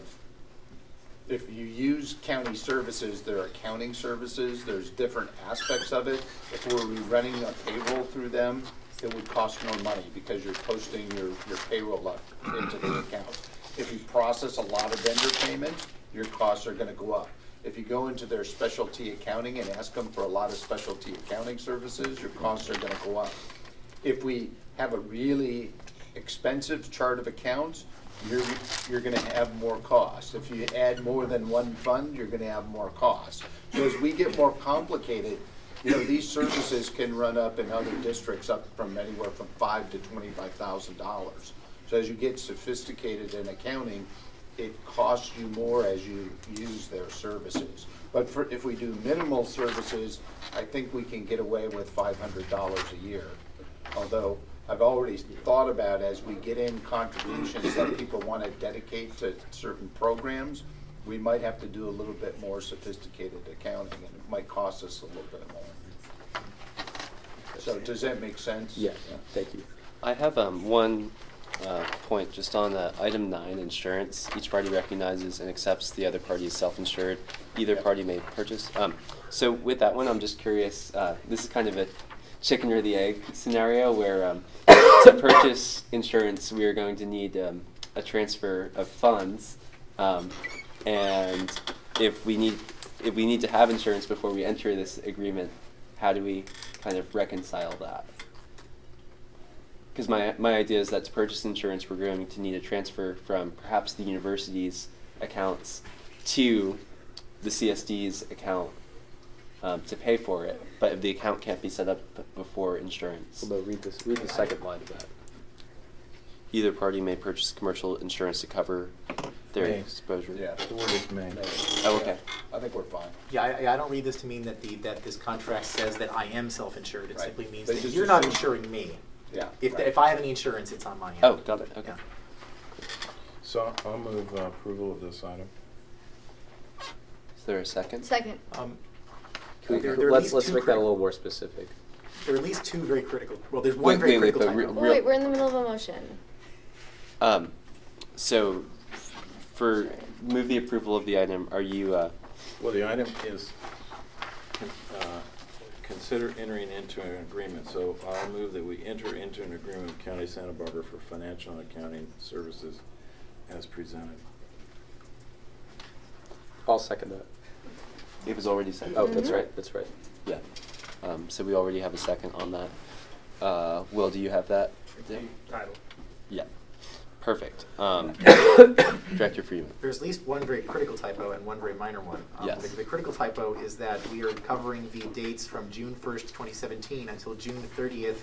if you use county services, there are accounting services, there's different aspects of it. If we're running a payroll through them, it would cost more money because you're posting your, your payroll up into the account. If you process a lot of vendor payments, your costs are gonna go up. If you go into their specialty accounting and ask them for a lot of specialty accounting services, your mm-hmm. costs are gonna go up. If we have a really expensive chart of accounts, you're, you're gonna have more costs. If you add more than one fund, you're gonna have more costs. So as we get more complicated, you know, these services can run up in other districts up from anywhere from five to twenty-five thousand dollars. So as you get sophisticated in accounting, it costs you more as you use their services. But for, if we do minimal services, I think we can get away with five hundred dollars a year. Although I've already thought about as we get in contributions that people want to dedicate to certain programs, we might have to do a little bit more sophisticated accounting and it might cost us a little bit more. So does that make sense? Yeah, thank you. I have um, one uh, point just on uh, item nine, insurance. Each party recognizes and accepts the other party is self-insured. Either party may purchase. Um, so with that one, I'm just curious. Uh, this is kind of a chicken or the egg scenario where um, to purchase insurance, we are going to need um, a transfer of funds, um, and if we need if we need to have insurance before we enter this agreement, how do we kind of reconcile that? Because my, my idea is that to purchase insurance, we're going to need a transfer from perhaps the university's accounts to the CSD's account um, to pay for it. But if the account can't be set up b- before insurance, Well, no, read this, read the second line of that. either party may purchase commercial insurance to cover their May. exposure. Yeah. The word is may. Oh, okay. I think we're fine. Yeah, I, I don't read this to mean that the, that this contract says that I am self-insured. It Right. simply means They that you're not insuring me. Yeah, If, right. if I have any insurance, it's on my end. Oh, got it. Okay. Yeah. So I'll move uh, approval of this item. Is there a second? Second. Um, Can we- there- there let's let's make that a little more specific. There are at least two very critical, well, there's one Wait, very wait, wait, critical but typo. re- Oh, wait, we're in the middle of a motion. Um, so, for move the approval of the item, are you? Uh, Well, the item is, con- consider entering into an agreement. So I'll move that we enter into an agreement with County Santa Barbara for financial and accounting services as presented. I'll second that. it was already said. Oh, that's right, that's right. Yeah. Um, so we already have a second on that. Uh, Will, do you have that? Title. Yeah. Perfect. Um, *coughs* Director Freeman. There's at least one very critical typo and one very minor one. Um, Yes. The, the critical typo is that we are covering the dates from June first, twenty seventeen until June thirtieth,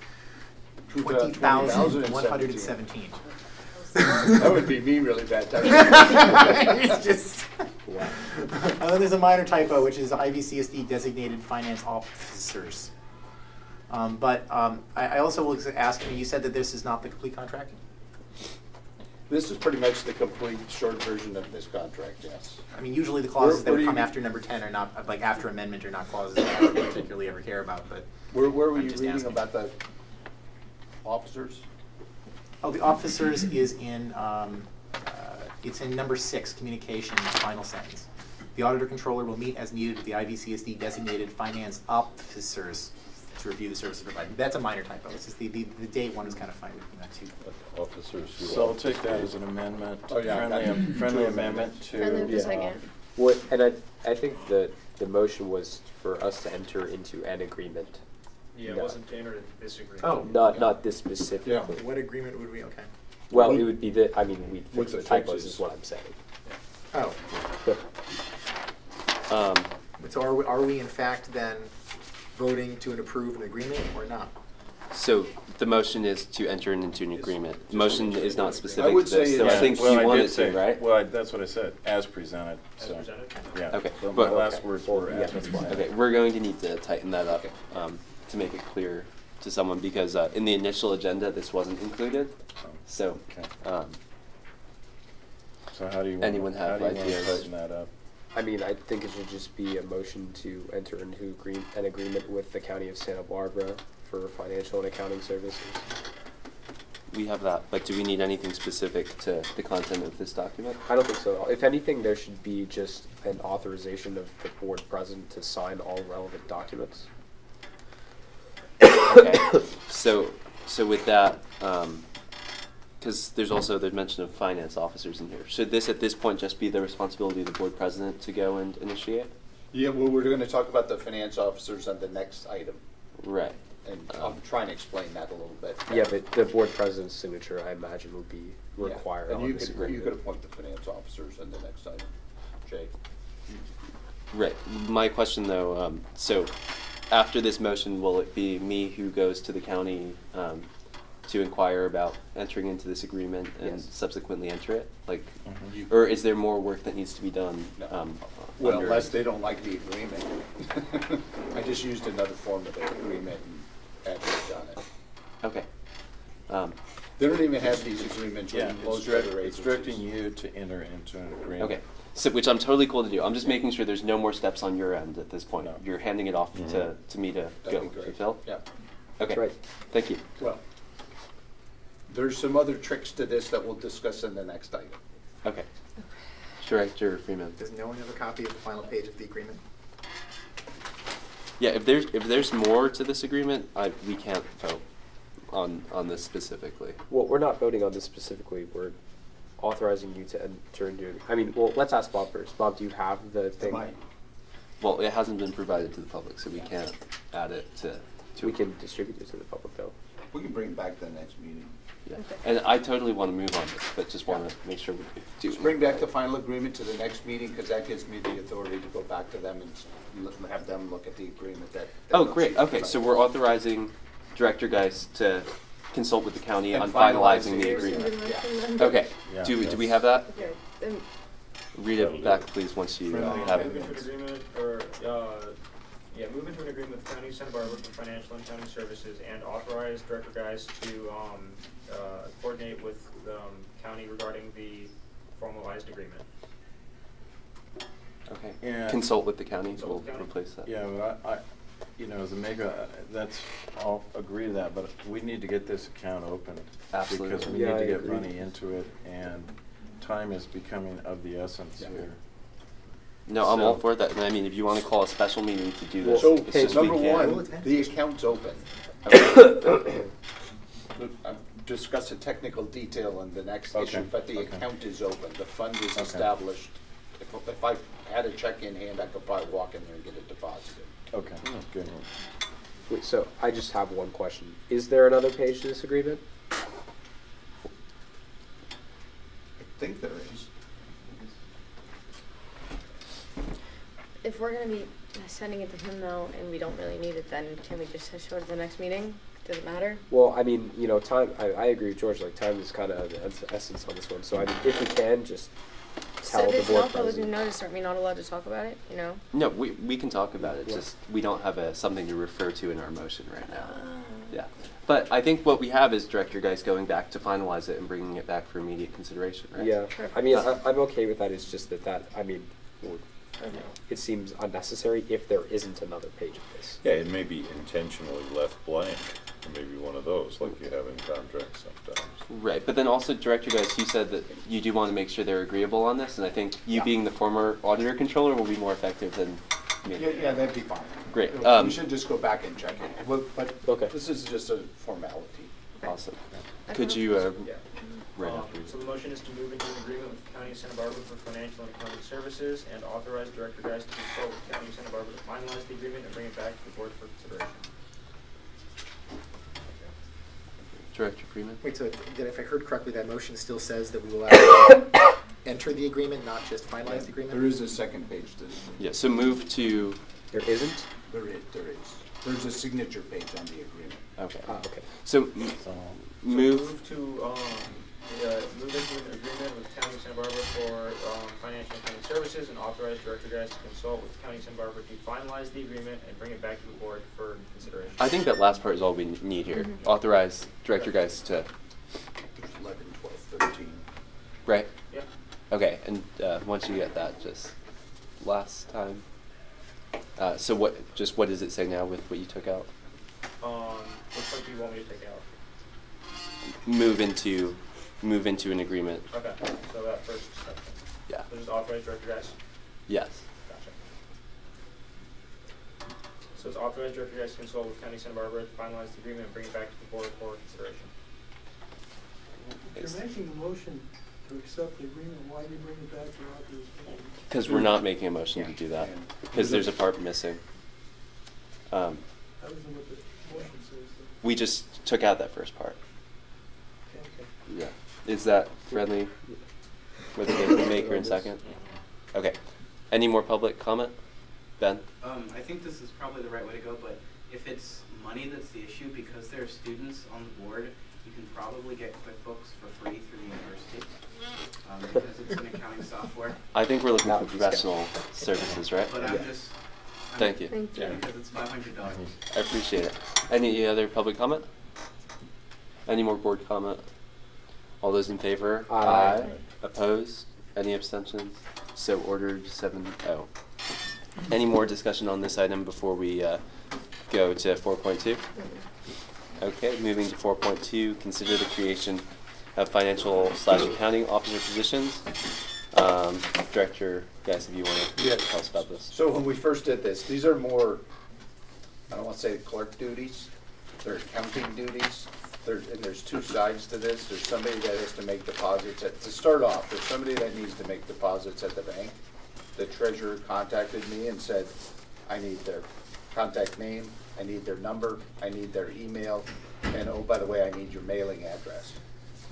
twenty thousand one hundred and seventeen. That would be me really bad. It's *laughs* just. And then there's a minor typo, which is IVCSD designated finance officers. Um, but, um, I, I also will ask, you you said that this is not the complete contract? This is pretty much the complete short version of this contract, yes. I mean, usually the clauses Where- that where would do come you- after number ten are not, like after amendment are not clauses that I particularly ever care about, but. Where, where were I'm you just reading asking. about the officers? Oh, the officers is in, um, uh, it's in number six, communication, final sentence. The auditor controller will meet as needed with the IVCSD designated finance officers. To review the services provided. That's a minor typo. It's just the, the, the date one is kind of fine with me, not too. Officers who. So I'll take that as an amendment, Oh, yeah, I got friendly, it. friendly amendment to. Friendly with the uh, second. What, and I, I think the, the motion was for us to enter into an agreement. Yeah, it No. wasn't to enter into this agreement. Oh. Not, not this specifically. What agreement would we, okay. Well, it would be the, I mean, we'd With fix the the typos fixes. is what I'm saying. Oh, Um, so are we, are we in fact then voting to approve an agreement or not? So the motion is to enter into an agreement. The motion is not specific would to this, say so I it's- think Well, you I want did it to, say- right? Well, I- that's what I said, as presented, As so, presented? yeah. Okay, So my but- last words were yeah, as that's fine. presented. Okay, we're going to need to tighten that up um, to make it clear to someone because uh, in the initial agenda, this wasn't included. So, Okay. um, So how do you? wanna- Anyone have How do you wanna ideas? tighten that up? I mean, I think it should just be a motion to enter into agree, an agreement with the county of Santa Barbara for financial and accounting services. we have that, but do we need anything specific to the content of this document? I don't think so. If anything, there should be just an authorization of the board president to sign all relevant documents. *coughs* Okay. So, so with that, um, because there's also the mention of finance officers in here. Should this at this point just be the responsibility of the board president to go and initiate? Yeah, well, we're gonna talk about the finance officers on the next item, Right. and I'm trying to explain that a little bit. Yeah, but the board president's signature, I imagine, would be required. Yeah, required And on you this could, you could appoint the finance officers on the next item, Jay. Right. My question though, um, so after this motion, will it be me who goes to the county um, to inquire about entering into this agreement and Yes. subsequently enter it? Like, You- or is there more work that needs to be done? No. Um, Well, under- unless they don't like the agreement. *laughs* I just used another form of the agreement and added on it. Okay. Um, They don't even have these agreements Yeah, with it's most direct- other agencies. directing you to enter into an agreement. okay. So, which I'm totally cool to do. I'm just making sure there's no more steps on your end at this point. No. You're handing it off to, Mhm. to me to That'd go be fulfill? Yeah. Okay. Right. Thank you. Well, there's some other tricks to this that we'll discuss in the next item. Okay. Director Freeman. Does no one have a copy of the final page of the agreement? Yeah, if there's if there's more to this agreement, I we can't vote on on this specifically. Well, we're not voting on this specifically. We're authorizing you to enter into. I mean, well, let's ask Bob first. Bob, do you have the thing? Mine. Well, it hasn't been provided to the public, so we can't add it to. to We can distribute it to the public, though. We can bring it back to the next meeting. Yeah. And I totally want to move on this, but just want to make sure we do. Just bring back the final agreement to the next meeting, because that gives me the authority to go back to them and s- l- have them look at the agreement that. that Oh, great. Okay, so we're authorizing Director Geis to consult with the county And on finalize finalizing the the agreement. agreement. Yeah. Okay. Yeah. Do we do we have that? Okay, then Read it back, please, once you uh, Friendly have Move it. Into an agreement, or, yeah, move into an agreement with County Santa Barbara for financial and accounting services and authorize Director Geis to, um, uh, coordinate with, um, county regarding the formalized agreement. Okay. Yeah. Consult with the county. Consult We'll the county. replace that. Yeah, but I, I, you know, as a mega, uh, that's, I'll agree to that, but we need to get this account open. Because we Yeah, need I to get agree. money into it, and time is becoming of the essence Yeah. here. No, I'm all for that. And I mean, if you want to call a special meeting to do Well, this, So, it's just we number can. one, the account's open. I'll uh, Discuss the technical detail in the next Okay, issue, but the okay. account is open, the fund is Okay. established. If, if I had a check in hand, I could probably walk in there and get it deposited. Okay, oh, good. Wait, so I just have one question. Is there another page to this agreement? I think there is. If we're gonna be sending it to him though, and we don't really need it, then can we just show it at the next meeting? Does it matter? Well, I mean, you know, time. I, I agree with George. Like, time is kind of the essence on this one. So, I mean, if we can, just So tell the there's board no public president. notice, are we not allowed to talk about it, you know? No, we, we can talk about it. Yeah. Just we don't have a something to refer to in our motion right now. Ah. Yeah, but I think what we have is director Geis going back to finalize it and bringing it back for immediate consideration, right? Yeah, Perfect. I mean, I, I'm okay with that. It's just that that I mean, w- Okay. It seems unnecessary if there isn't another page of this. Yeah, it may be intentionally left blank, or maybe one of those, like you have in contracts sometimes. Right, but then also director Geis, you said that you do want to make sure they're agreeable on this, and I think you Yeah. being the former auditor controller will be more effective than me. Yeah, yeah, that'd be fine. Great. We Um, should just go back and check it, Well, but Okay. this is just a formality. Awesome. Could you, uh, Yeah. Right Um, after. So the motion is to move into an agreement with the County of Santa Barbara for financial and accounting services and authorize Director Geis to consult with the County of Santa Barbara to finalize the agreement and bring it back to the board for consideration. Director Freeman? Wait, so then if I heard correctly, that motion still says that we will actually enter the agreement, not just finalize the agreement? There is a second page to this. Yeah, so move to, there isn't? There is, there is. There's a signature page on the agreement. Okay. Ah, okay. So, m- So move, Move to, um, uh, move into an agreement with the County of Santa Barbara for, um, financial and accounting services and authorize Director Geis to consult with the County of Santa Barbara to finalize the agreement and bring it back to the board for consideration. I think that last part is all we need here. Mhm. Authorize director Geis to, There's eleven, twelve, thirteen. right? Yeah. Okay, and, uh, once you get that, just last time. Uh, so what, just what does it say now with what you took out? Um, which one do you want me to take out? Move into, move into an agreement. Okay, so that first section. Yeah. So just authorize Director Geis? Yes. Gotcha. So it's authorized Director Geis to consult with County Santa Barbara to finalize the agreement and bring it back to the board for consideration. If you're making a motion to accept the agreement, why do you bring it back to authorization? Because we're not making a motion to do that, because there's a part missing. Um, That isn't what the motion says. though. we just took out that first part. Okay. Yeah. Is that friendly with the maker in second? Okay. Any more public comment? Ben? Um, I think this is probably the right way to go, but if it's money that's the issue, because there are students on the board, you can probably get QuickBooks for free through the university, um, because it's an accounting software. I think we're looking for professional services, right? But I'm just. I'm- Thank you. Thank you. Because it's five hundred dollars. I appreciate it. Any other public comment? Any more board comment? All those in favor? Aye. Opposed? Any abstentions? So ordered, seven oh. Any more discussion on this item before we uh, go to four point two? Okay, moving to four point two, consider the creation of financial slash accounting officer positions. Um, Director, Geis, if you want to Yeah. tell us about this. So when we first did this, these are more, I don't want to say clerk duties, they're accounting duties. There, and there's two sides to this. There's somebody that has to make deposits at, to start off, there's somebody that needs to make deposits at the bank. The treasurer contacted me and said, I need their contact name, I need their number, I need their email, and oh, by the way, I need your mailing address.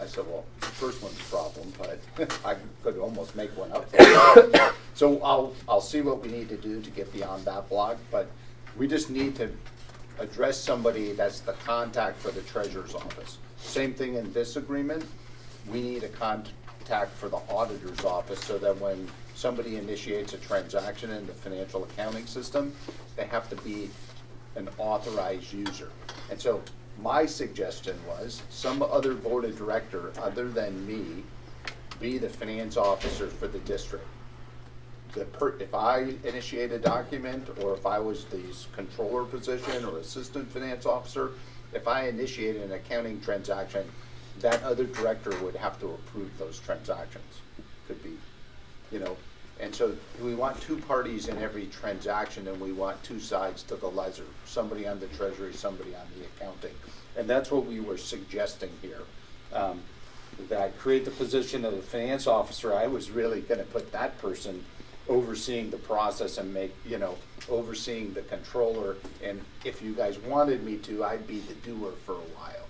I said, well, first one's a problem, but *laughs* I could almost make one up. So I'll, I'll see what we need to do to get beyond that block, but we just need to address somebody that's the contact for the treasurer's office. Same thing in this agreement, we need a contact for the auditor's office so that when somebody initiates a transaction in the financial accounting system, they have to be an authorized user. And so my suggestion was some other board of director other than me be the finance officer for the district. The per, if I initiate a document, or if I was the controller position or assistant finance officer, if I initiated an accounting transaction, that other director would have to approve those transactions. Could be, you know, and so we want two parties in every transaction and we want two sides to the ledger, somebody on the treasury, somebody on the accounting. And that's what we were suggesting here. Um, that create the position of the finance officer, I was really gonna put that person overseeing the process and make, you know, overseeing the controller. And if you guys wanted me to, I'd be the doer for a while.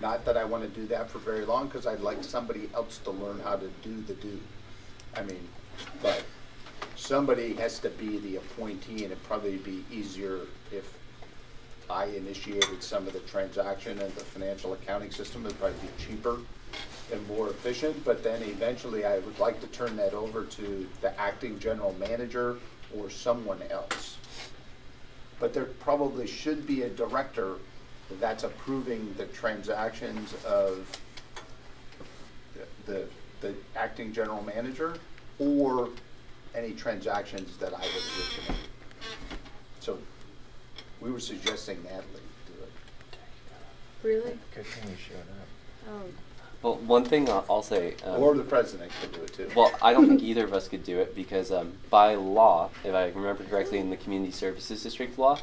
Not that I wanna do that for very long, cause I'd like somebody else to learn how to do the do. I mean, but somebody has to be the appointee and it'd probably be easier if I initiated some of the transaction and the financial accounting system, it'd probably be cheaper and more efficient, but then eventually I would like to turn that over to the acting general manager or someone else. But there probably should be a director that's approving the transactions of the, the acting general manager or any transactions that I would originate. So we were suggesting Natalie do it. Really? Good thing you showed up. Um, Well, one thing I'll I'll say. Um, Or the president could do it too. Well, I don't think *laughs* either of us could do it because um, by law, if I remember correctly, in the community services district law,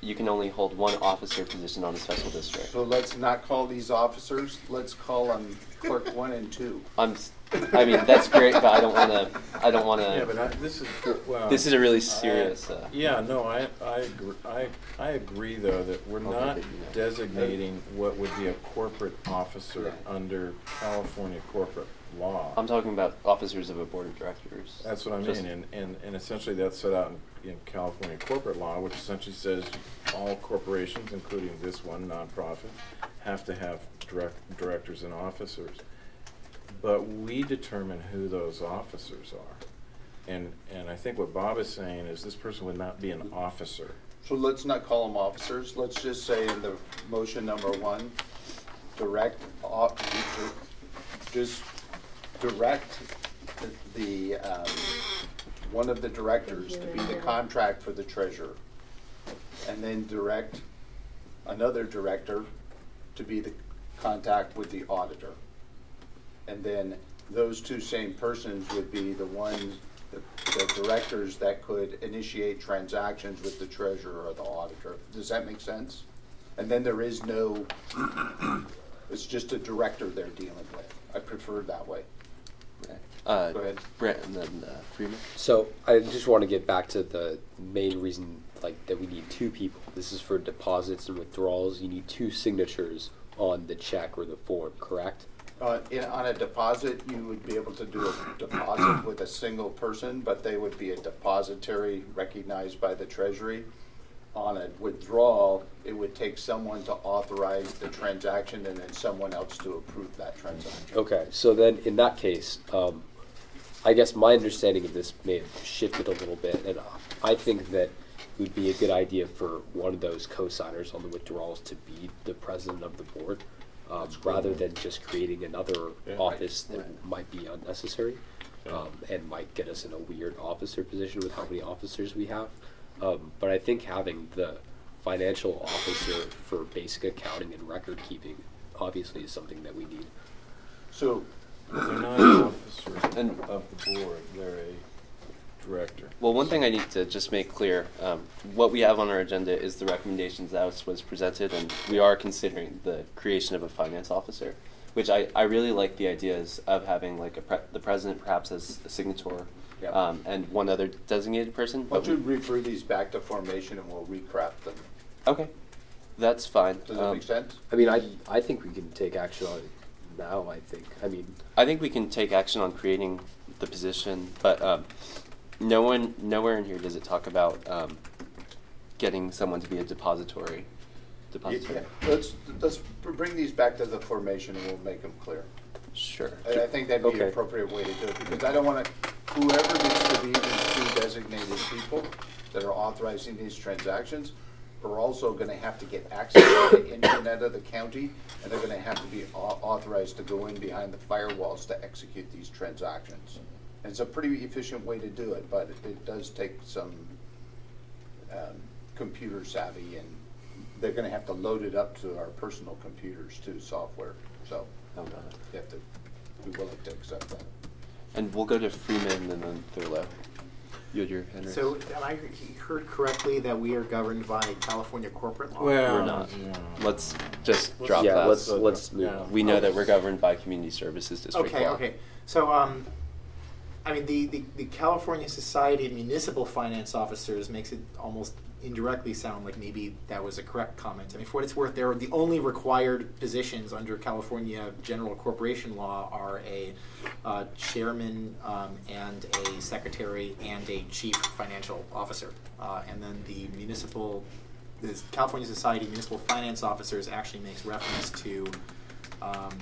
you can only hold one officer position on a special district. So let's not call these officers, let's call them clerk *laughs* one and two. I'm, I mean, that's great, but I don't want to. I don't want to. Yeah, but I, this is, well. This is a really I- serious. Uh, Yeah, no, I, I agree, I, I agree though that we're not designating what would be a corporate officer under California corporate law. I'm talking about officers of a board of directors. That's what I Just- mean, and, and, and essentially that's set out in, in California corporate law, which essentially says all corporations, including this one, nonprofit, have to have direct, directors and officers. But we determine who those officers are. And, and I think what Bob is saying is this person would not be an officer. So let's not call them officers, let's just say in the motion number one, direct, just direct the, the, um, one of the directors to be the contract for the treasurer. And then direct another director to be the contact with the auditor. And then those two same persons would be the ones, the, the directors that could initiate transactions with the treasurer or the auditor. Does that make sense? And then there is no, it's just a director they're dealing with. I prefer that way. Uh, Go ahead. Brett and then uh, Freeman. So I just want to get back to the main reason, like that we need two people. This is for deposits and withdrawals. You need two signatures on the check or the form, correct? Uh, in, on a deposit, you would be able to do a deposit with a single person, but they would be a depository recognized by the treasury. On a withdrawal, it would take someone to authorize the transaction and then someone else to approve that transaction. Okay, so then in that case, um, I guess my understanding of this may have shifted a little bit, and I think that it would be a good idea for one of those co-signers on the withdrawals to be the president of the board, um, rather than just creating another Yeah. office that might be unnecessary, um, and might get us in a weird officer position with how many officers we have. Um, but I think having the financial officer for basic accounting and record keeping obviously is something that we need. So, They're not an officer of the board, they're a director. Well, one thing I need to just make clear, um, what we have on our agenda is the recommendations that was presented, and we are considering the creation of a finance officer, which I, I really like the ideas of having like a pre- the president perhaps as a signator, Yeah. um, and one other designated person. why but don't you refer these back to formation and we'll recraft them? Okay, that's fine. Does that Um, make sense? I mean, I, I think we can take action on it now, I think. I mean, I think we can take action on creating the position, but um, no one, nowhere in here does it talk about um, getting someone to be a depository. Depository. Yeah, Let's, let's bring these back to the formation and we'll make them clear. Sure. I, I think that'd be an Okay. appropriate way to do it, because I don't wanna, whoever needs to be these two designated people that are authorizing these transactions are also gonna have to get access to the internet of the county, and they're gonna have to be au- authorized to go in behind the firewalls to execute these transactions. And it's a pretty efficient way to do it, but it does take some, um, computer savvy, and they're gonna have to load it up to our personal computers too, software, so. Oh. You have to be willing to accept that. And we'll go to Freeman and then Thurlow. You had your hand. So, am I heard correctly that we are governed by California corporate law? we're not. Let's just drop Yeah, that. let's- let's move on. We know that we're governed by community services district Okay, law. okay. So, um, I mean, the, the, the California Society of Municipal Finance Officers makes it almost indirectly sound like maybe that was a correct comment. I mean, for what it's worth, they're the only required positions under California general corporation law are a uh, chairman um, and a secretary and a chief financial officer. Uh, and then the municipal, the California Society of Municipal Finance Officers actually makes reference to um,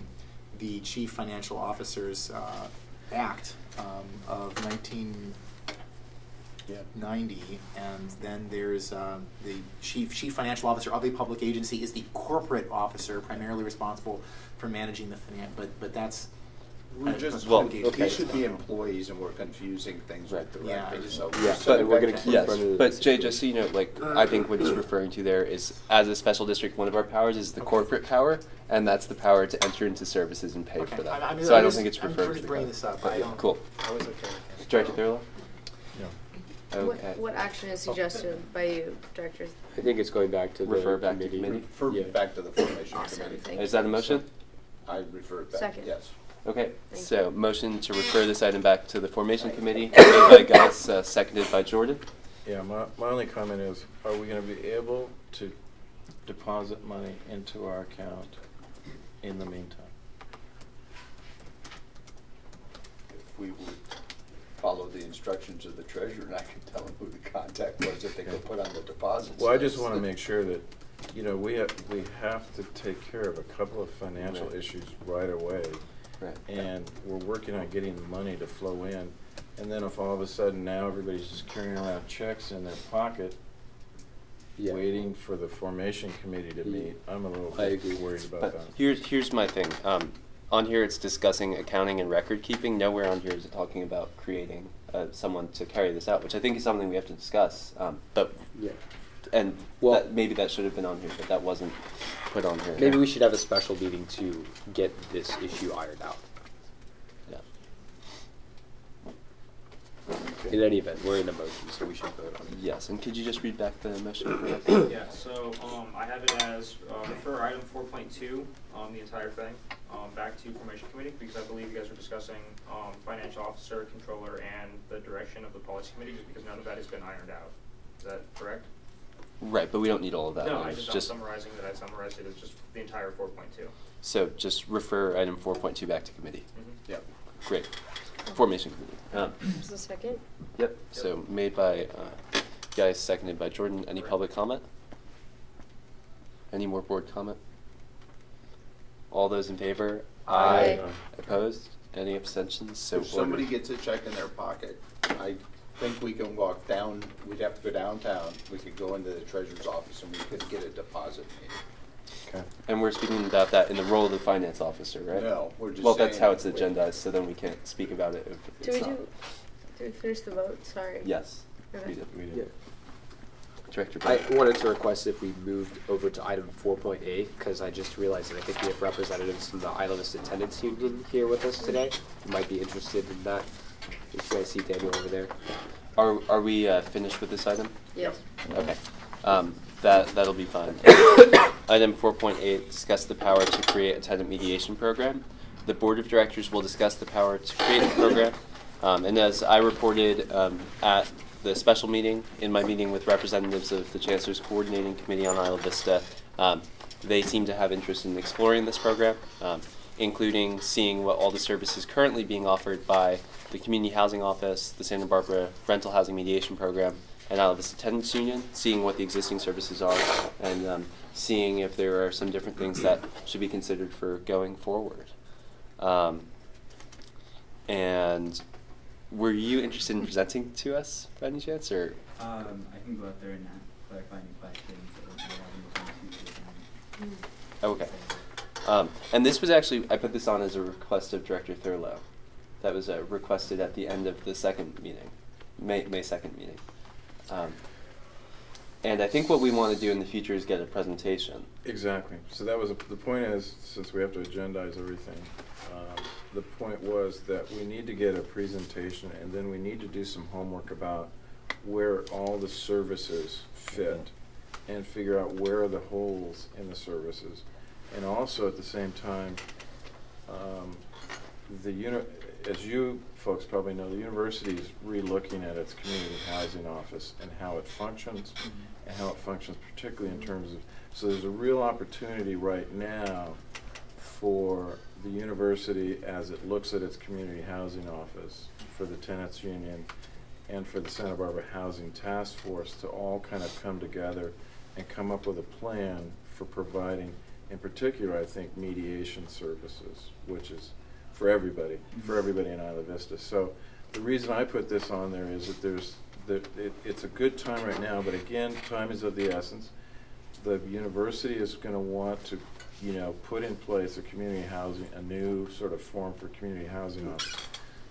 the Chief Financial Officers uh, Act um, of 1990, and then there's uh, the chief chief financial officer of a public agency is the corporate officer primarily responsible for managing the finance. But but that's We're just, Well, these okay. should be employees and we're confusing things with Yeah, I directors, just- so. Yeah, send but we're gonna keep. Yes, but Jay, just so you know, like I think what he's uh, referring to there is, as a special district, one of our powers is the corporate power, and that's the power to enter into services and pay Okay. for that. I'm- I'm- so I I'm don't just- think it's I'm referring just to. bringing that. this up. But I yeah, don't- cool. I was okay with it. Director Thurlow. What, Okay. what action is suggested by you, directors? I think it's going back to the Refer back to committee. committee? Refer Yeah. back to the formation Awesome, committee. thank Is that a motion? I refer it back, Second. yes. Okay, Thank so motion to refer this item back to the formation committee, made by Gus, uh, seconded by Jordan. Yeah, my, my only comment is, are we gonna be able to deposit money into our account in the meantime? If we would follow the instructions of the treasurer, and I could tell them who the contact was that they could put on the deposit. Well, I just wanna make sure that, you know, we have, we have to take care of a couple of financial Right. issues right away. Right. And we're working on getting the money to flow in, and then if all of a sudden now everybody's just carrying around checks in their pocket, Yeah. waiting for the formation committee to meet, I'm a little I bit agree. worried about But that. here's here's my thing. Um, on here, it's discussing accounting and record keeping. Nowhere on here is it talking about creating uh, someone to carry this out, which I think is something we have to discuss. Um, but Yeah. And Well- that, maybe that should have been on here, but that wasn't put on here. Maybe we should have a special meeting to get this issue ironed out. Yeah. In any event, we're in a motion, so we should vote on it. Yes, and could you just read back the motion for us? Yeah, so, um, I have it as, uh, refer item four point two, um, the entire thing, um, back to formation committee, because I believe you guys are discussing, um, financial officer, controller, and the direction of the policy committee, just because none of that has been ironed out. Is that correct? Right, but we don't need all of that. No, I language, just, I'm just summarizing that, I summarized it as just the entire four point two. so just refer item four point two back to committee. Mhm. Yep. Great. Formation committee. Um, Is the second? Yep, so made by uh, Guy, seconded by Jordan. Any public comment? Any more board comment? All those in favor? Aye. Aye. Opposed? Any abstentions? So If somebody gets a check in their pocket, I think we can walk down, we'd have to go downtown, we could go into the treasurer's office and we could get a deposit made. Okay. And we're speaking about that in the role of the finance officer, right? No, we're just Well, that's saying how it's we- agendized, so then we can't speak about it if Do it's we not. do, did we finish the vote? Sorry. Yes, Okay. we did. We did. Yeah. Director I Bennett. wanted to request if we moved over to item four point eight, because I just realized that I think we have representatives from the Isla Vista Tenants Union here with us today, who might be interested in that. If you guys see Daniel over there. Are, are we uh, finished with this item? Yes. Okay, um, that, that'll be fine. *coughs* Item four point eight, discuss the power to create a tenant mediation program. The Board of Directors will discuss the power to create a program. Um, and as I reported, um, at the special meeting, in my meeting with representatives of the Chancellor's Coordinating Committee on Isla Vista, um, they seem to have interest in exploring this program, um, including seeing what all the services currently being offered by the Community Housing Office, the Santa Barbara Rental Housing Mediation Program, and out of Vista attendance Union, seeing what the existing services are, and um, seeing if there are some different things that should be considered for going forward. Um, and were you interested in presenting to us by any chance, or? Um, I can go out there and clarify any questions that we have in the future. and- okay. Um, and this was actually, I put this on as a request of Director Thurlow. That was uh, requested at the end of the second meeting, May, May 2nd meeting. Um, and I think what we want to do in the future is get a presentation. Exactly. So that was, a- the point is, since we have to agendize everything, um, the point was that we need to get a presentation and then we need to do some homework about where all the services fit and figure out where are the holes in the services. And also at the same time, um, the uni, as you folks probably know, the university is re-looking at its community housing office and how it functions mm-hmm. and how it functions particularly in terms of, so there's a real opportunity right now for the university as it looks at its community housing office, for the tenants union, and for the Santa Barbara Housing Task Force to all kind of come together and come up with a plan for providing, in particular, I think, mediation services, which is for everybody, for everybody in Isla Vista. So the reason I put this on there is that there's, that it, it's a good time right now, but again, time is of the essence. The university is gonna want to you know, put in place a community housing, a new sort of form for community housing office.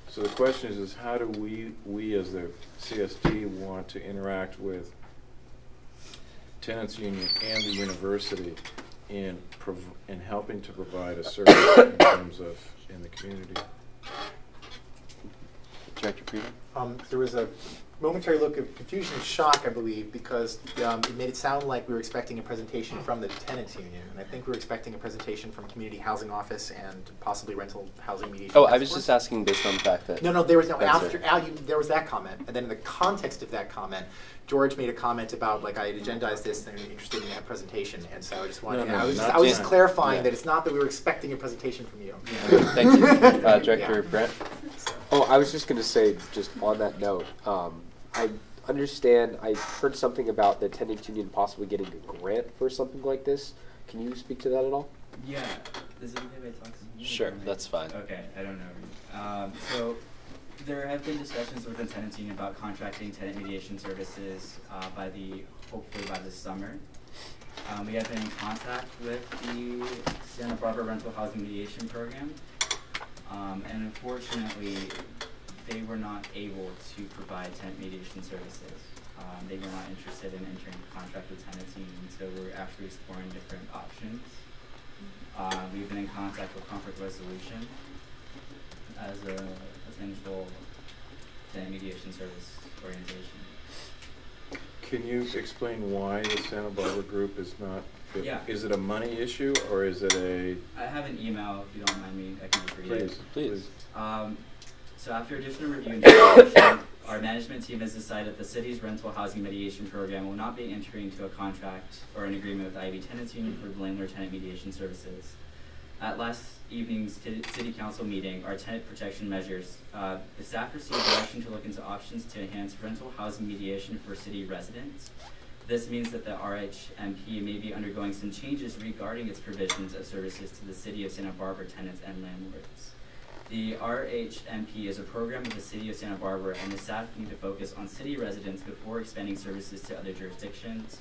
So the question is, is how do we, we as the CSD want to interact with tenants union and the university in, in helping to provide a service in terms of, in the community? Director Frieden? Um, there was a momentary look of confusion and shock, I believe, because um, it made it sound like we were expecting a presentation from the tenants union, and I think we were expecting a presentation from community housing office and possibly rental housing mediation. Oh, I was just asking based on the fact that. No, no, there was no, after. Al, you, there was that comment, and then in the context of that comment, George made a comment about, like, I had agendized this, and I'm interested in that presentation, and so I just wanted, No, no, I was just, I was just clarifying Yeah. that it's not that we were expecting a presentation from you. Thank you. Uh, *laughs* Director Yeah. Brandt? Oh, I was just going to say, just on that note, um, I understand, I heard something about the tenants union possibly getting a grant for something like this. Can you speak to that at all? Yeah, is it okay if I talk to you? Sure, Or am I- that's fine. Okay, I don't know. Um, so there have been discussions with the tenants union about contracting tenant mediation services uh, by the hopefully by this summer. Um, we have been in contact with the Santa Barbara Rental Housing Mediation Program, um, and unfortunately, they were not able to provide tenant mediation services. Um, they were not interested in entering a contract with tenants union, so we're actually exploring different options. Uh, we've been in contact with Conflict Resolution as a potential tenant mediation service organization. Can you explain why the Santa Barbara group is not, fit- Yeah. is it a money issue or is it a? I have an email, if you don't mind me, I can read it. Please, please. Um, so after additional review and deliberation, our management team has decided the city's rental housing mediation program will not be entering into a contract or an agreement with the IV Tenants Union for landlord tenant mediation services. At last evening's city council meeting, our tenant protection measures, uh, the staff received direction to look into options to enhance rental housing mediation for city residents. This means that the RHMP may be undergoing some changes regarding its provisions of services to the city of Santa Barbara tenants and landlords. The RHMP is a program of the city of Santa Barbara and the staff need to focus on city residents before expanding services to other jurisdictions.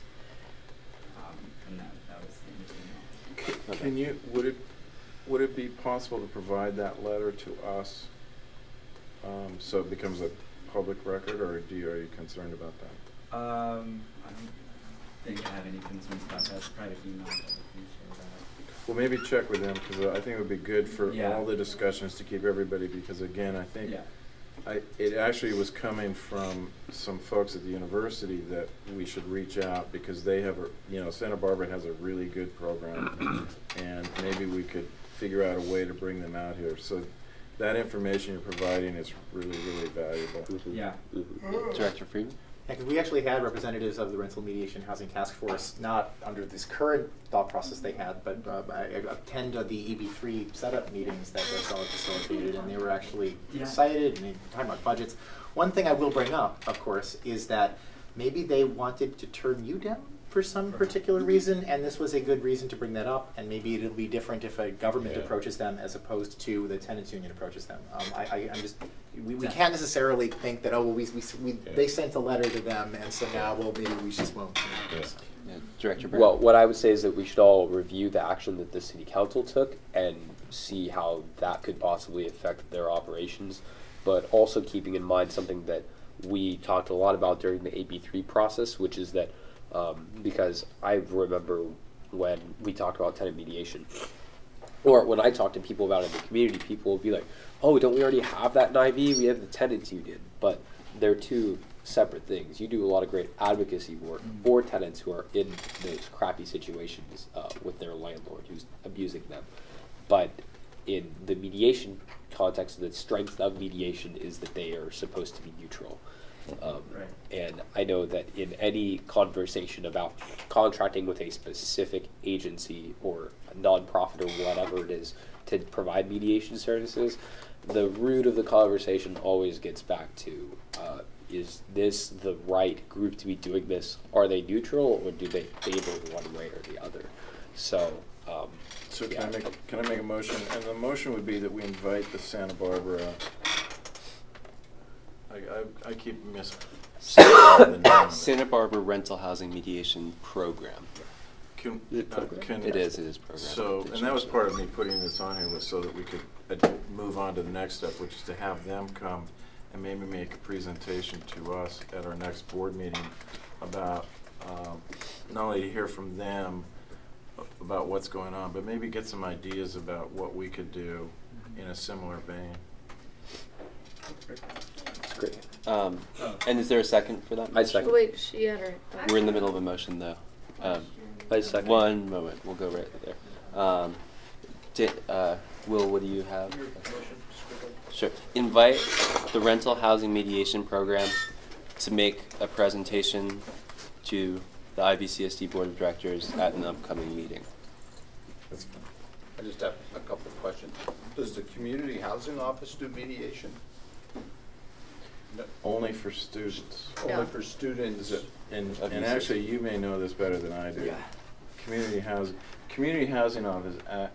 Um, and that, that was the email. Can you, would it, would it be possible to provide that letter to us? Um, so it becomes a public record, or do you, are you concerned about that? Um, I don't think I have any concerns about that. It's a private email, but I can share that. Well, maybe check with them, because I think it would be good for Yeah. all the discussions to keep everybody, because again, I think Yeah. I, it actually was coming from some folks at the university that we should reach out, because they have a, you know, Santa Barbara has a really good program, *clears throat* and maybe we could figure out a way to bring them out here. So that information you're providing is really, really valuable. Yeah. Director Frieden? Yeah, 'cause we actually had representatives of the Rental Mediation Housing Task Force, not under this current thought process they had, but uh, I I attended the AB3 setup meetings that Marcella facilitated, and they were actually Yeah. excited and talking about budgets. One thing I will bring up, of course, is that maybe they wanted to turn you down for some particular reason, and this was a good reason to bring that up, and maybe it'll be different if a government Yeah. approaches them as opposed to the tenants union approaches them. Um, I, I, I'm just, we, we Yeah. can't necessarily think that, oh, well, we, we, we, Yeah. they sent a letter to them, and so now, well, maybe we just won't. Yeah. Yeah, Director Brandt? Well, what I would say is that we should all review the action that the city council took and see how that could possibly affect their operations, but also keeping in mind something that we talked a lot about during the AB3 process, which is that um, because I remember when we talked about tenant mediation, or when I talk to people about it in the community, people will be like, "Oh, don't we already have that in IV? We have the tenants union." But they're two separate things. You do a lot of great advocacy work for tenants who are in those crappy situations uh, with their landlord who's abusing them. But in the mediation context, the strength of mediation is that they are supposed to be neutral. Um, Right. And I know that in any conversation about contracting with a specific agency or a nonprofit or whatever it is to provide mediation services, the root of the conversation always gets back to uh, is this the right group to be doing this? Are they neutral or do they favor one way or the other? So, um, So can yeah. I make, can I make a motion? And the motion would be that we invite the Santa Barbara, I, I, I keep miss. the name of it. Santa Barbara Rental Housing Mediation Program. Can, uh, program? can- It is, it is program. So, and that was part of me putting this on here was so that we could uh, move on to the next step, which is to have them come and maybe make a presentation to us at our next board meeting about, um, not only to hear from them about what's going on, but maybe get some ideas about what we could do in a similar vein. That's great. Um, and is there a second for that? I second. Wait, she had her. We're in the middle of a motion, though. Um, I second. One moment, we'll go right there. Um, di- uh, Will, what do you have? Sure. Invite the rental housing mediation program to make a presentation to the IVCSD Board of Directors at an upcoming meeting. I just have a couple of questions. Does the community housing office do mediation? No. Only for students. Only for students? And, and actually, you may know this better than I do. Yeah. Community housing, community housing office at,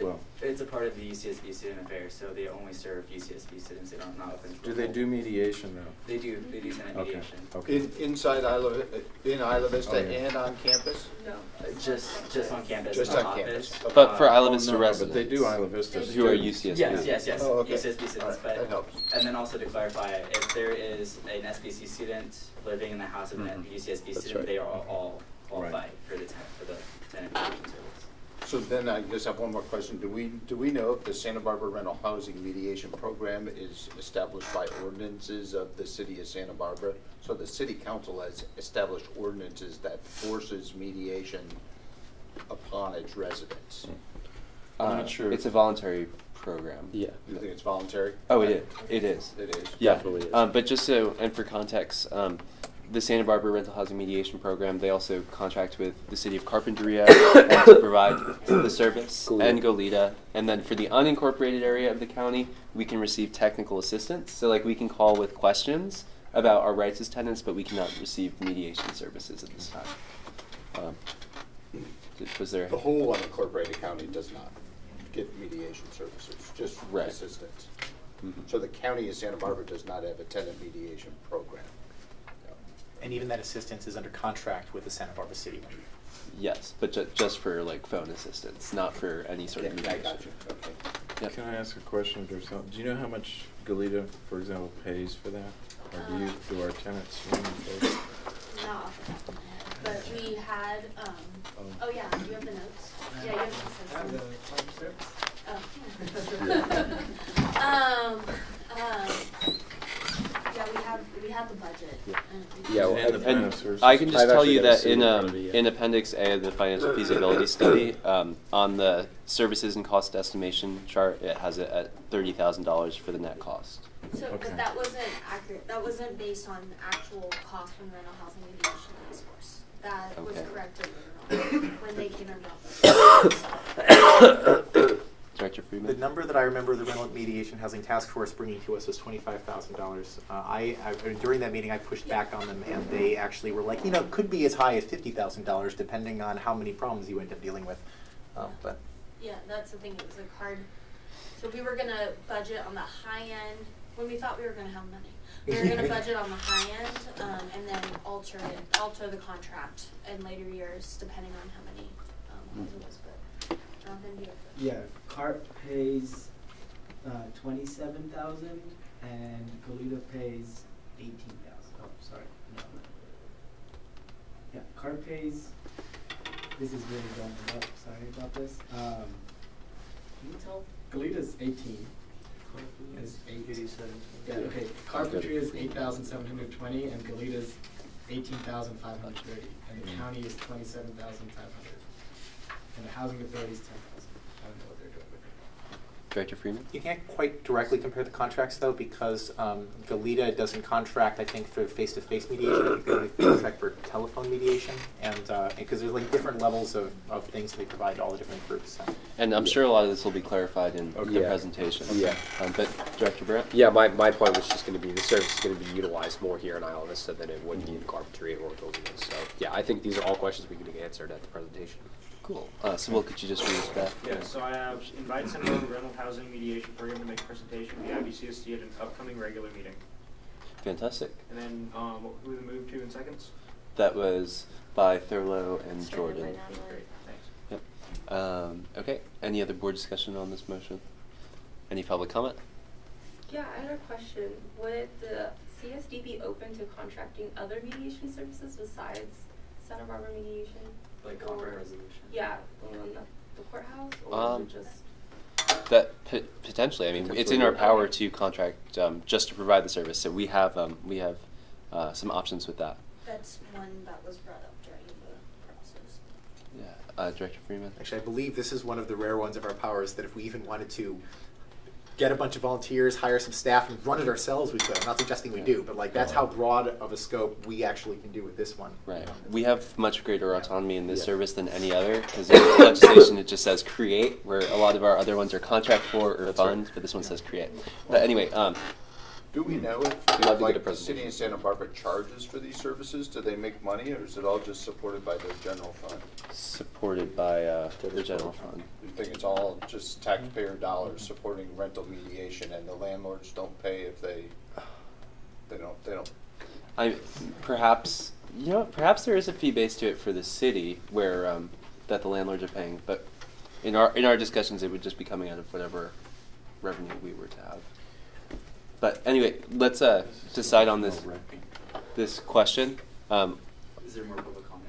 well, It's a part of the UCSB Student Affairs, so they only serve UCSB students. They don't not open. to do they do mediation though? They do. They do tenant Okay, mediation. okay. In, inside Isla, in Isla Vista Oh, yeah. and on campus? No. Just just on campus. Just in on office. campus. Okay. But for Uh, Isla Oh, Vista no, no, residents. But they do Isla Vista Who are. UCSB. Yes, yes, yes. Oh, okay. UCSB students, All right, but that helps. and then also to clarify, if there is an SBCC student living in the house of an Mhm. UCSB That's student, right. they are all, all Right. qualified for the tenant for the tenant mediation service. So then I just have one more question. Do we, do we know if the Santa Barbara Rental Housing Mediation Program is established by ordinances of the city of Santa Barbara? So the city council has established ordinances that forces mediation upon its residents. I'm Uh, not sure. It's a voluntary program. Yeah. You think it's voluntary? Oh, it is. It is. It is? Yeah. Definitely is. Um, but just so, and for context, um, the Santa Barbara Rental Housing Mediation Program, they also contract with the city of Carpinteria *coughs* to provide the service Goleta. and Goleta. And then for the unincorporated area of the county, we can receive technical assistance. So like we can call with questions about our rights as tenants, but we cannot receive mediation services at this time. Um, was there? The whole unincorporated county does not get mediation services, just Right. assistance. Mhm. So the county of Santa Barbara does not have a tenant mediation program. And even that assistance is under contract with the Santa Barbara City. Yes, but ju- just for like phone assistance, not for any sort of Yeah, I mediation. got you, okay. Yep. Can I ask a question or something? Do you know how much Goleta, for example, pays for that? Or do you, do our tenants? you know, pay? Not off the top of my head, but we had, um, Oh. oh yeah, you have the notes? Yeah, you have the I have the notes. Oh. *laughs* *laughs* Um, um, yeah, we have, we have the budget. Yeah. and Yeah, well, And the And plan of services. I can just I've tell you that in, in um, of me, yeah. in Appendix A of the financial feasibility *coughs* study, um, on the services and cost estimation chart, it has it at thirty thousand dollars for the net cost. So, Okay. but that wasn't accurate, that wasn't based on actual cost from rental housing mediation task force. That was corrected *coughs* when they came and brought *coughs* the. Director The number that I remember the rental mediation housing task force bringing to us was twenty-five thousand dollars. Uh, I, I, during that meeting, I pushed back on them and they actually were like, you know, it could be as high as fifty thousand dollars depending on how many problems you end up dealing with. Um, but Yeah, that's the thing, it was like hard, so we were gonna budget on the high end, when we thought we were gonna have money. We were gonna *laughs* budget on the high end, um, and then alter it, alter the contract in later years, depending on how many, um, it was, Yeah, CARP pays uh, twenty-seven thousand and Goleta pays eighteen thousand. Oh, sorry, no. no. Yeah, CARP pays, this is really going up, sorry about this. Um, can you tell, Goleta's eighteen. Is eight. Yeah, okay, Carpinteria is eight thousand seven hundred twenty and Goleta's eighteen thousand five hundred thirty. And the county is twenty-seven thousand five hundred. And the housing authority is ten thousand. I don't know what they're doing with it. Director Freeman? You can't quite directly compare the contracts though, because um, Goleta doesn't contract, I think, for face-to-face mediation. I think they only contract for telephone mediation, and because there's like different levels of, of things they provide to all the different groups. So. And I'm sure a lot of this will be clarified in the Yeah. presentation. Yeah. Um, but Director Brandt? Yeah, my, my point was just gonna be, the service is gonna be utilized more here in Isla Vista than it would be in Carpinteria or Goleta. So, yeah, I think these are all questions we can get answered at the presentation. Cool. Uh, so Will, could you just read us back? Yeah, so I have invite Santa Barbara Rental Housing Mediation Program to make a presentation to the IVCSD at an upcoming regular meeting. Fantastic. And then, um, who the move to in seconds? That was by Thurlow and Second Jordan. by Nunley. Yep. Um, okay. Any other board discussion on this motion? Any public comment? Yeah, I had a question. Would the CSD be open to contracting other mediation services besides Santa Barbara mediation? Like Or- conflict resolution? Yeah, on the the courthouse, or Um, it just? That p- potentially, I mean, it's in our yeah. power to contract um, just to provide the service. So we have um, we have uh, some options with that. That's one that was brought up during the process. Yeah, uh, Director Freeman. Actually, I believe this is one of the rare ones of our powers that if we even wanted to get a bunch of volunteers, hire some staff, and run it ourselves, we could. I'm not suggesting we do, but like that's how broad of a scope we actually can do with this one. Right. We have much greater autonomy in this Yeah. service than any other because in legislation it just says create, where a lot of our other ones are contract for or fund, but this one says create. But anyway, um, Do we know if, I'd love to like, get a the city of Santa Barbara charges for these services? Do they make money, or is it all just supported by their general fund? supported by uh, the general fund. You think it's all just taxpayer dollars supporting rental mediation, and the landlords don't pay if they, they don't, they don't I perhaps you know perhaps there is a fee base to it for the city where um, that the landlords are paying, but in our in our discussions it would just be coming out of whatever revenue we were to have. But anyway, let's uh, decide on this this question. Um, Is there more public comment?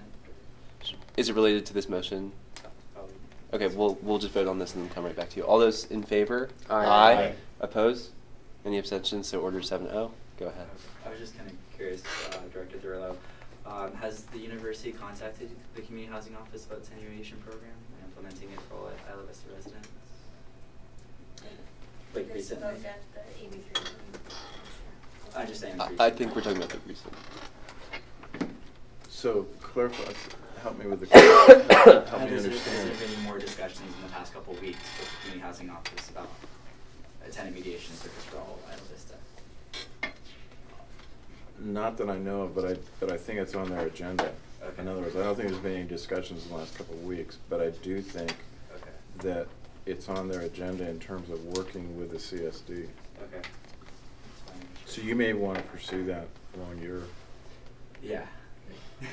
is it related to this motion? Probably. Okay, we'll we'll just vote on this and then come right back to you. All those in favor? Aye. Aye. Opposed? Any abstentions? So order seven oh. Go ahead. I was just kind of curious, uh, Director Thurlow, um, has the university contacted the community housing office about its annuation program and implementing it for all Isla Vista residents? Like This recently? spoke at the AB. I'm just. I, I think we're talking about the recent. So clarify, help me with the, *coughs* help me there- understand. Has been more discussions in the past couple of weeks with the community housing office about a tenant mediation service for all of Isla Vista? Not that I know of, but I, but I think it's on their agenda. Okay. In other words, I don't think there's been any discussions in the last couple of weeks, but I do think Okay. that it's on their agenda in terms of working with the CSD. Okay. So you may want to pursue that along your, Yeah. *laughs*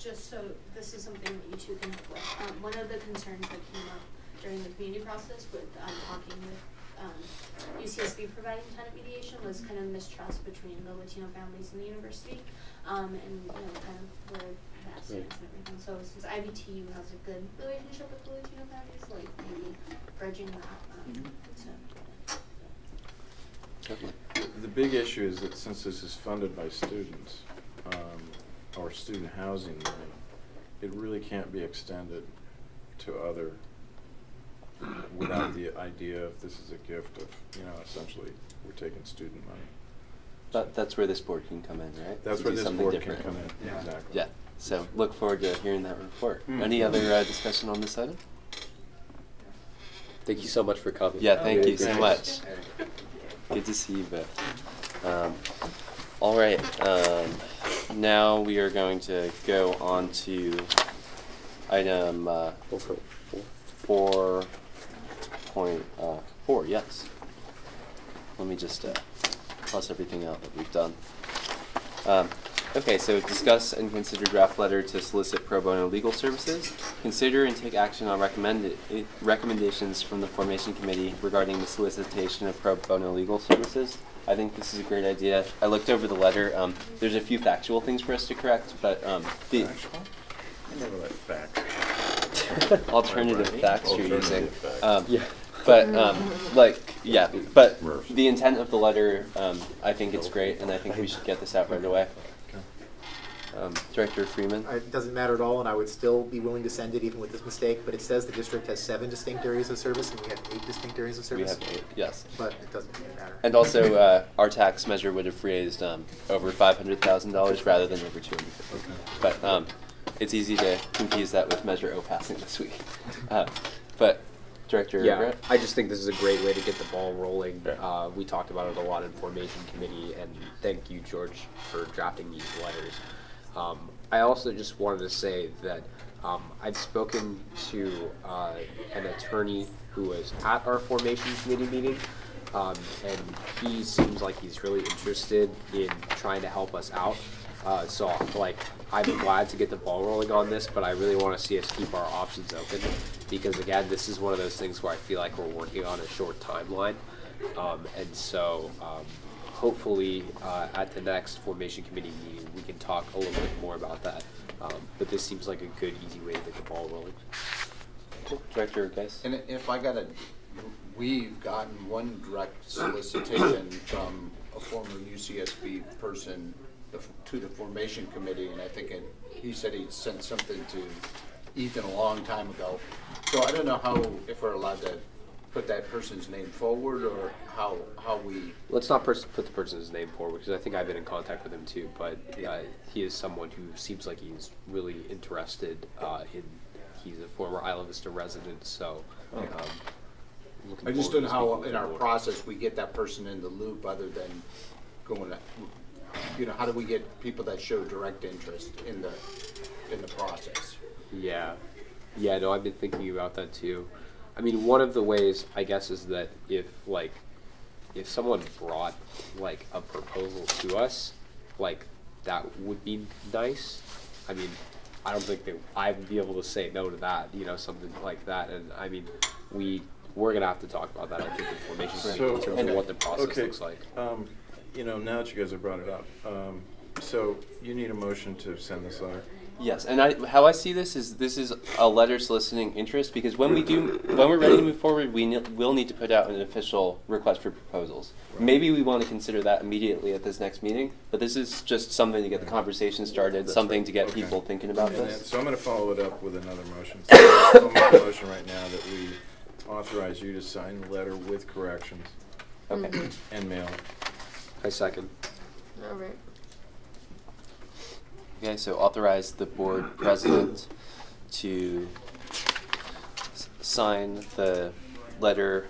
And just so this is something that you two can help with, um, one of the concerns that came up during the community process with, um, talking with, um, UCSB providing tenant mediation was kind of mistrust between the Latino families and the university, um, and, you know, kind of where that stands and everything. So since IVTU has a good relationship with the Latino families, like maybe bridging that, um, so. Definitely. the big issue is that since this is funded by students, um, or student housing money, it really can't be extended to other, without the idea of this is a gift of, you know, essentially, we're taking student money. But that's where this board can come in, right? That's To where do this something board can different. come in, Yeah. exactly. Yeah, so look forward to hearing that report. Hmm. Any other uh, discussion on this item? Thank you so much for coming. Yeah, thank Really you so much. Good to see you both. Um, all right, um, now we are going to go on to item uh, four point uh, four. Yes. Let me just uh, cross everything out that we've done. Um, okay, so discuss and consider draft letter to solicit pro bono legal services. Consider and take action on recommended eh, recommendations from the formation committee regarding the solicitation of pro bono legal services. I think this is a great idea. I looked over the letter. Um, there's a few factual things for us to correct, but um, the I never like facts. *laughs* *laughs* alternative facts you're using. Alternative facts. Um, Yeah. But um, like, yeah. But the intent of the letter, um, I think it's great, and I think we should get this out right away. Um, Director Freeman. It doesn't matter at all, and I would still be willing to send it even with this mistake, but it says the district has seven distinct areas of service, and we have eight distinct areas of We service. have eight, yes. But it doesn't really matter. And also, uh, our tax measure would have raised um, over five hundred thousand dollars rather than over two hundred fifty. But um, it's easy to confuse that with Measure O passing this week. Uh, but Director Yeah, Brandt? I just think this is a great way to get the ball rolling. Uh, we talked about it a lot in formation committee, and thank you, George, for drafting these letters. Um, I also just wanted to say that um, I've spoken to uh, an attorney who was at our formation committee meeting, um, and he seems like he's really interested in trying to help us out. Uh, so like I'm glad to get the ball rolling on this, but I really want to see us keep our options open because again, this is one of those things where I feel like we're working on a short timeline, um, and so um, hopefully uh, at the next formation committee meeting we can talk a little bit more about that. Um, but this seems like a good, easy way to get the ball rolling. Director Geis? And if I got a, we've gotten one direct solicitation from a former UCSB person the to the formation committee, and I think it, he said he sent something to Ethan a long time ago. So I don't know how, if we're allowed to put that person's name forward, or how, how we, Let's not pers- put the person's name forward because I think I've been in contact with him too. But uh, he is someone who seems like he's really interested uh, in. He's a former Isla Vista resident, so. Um, I just don't know how in our board. process we get that person in the loop other than going, you know, how do we get people that show direct interest in the, in the process? Yeah, yeah. No, I've been thinking about that too. I mean, one of the ways I guess is that if like if someone brought like a proposal to us, like that would be nice. I mean, I don't think that I would be able to say no to that. You know, something like that. And I mean, we we're gonna have to talk about that. I think in formation committee in terms of what the process okay, looks like. Um, you know, now that you guys have brought it up, um, so you need a motion to send this letter. Yes, and I, how I see this is this is a letter soliciting interest because when we do when we're ready to move forward, we ne- will need to put out an official request for proposals. Maybe we want to consider that immediately at this next meeting, but this is just something to get the conversation started, That's something right. to get Okay. people thinking about And then- this. So I'm gonna follow it up with another motion. So I'll make a motion right now that we authorize you to sign the letter with corrections. Okay. And mail it. I second. All right. Okay, so authorize the board president to s- sign the letter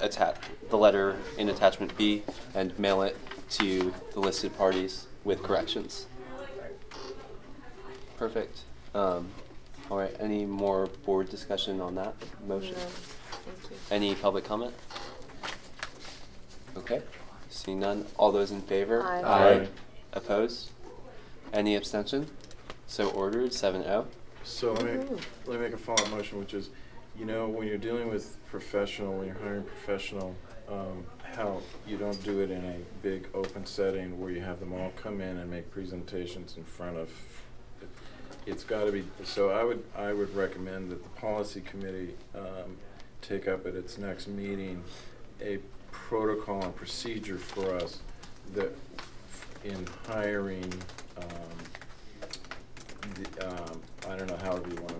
attach, the letter in attachment B and mail it to the listed parties with corrections. Perfect. Um, all right, any more board discussion on that motion? No, thank you. Any public comment? Okay, seeing none, all those in favor? Aye. Aye. Opposed? Any abstention? So ordered, seven oh. So let me, let me make a follow-up motion, which is, you know, when you're dealing with professional, when you're hiring professional, um, how you don't do it in a big open setting where you have them all come in and make presentations in front of, it's gotta be, so I would, I would recommend that the policy committee, um, take up at its next meeting a protocol and procedure for us that in hiring, um, the, um, I don't know, however you wanna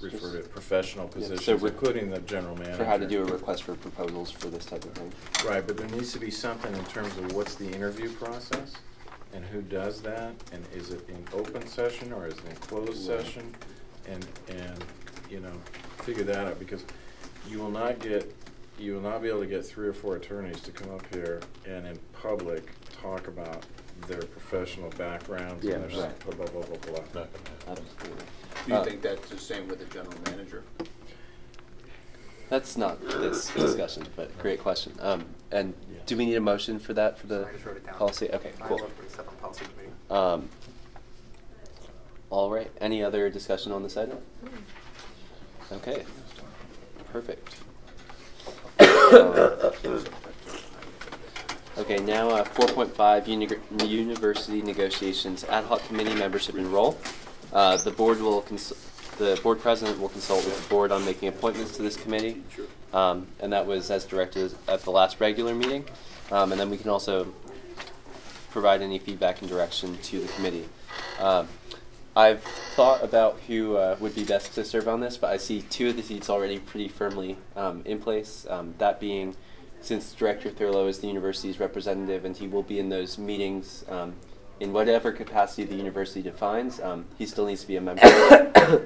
refer to it, professional Yeah, so positions, re- including the general manager. For how to do a request for proposals for this type of thing. Right, but there needs to be something in terms of what's the interview process, and who does that, and is it in open session, or is it in closed Right. session? And, and, you know, figure that out, because you will not get, you will not be able to get three or four attorneys to come up here and in public talk about their professional backgrounds Yeah, and their right. blah, blah, blah, blah, blah. Absolutely. Do you Uh, think that's the same with the general manager? That's not this *coughs* discussion, but great question. Um, and do we need a motion for that, for the I just wrote it down. policy? Okay, I cool. will put stuff on policy committee. Um, all right, any other discussion on this item? Okay, perfect. *coughs* Um, Okay, now, uh, four point five, university negotiations, ad hoc committee membership and role. Uh, the board will cons- the board president will consult with the board on making appointments to this committee. Um, and that was as directed at the last regular meeting. Um, and then we can also provide any feedback and direction to the committee. Um, I've thought about who uh, would be best to serve on this, but I see two of the seats already pretty firmly um, in place. Um, that being, since Director Thurlow is the university's representative and he will be in those meetings um, in whatever capacity the university defines, um, he still needs to be a member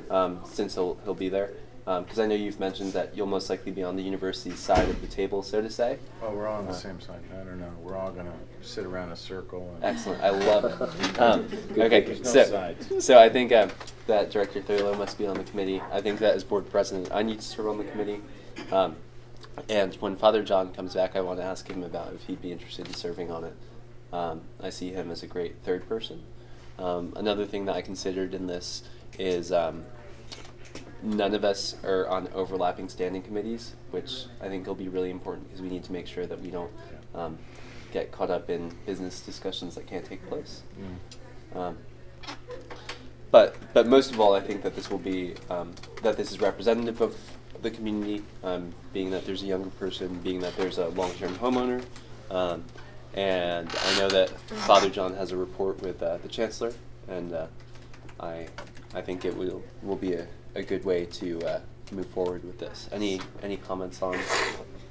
*coughs* um, since he'll, he'll be there. Because I know you've mentioned that you'll most likely be on the university's side of the table, so to say. Oh, we're all on the Uh, same side, I don't know, we're all gonna sit around a circle and. Excellent. I love it. *laughs* Um, okay, no so, so I think um, that Director Thurlow must be on the committee. I think that as board president, I need to serve on the committee. And when Father John comes back, I want to ask him about if he'd be interested in serving on it. Um, I see him as a great third person. Um, another thing that I considered in this is um, none of us are on overlapping standing committees, which I think will be really important because we need to make sure that we don't um, get caught up in business discussions that can't take place. Um, but but most of all, I think that this will be um, that this is representative of the community, um, being that there's a younger person, being that there's a long-term homeowner, um, and I know that Father John has a report with uh, the chancellor, and uh, I I think it will will be a, a good way to uh, move forward with this. Any any comments on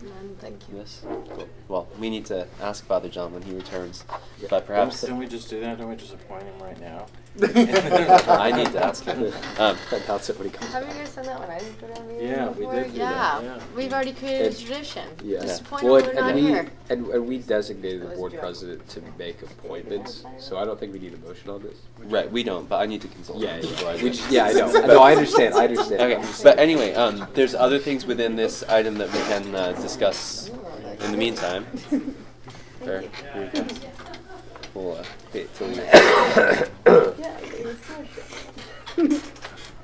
None, thank you. this? Cool. Well, we need to ask Father John when he returns, but perhaps Don't we just do that? Don't we just appoint him right now? I need to ask him. *laughs* Um, Announce it when he comes Have you guys done that when I didn't go down meeting Yeah, we before? did do yeah. that, yeah. we've already created And- a tradition. Yeah. Just point well, out and, we're not we, here. And, and we designated That the was a board joke. president to make appointments, so I don't think we need a motion on this. Right, we don't, but I need to consult. Yeah, him yeah. before I do Which- it. yeah, I know. No, I understand, I understand. Okay, but anyway, um, there's other things within this item that we can uh, discuss in the meantime. Fair. Here we go. We'll wait till we.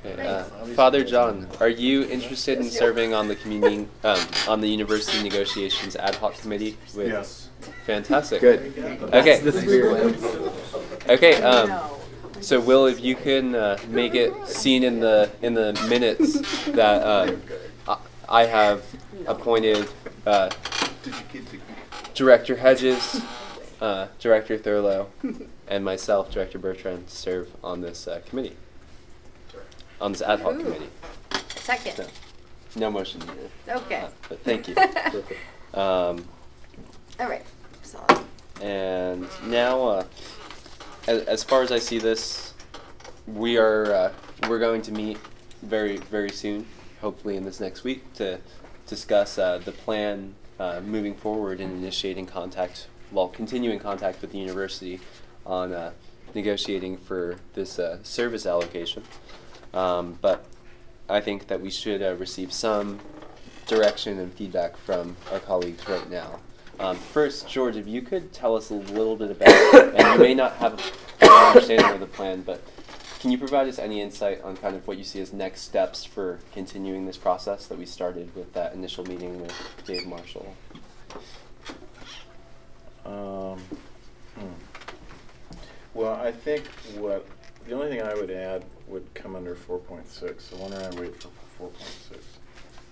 Uh, Father John, are you interested in serving on the community, um, on the university negotiations ad hoc committee? With Yes. Fantastic. Good. Okay. That's the spirit. Okay. Um, so Will, if you can uh, make it seen in the in the minutes that um, I- I have appointed uh, Director Hedges, uh, Director Thurlow, and myself, Director Bertrand, serve on this uh, committee, on this ad hoc Ooh. committee. Second. So, no motion needed. Okay. Uh, but thank you. *laughs* um, All right. So, and now, uh, as, as far as I see this, we are uh, we're going to meet very very soon, hopefully in this next week, to discuss uh, the plan uh, moving forward and initiating contact, well, continuing contact with the university on uh, negotiating for this uh, service allocation. Um, but I think that we should uh, receive some direction and feedback from our colleagues right now. Um, first, George, if you could tell us a little bit about, *coughs* and you may not have an understanding of the plan, but can you provide us any insight on kind of what you see as next steps for continuing this process that we started with that initial meeting with Dave Marshall? Um, hmm. Well, I think what, the only thing I would add would come under four point six, so why don't I wait for four point six?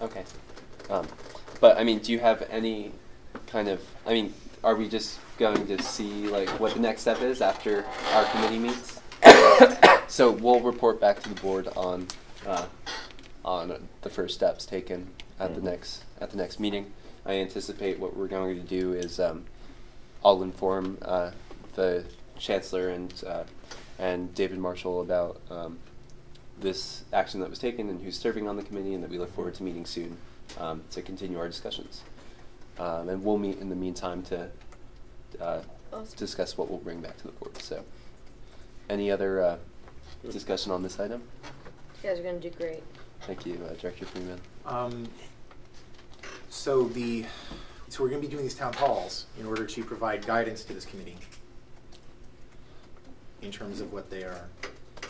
Okay. Um, but I mean, do you have any kind of? I mean, are we just going to see like what the next step is after our committee meets? *coughs* so we'll report back to the board on uh, on the first steps taken at the Mhm. next at the next meeting. I anticipate what we're going to do is um, I'll inform uh, the chancellor and uh, and David Marshall about um, this action that was taken and who's serving on the committee, and that we look forward to meeting soon um, to continue our discussions. Um, and we'll meet in the meantime to uh, Awesome. discuss what we'll bring back to the board. So, any other uh, discussion on this item? you guys are gonna do great. Thank you, uh, Director Freeman. Um, so the, so we're gonna be doing these town halls in order to provide guidance to this committee in terms of what they are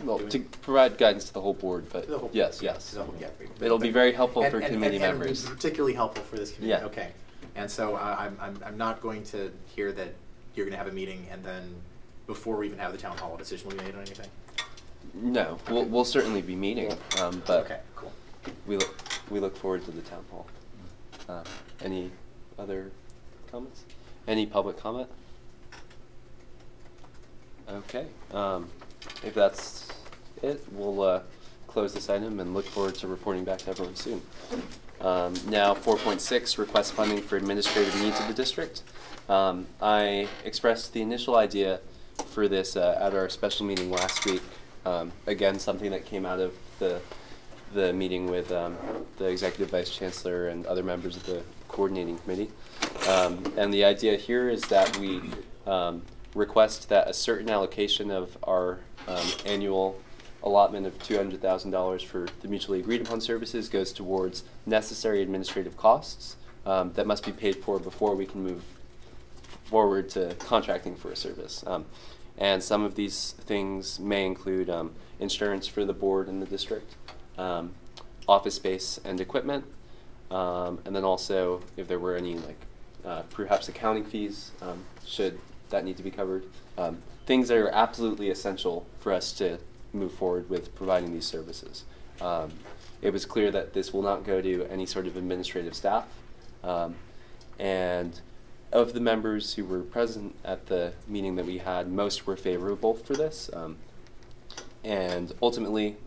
Well, doing. to provide guidance to the whole board, but To whole- yes, yeah, yes, to the whole- yeah, it'll be very helpful And- for and- committee and members. particularly helpful for this committee, Yeah. okay. And so uh, I'm, I'm, I'm not going to hear that you're gonna have a meeting and then before we even have the town hall, a decision will be made on anything? No, we'll, we'll certainly be meeting, um, but Okay, cool. we look we look forward to the town hall. Um, any other comments? Any public comment? Okay, um, if that's it, we'll uh, close this item and look forward to reporting back to everyone soon. Um, now, 4.6 request funding for administrative needs of the district. Um, I expressed the initial idea for this uh, at our special meeting last week. Um, again, something that came out of the the meeting with um, the executive vice chancellor and other members of the coordinating committee. Um, and the idea here is that we um, request that a certain allocation of our um, annual allotment of $200,000 for the mutually agreed upon services goes towards necessary administrative costs um, that must be paid for before we can move forward to contracting for a service. Um, and some of these things may include insurance for the board and the district, office space and equipment, um, and then also if there were any like uh, perhaps accounting fees, um, should that need to be covered. Um, things that are absolutely essential for us to move forward with providing these services. Um, it was clear that this will not go to any sort of administrative staff. Um, and of the members who were present at the meeting that we had, most were favorable for this. Um, and ultimately,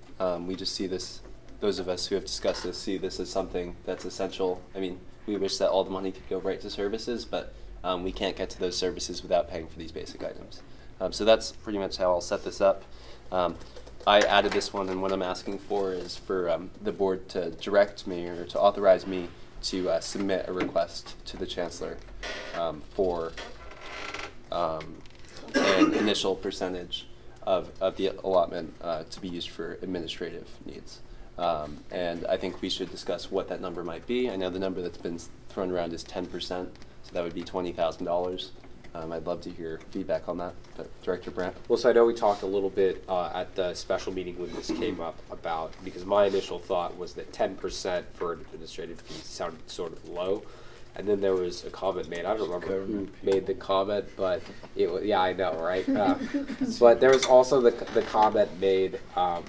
we just see this, those of us who have discussed this see this as something that's essential. I mean, we wish that all the money could go right to services, but um, we can't get to those services without paying for these basic items. Um, so that's pretty much how I'll set this up. Um, I added this one, and what I'm asking for is for um, the board to direct me or to authorize me to uh, submit a request to the chancellor um, for um, an initial percentage of, of the allotment uh, to be used for administrative needs. Um, and I think we should discuss what that number might be. I know the number that's been thrown around is 10%, so that would be $20,000. Um, I'd love to hear feedback on that. But Director Brandt? Well, so I know we talked a little bit uh, at the special meeting when this came up about, because my initial thought was that 10% for administrative fees sounded sort of low. And then there was a comment made. I don't remember who made the comment, but it was, yeah, I know, right? Uh, but there was also the, the comment made um,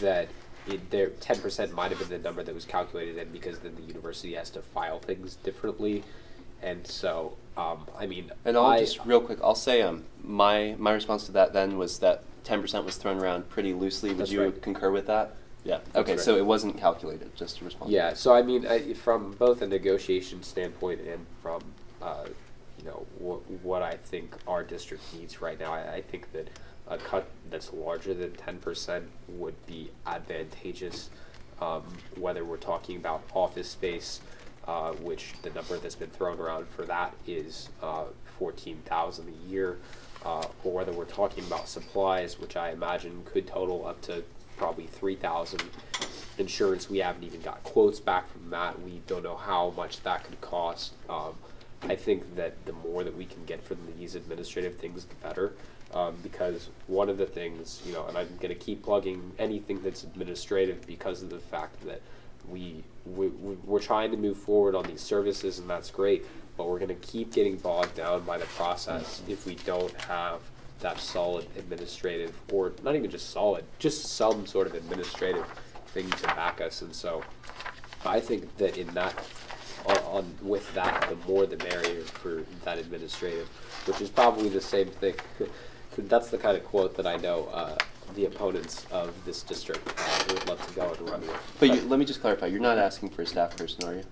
that it, there 10% might have been the number that was calculated in because then the university has to file things differently. And so, um, I mean, And I'll I, just real quick. I'll say um my my response to that then was that ten percent was thrown around pretty loosely. Would you right. concur with that? Yeah. Okay. right. So it wasn't calculated. Just to respond. Yeah, so I mean, I, from both a negotiation standpoint and from, uh, you know, wh- what I think our district needs right now, I, I think that a cut that's larger than ten percent would be advantageous. Um, whether we're talking about office space, uh, which the number that's been thrown around for that is uh, fourteen thousand a year, uh, or whether we're talking about supplies, which I imagine could total up to probably three thousand. Insurance, we haven't even got quotes back from that. We don't know how much that could cost. Um, I think that the more that we can get from these administrative things, the better. Um, because one of the things, you know, and I'm going to keep plugging anything that's administrative because of the fact that we, we we- we're trying to move forward on these services, and that's great. But we're going to keep getting bogged down by the process if we don't have that solid administrative, or not even just solid, just some sort of administrative thing to back us. And so, I think that in that, on, on with that, the more the merrier for that administrative, which is probably the same thing. *laughs* That's the kind of quote that I know uh, the opponents of this district uh, would love to go and run with. But you, let me just clarify. You're not asking for a staff person, are you?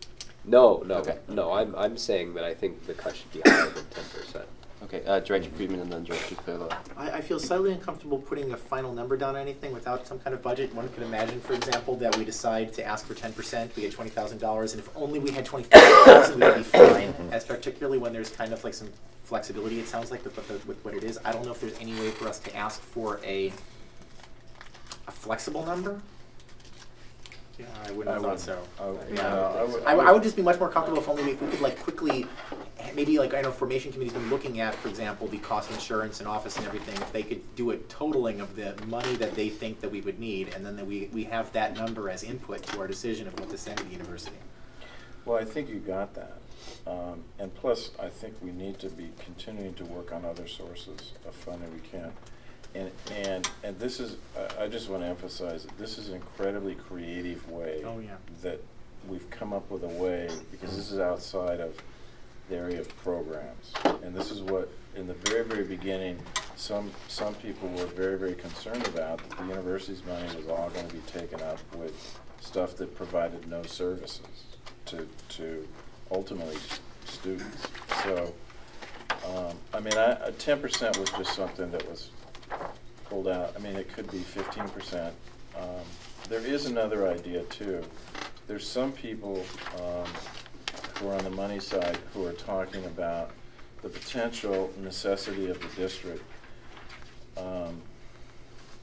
No, no, Okay. no. I'm I'm saying that I think the cut should be higher than ten percent. Okay. Uh, Director Freeman and then Director Thurlow. I, I feel slightly uncomfortable putting a final number down on anything without some kind of budget. One could imagine, for example, that we decide to ask for ten percent, we get twenty thousand dollars, and if only we had twenty-five thousand, we'd be fine. As particularly when there's kind of like some flexibility, it sounds like, with, with, with what it is. I don't know if there's any way for us to ask for a, a flexible number? Yeah, I wouldn't have thought would- so. I would- Yeah. no, I would- I, I would just be much more comfortable if only if we could like quickly, maybe like I know formation committee's been looking at, for example, the cost of insurance and office and everything. If they could do a totaling of the money that they think that we would need, and then that we we have that number as input to our decision of what to send to the university. Well, I think you got that. Um, and plus, I think we need to be continuing to work on other sources of funding we can. And, and, and this is, I, I just want to emphasize, that this is an incredibly creative way. Oh, yeah. That we've come up with a way, because this is outside of the area of programs. And this is what, in the very, very beginning, some, some people were very, very concerned about, that the university's money was all going to be taken up with stuff that provided no services to, to ultimately students. So, um, I mean, I, ten percent was just something that was pulled out. I mean, it could be fifteen percent. Um, there is another idea too. There's some people, um, who are on the money side who are talking about the potential necessity of the district, um,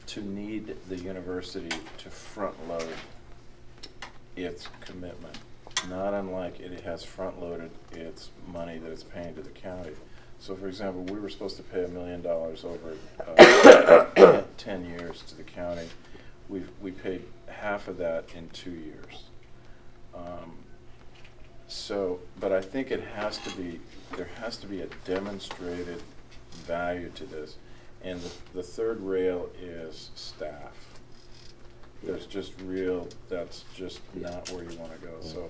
to need the university to front load its commitment, not unlike it has front-loaded its money that it's paying to the county. So for example, we were supposed to pay a million dollars over uh, *coughs* ten years to the county. We we paid half of that in two years. Um, so, but I think it has to be there has to be a demonstrated value to this, and the, the third rail is staff. There's just real. That's just not where you want to go. So.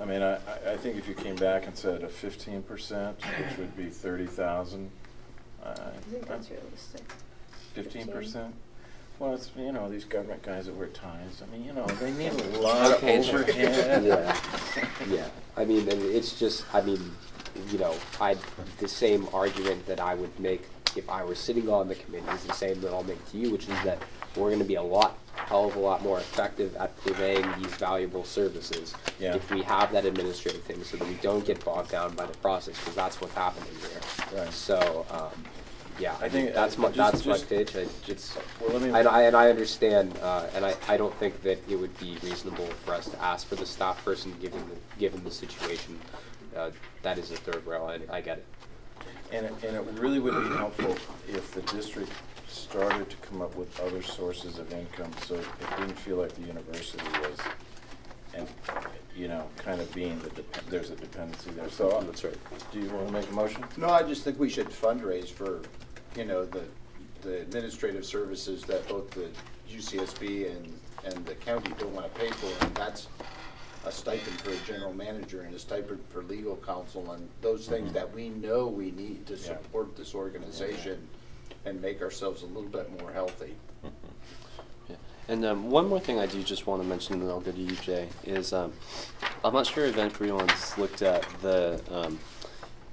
I mean, I, I- I think if you came back and said a fifteen percent, which would be thirty thousand, uh. I think that's realistic. Fifteen percent? Well, it's, you know, these government guys that wear ties, I mean, you know, they need a *laughs* lot of Okay, sure. overhead. Yeah, yeah. I mean, and it's just, I mean, you know, I, the same argument that I would make if I were sitting on the committee is the same that I'll make to you, which is that we're gonna be a lot, hell of a lot more effective at purveying these valuable services Yeah. if we have that administrative thing so that we don't get bogged down by the process, because that's what's happening here. Right. So, um, yeah, I I think, that's uh, my, just- that's my pitch. I, it's, Well, let me- and I, and I understand, uh, and I, I don't think that it would be reasonable for us to ask for the staff person, given the, given the situation. Uh, that is a third rail, and I get it. And, it- and it really would be helpful if the district started to come up with other sources of income, so it didn't feel like the university was, and, you know, kind of being the, dep- there's a dependency there, so. uh, That's right. Do you wanna make a motion? No, I just think we should fundraise for, you know, the, the administrative services that both the UCSB and, and the county don't wanna pay for, and that's a stipend for a general manager and a stipend for legal counsel and those things that we know we need to Yeah. support this organization and make ourselves a little bit more healthy. *laughs* Yeah. And um, one more thing I do just want to mention, and I'll go to you, Jay, is um, I'm not sure if everyone's looked at the, um,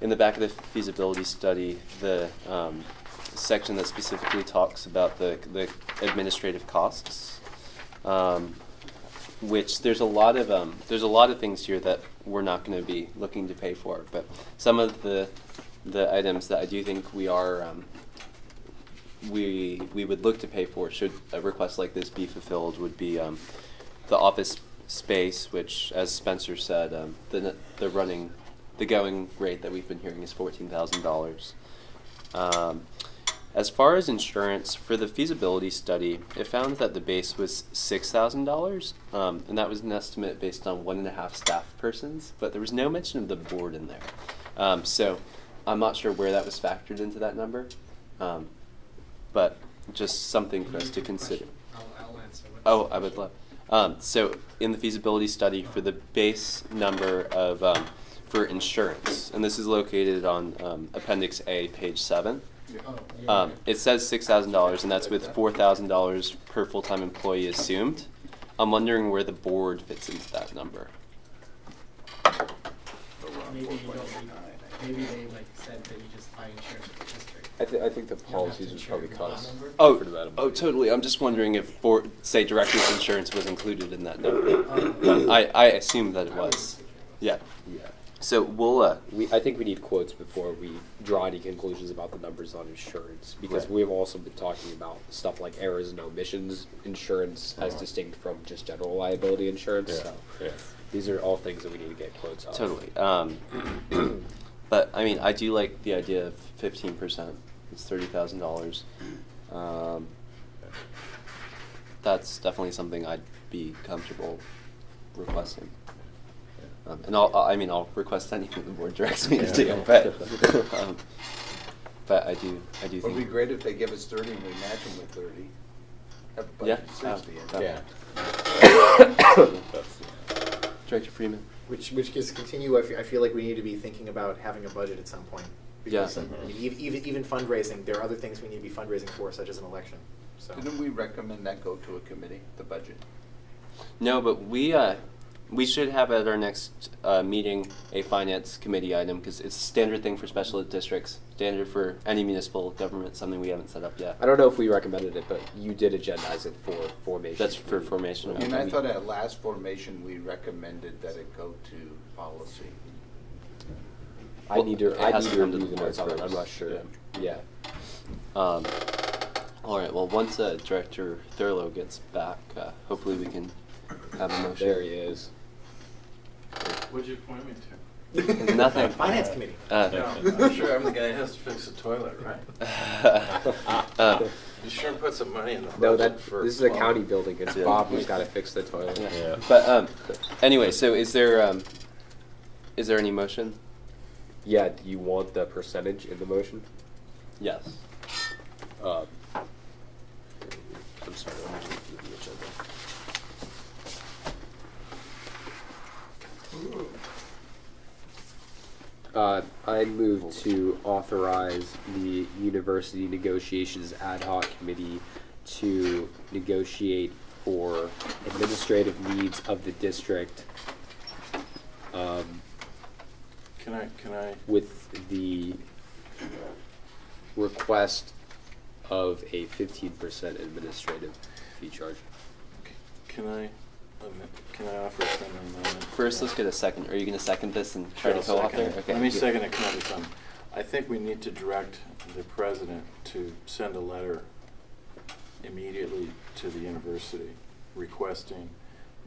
in the back of the feasibility study, the um, section that specifically talks about the, the administrative costs. Um, which there's a lot of um, there's a lot of things here that we're not going to be looking to pay for, but some of the the items that I do think we are um, we we would look to pay for should a request like this be fulfilled would be um, the office space, which, as Spencer said, um, the the running the going rate that we've been hearing is fourteen thousand dollars. Um, as far as insurance, for the feasibility study, it found that the base was six thousand dollars, um, and that was an estimate based on one and a half staff persons. But there was no mention of the board in there, um, so I'm not sure where that was factored into that number. Um, but just something for us to consider. I'll, I'll answer. Oh, I would love. Um, so in the feasibility study for the base number of um, for insurance, and this is located on um, Appendix A, page seven. Oh, Um, it says six thousand dollars, and that's with four thousand dollars per full-time employee assumed. I'm wondering where the board fits into that number. Maybe you don't maybe they like said that you just buy insurance with the district. I, th- I think the You don't have policies to would probably cost. cause. Oh, for that oh, totally. I'm just wondering if board, say, director's insurance was included in that number. *coughs* I, I assume that it was. Yeah. Yeah. So we'll, uh, We, I think we need quotes before we draw any conclusions about the numbers on insurance, because Right. we've also been talking about stuff like errors and omissions insurance as Uh-huh. distinct from just general liability insurance, Yeah, so. yeah. These are all things that we need to get quotes on. Totally. Um, *coughs* *coughs* but I mean, I do like the idea of fifteen percent. It's thirty thousand dollars. Um, that's definitely something I'd be comfortable requesting. Um, and I'll, I mean, I'll request anything the board directs me to do, *laughs* but, um, but I do, I do It'd think. be great if they give us thirty and we match them with thirty. Have a Yeah, budget of sixty. uh, and- Director Freeman. Which, which gives continue, I fe- I feel like we need to be thinking about having a budget at some point. Because, Yeah. I mean, even, even fundraising, there are other things we need to be fundraising for, such as an election, so. Didn't we recommend that go to a committee, the budget? No, but we, uh, we should have at our next, uh, meeting, a finance committee item, because it's a standard thing for special districts, standard for any municipal government, something we haven't set up yet. I don't know if we recommended it, but you did agendize it for formation. That's for formation. And mean, I thought at last formation, we recommended that it go to policy. I Well, need to, I need to to come to review the the notes on board I'm not sure, yeah. Um, all right, well, once, uh, Director Thurlow gets back, uh, hopefully we can have a motion. There he is. What'd you point me to? *laughs* Nothing. Finance committee. Uh, No, I'm sure I'm the guy who has to fix the toilet, right? *laughs* Uh, You sure put some money in the budget No, that, for. this is a plumbing. county building, it's Yeah. Bob who's gotta fix the toilet. Yeah. But um, anyway, so is there um, is there any motion? Yeah, do you want the percentage in the motion? Yes. Uh, I'm sorry, I'm just looking at the agenda. Uh, I move to authorize the University Negotiations Ad hoc Committee to negotiate for administrative needs of the district. Um, Can I, can I, with the request of a fifteen percent administrative fee charge. can I, can I offer a friendly amendment? First, let's get a second. Are you going to second this and try Sure, to co-author? Okay. Let me second it, can I done? I think we need to direct the president to send a letter immediately to the university requesting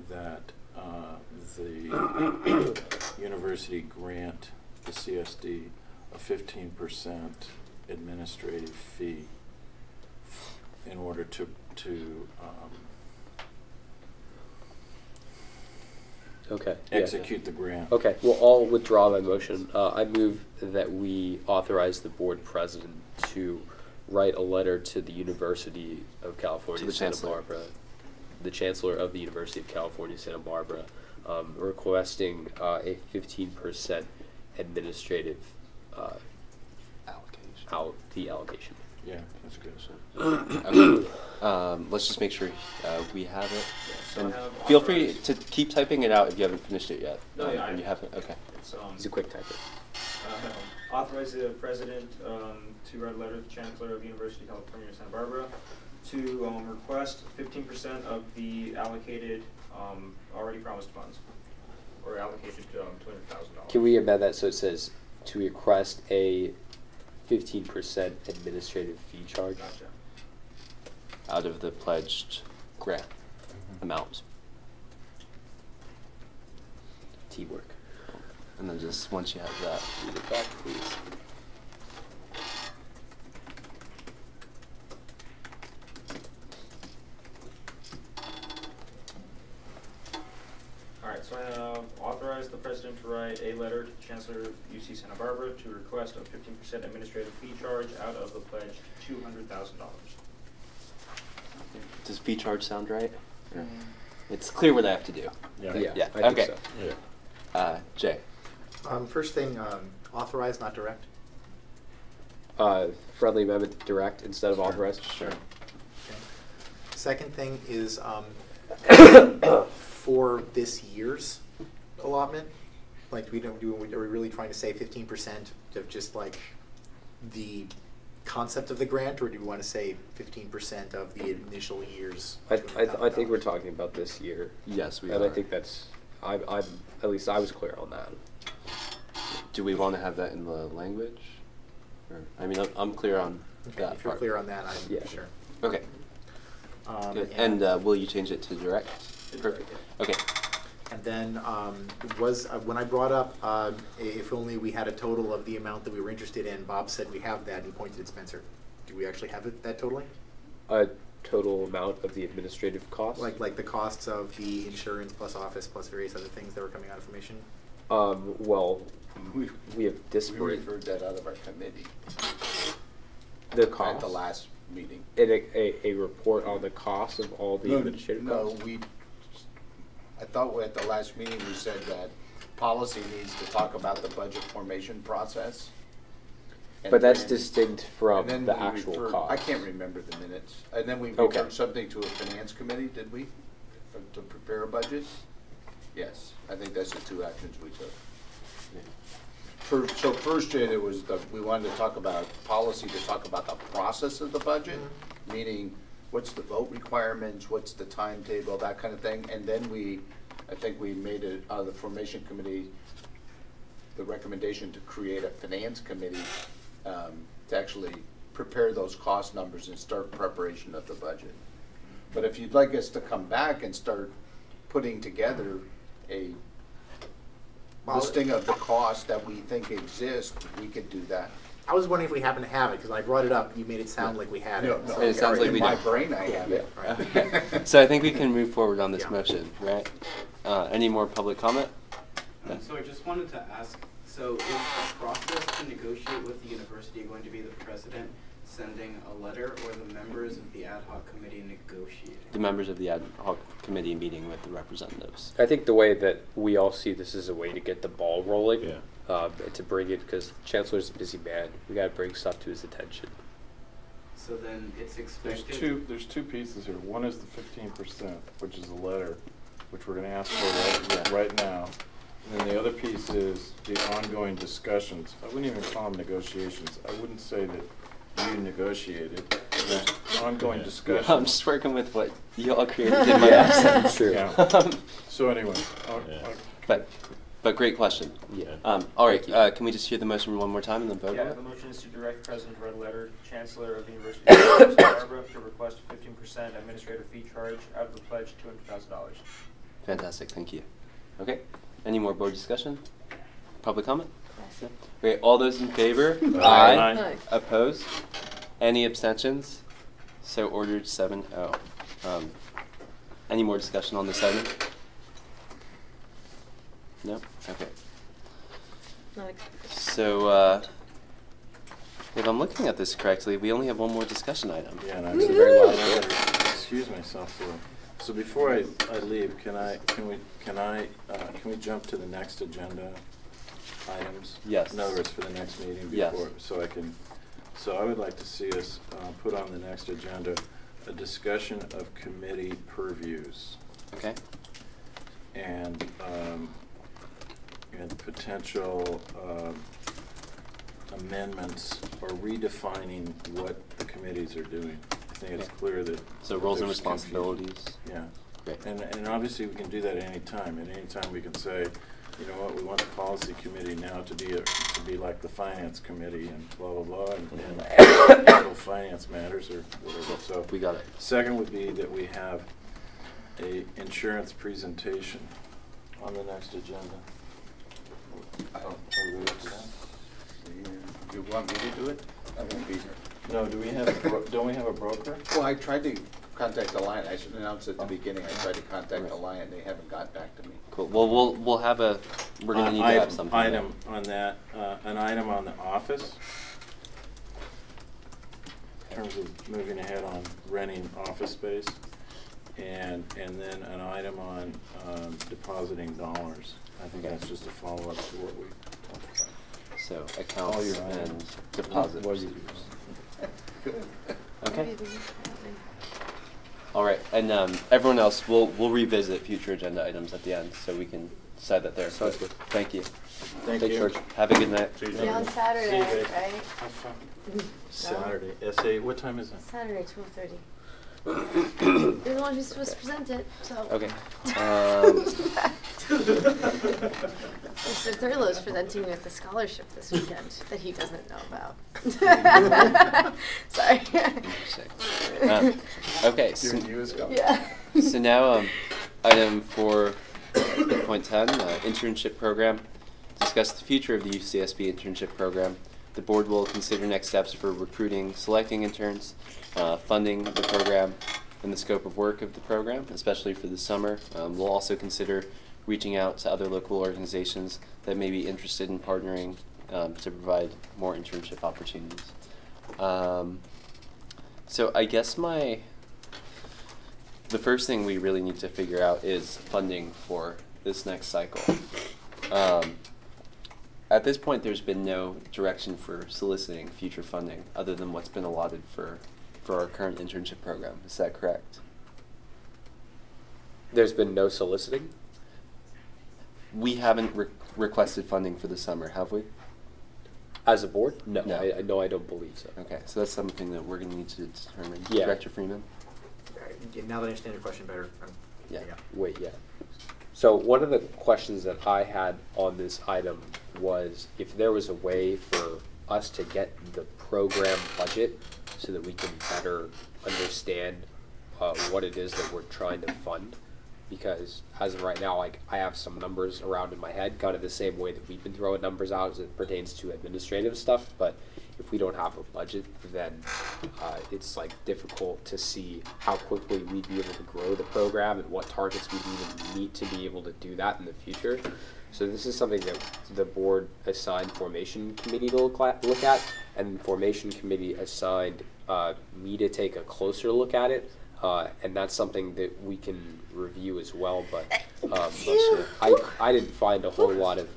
that uh, the *coughs* university grant the CSD a fifteen percent administrative fee in order to, to um, Okay. yeah. execute the grant. Okay, well, I'll withdraw my motion. Uh, I move that we authorize the board president to write a letter to the University of California, the Santa chancellor. Barbara, the chancellor of the University of California, Santa Barbara, um, requesting uh, a fifteen percent administrative uh, allocation. Out the allocation. Yeah, that's a good. Okay. Um, let's just make sure uh, we have it. So And have feel free to keep typing it out if you haven't finished it yet. No, yeah, Um, I- you haven't. Okay. It's, um, He's a quick typer. Uh, Authorize the president um, to write a letter to the Chancellor of University of California, Santa Barbara, to um, request fifteen percent of the allocated, um, already promised funds, or allocated um, two hundred thousand dollars. Can we amend that so it says to request a fifteen percent administrative fee charge? Gotcha. Out of the pledged grant amount. Teamwork. And then just once you have that, read it back, please. All right, so I have authorized the president to write a letter to Chancellor UC Santa Barbara to request a fifteen percent administrative fee charge out of the pledged two hundred thousand dollars. Does fee charge sound right? Or- It's clear what I have to do. Yeah. Yeah, Yeah. I think okay. so. Yeah. Uh, Jay. Um, first thing, um, authorize, not direct. Uh, friendly amendment direct instead of authorized? Sure. Second thing is um, *coughs* for this year's allotment, like, we don't do, are we really trying to say fifteen percent of just like the concept of the grant, or do we want to say fifteen percent of the initial year's? I, I, I think we're talking about this year. Yes, we And I think that's, I, I'm, at least I was clear on that. Do we want to have that in the language? Or, I mean, I'm, I'm clear on Okay, that if you're part. clear on that, I'm Yeah. sure. Okay. Um, Good. And uh, will you change it to direct? Perfect. Okay. And then um, was uh, when I brought up um, if only we had a total of the amount that we were interested in. Bob said we have that, and he pointed at Spencer. Do we actually have it that totally? A total amount of the administrative cost? Like like the costs of the insurance plus office plus various other things that were coming out of formation. Um, well, We, we have disparate. we disparate, referred that out of our committee the at the last meeting. And a, a, a report on the cost of all the No, administrative No, costs? we, I thought at the last meeting, we said that policy needs to talk about the budget formation process. And But that's then- distinct from and then the we actual referred- cost. I can't remember the minutes. And then we Okay. referred something to a finance committee, did we? To prepare a budget? Yes, I think that's the two actions we took. So first, Jay, there was the, we wanted to talk about policy, to talk about the process of the budget, mm-hmm. meaning what's the vote requirements, what's the timetable, that kind of thing. And then we, I think we made it, uh, the formation committee, the recommendation to create a finance committee, um, to actually prepare those cost numbers and start preparation of the budget. But if you'd like us to come back and start putting together a listing of the costs that we think exist, we could do that. I was wondering if we happen to have it, because I brought it up, you made it sound like we had No, it. no, So- It sounds like in we my don't. brain I have it. Right. *laughs* So I think we can move forward on this Yeah. motion, right? Uh, any more public comment? Um, So I just wanted to ask, so is the process to negotiate with the university going to be the president sending a letter or the members of the ad hoc committee negotiating? The members of the ad hoc committee meeting with the representatives. I think the way that we all see this is a way to get the ball rolling. Yeah. Um, and to bring it, because Chancellor's a busy man, we gotta bring stuff to his attention. So then it's There's expected. two, there's two pieces here. One is the fifteen percent, which is a letter, which we're gonna ask for right, right now. And then the other piece is the ongoing discussions. I wouldn't even call them negotiations. I wouldn't say that you negotiated. There's ongoing discussions. I'm just working with what you all created in *laughs* my absence. True. Yeah. *laughs* So anyway, I'll- I'll- But, but great question. Yeah. Um, all right, uh, can we just hear the motion one more time and then vote on Yeah, it? the motion is to direct President Red letter Chancellor of the University of Santa Barbara to request a fifteen percent administrative fee charge out of the pledge, two hundred thousand dollars. Fantastic, thank you. Okay, any more board discussion? Public comment? No? Okay, all those in favor? Aye. Aye. Opposed? Any abstentions? So ordered seven oh. Um, any more discussion on this item? No? Okay. Not expected. So, uh, if I'm looking at this correctly, we only have one more discussion item. Yeah, and It's a I'm very loud I order. gotta Excuse myself for, so before I, I leave, can I, can we, can I, uh, can we jump to the next agenda items? Yes. In other words, for the next meeting Yes. before, so I can, so I would like to see us, uh, put on the next agenda a discussion of committee purviews Okay? and, um, and potential, um, amendments or redefining what the committees are doing. I think it's clear that. So roles and there's confusion. responsibilities. Yeah. Great. And, and obviously, we can do that at any time. At any time, we can say, you know what, we want the policy committee now to be, a- to be like the finance committee and blah, blah, blah, and, and handle finance matters or whatever, so. We got it. Second would be that we have a insurance presentation on the next agenda. Oh, are we ready for that? You want me to do it? I won't be here. No, do we have, a bro- don't we have a broker? Well, I tried to contact the Alliant, I should announce at the beginning, I tried to contact the Alliant, they haven't got back to me. Cool. Well, we'll, we'll have a, we're gonna Uh, need to have item- something. Item on that, uh, an item on the office. In terms of moving ahead on renting office space. And, and then an item on, um, depositing dollars. I think that's just a follow-up to what we talked about. So All accounts your and items. deposit What you procedures. Okay. All right, and um, everyone else, we'll, we'll revisit future agenda items at the end, so we can decide that there. Sounds good. Thank you. Thank Thanks, you. George. Have a good night. See you on Saturday, See you, babe. right? Have fun. *laughs* Saturday, SA, what time is it? Saturday, twelve thirty. You're the one who's supposed to present it, so. Okay. Um, Mr. Thurlow's presenting with a scholarship this weekend that he doesn't know about. *laughs* Sorry. Um, okay. So, Your news coming. Yeah. so now, um, item four *coughs* point ten, uh, internship program. Discuss the future of the UCSB internship program. The board will consider next steps for recruiting, selecting interns, uh, funding the program, and the scope of work of the program, especially for the summer. Um, we'll also consider reaching out to other local organizations that may be interested in partnering um, to provide more internship opportunities. Um, so I guess my the first thing we really need to figure out is funding for this next cycle. Um, at this point, there's been no direction for soliciting future funding other than what's been allotted for, for our current internship program. Is that correct? There's been no soliciting? We haven't re- requested funding for the summer, have we? As a board? No, No. I, I, no, I don't believe so. Okay, so that's something that we're going to need to determine. Yeah. Director Freeman? Yeah, Now that I understand your question better, I'm, Yeah. Wait, yeah. So one of the questions that I had on this item was if there was a way for us to get the program budget so that we can better understand uh, what it is that we're trying to fund. because as of right now, like I have some numbers around in my head, kind of the same way that we've been throwing numbers out as it pertains to administrative stuff. But if we don't have a budget, then uh, it's like difficult to see how quickly we'd be able to grow the program and what targets we'd even meet to be able to do that in the future. So this is something that the board assigned formation committee to look at, look at and the formation committee assigned uh, me to take a closer look at it. Uh, and that's something that we can review as well. But um, I, I didn't find a whole lot of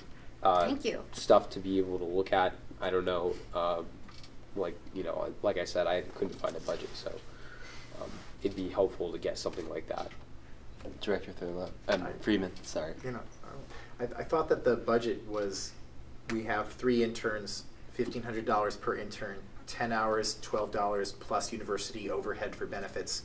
uh, Thank you. stuff to be able to look at. I don't know. Um, like you know, like I said, I couldn't find a budget, so um, it'd be helpful to get something like that. Director Thurlow, um, Freeman, sorry. You know, I, I thought that the budget was, we have three interns, fifteen hundred dollars per intern, ten hours, twelve dollars plus university overhead for benefits.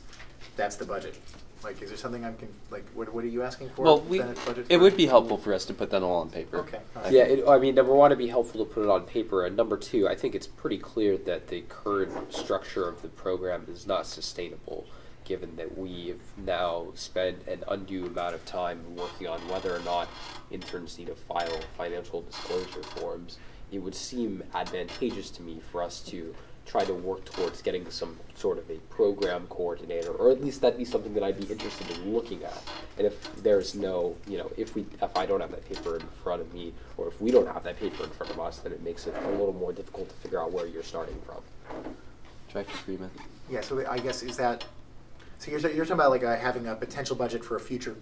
That's the budget. Like, is there something I'm, con- like, what, what are you asking for? Well, we, it would be helpful for us to put that all on paper. Okay. I Yeah, it, I mean, number one, it'd be helpful to put it on paper, and number two, I think it's pretty clear that the current structure of the program is not sustainable, given that we've now spent an undue amount of time working on whether or not interns need to file financial disclosure forms. It would seem advantageous to me for us to try to work towards getting some sort of a program coordinator, or at least that'd be something that I'd be interested in looking at. And if there's no, you know, if we, if I don't have that paper in front of me, or if we don't have that paper in front of us, then it makes it a little more difficult to figure out where you're starting from. Director Freeman. Yeah, so I guess is that, so you're, you're talking about like uh, having a potential budget for a future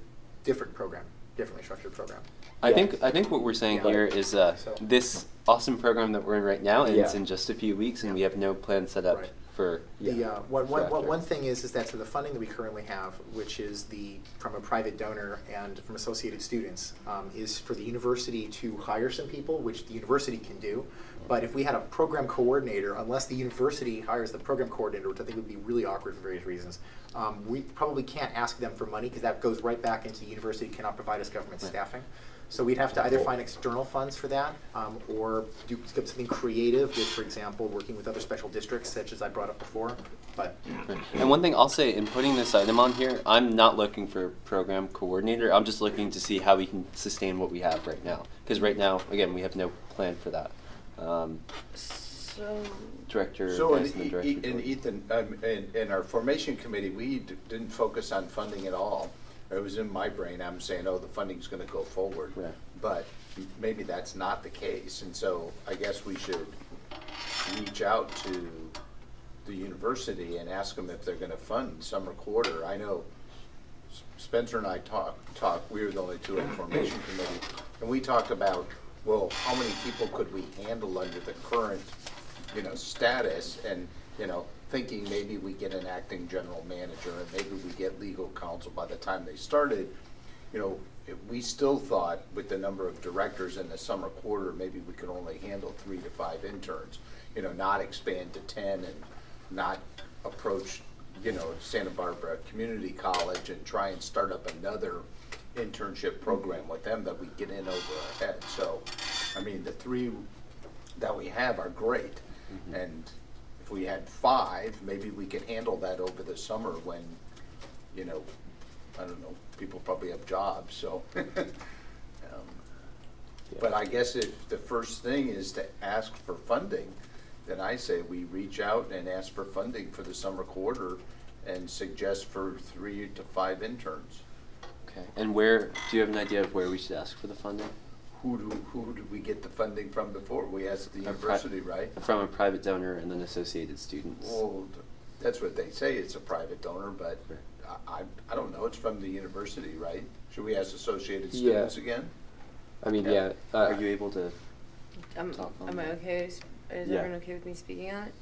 different program, differently structured program. I think I think what we're saying Yeah. here is uh, So- this awesome program that we're in right now ends Yeah. in just a few weeks, and we have no plan set up Right. for. The, uh, one, one, for one, after. one thing is, is that so the funding that we currently have, which is the, from a private donor and from associated students, um, is for the university to hire some people, which the university can do. But if we had a program coordinator, unless the university hires the program coordinator, which I think would be really awkward for various reasons, um, we probably can't ask them for money because that goes right back into the university cannot provide us government Right. staffing. So we'd have to either find external funds for that, um, or do something creative with, for example, working with other special districts, such as I brought up before. But And one thing I'll say in putting this item on here, I'm not looking for a program coordinator. I'm just looking to see how we can sustain what we have right now. Because right now, again, we have no plan for that. Um, So. Director So, in, and E- Director E- Jordan. Ethan, um, in, in our formation committee, we d- didn't focus on funding at all. It was in my brain, I'm saying, oh, the funding's gonna go forward. Right. But maybe that's not the case, and so I guess we should reach out to the university and ask them if they're gonna fund summer quarter. I know Spencer and I talked, talked, we were the only two in formation committee, and we talked about, well, how many people could we handle under the current, you know, status, and, you know, thinking maybe we get an acting general manager, and maybe we get legal counsel by the time they started, you know, we still thought with the number of directors in the summer quarter, maybe we could only handle three to five interns, you know, not expand to ten and not approach, you know, Santa Barbara Community College and try and start up another internship program with them that we get in over our head. So, I mean, the three that we have are great. And if we had five, maybe we could handle that over the summer when, you know, I don't know, people probably have jobs, so. *laughs* Um, But I guess if the first thing is to ask for funding, then I say we reach out and ask for funding for the summer quarter and suggest for three to five interns. Okay. And where, do you have an idea of where we should ask for the funding? Who do, who did we get the funding from before? We asked the A pri- university, right? From a private donor and then associated students. Well, that's what they say, it's a private donor, but I, I, I don't know, it's from the university, right? Should we ask Associated Yeah. Students again? I mean, yeah. uh, Are you able to? Um, talk on am I okay? Is, is Yeah. everyone okay with me speaking on it?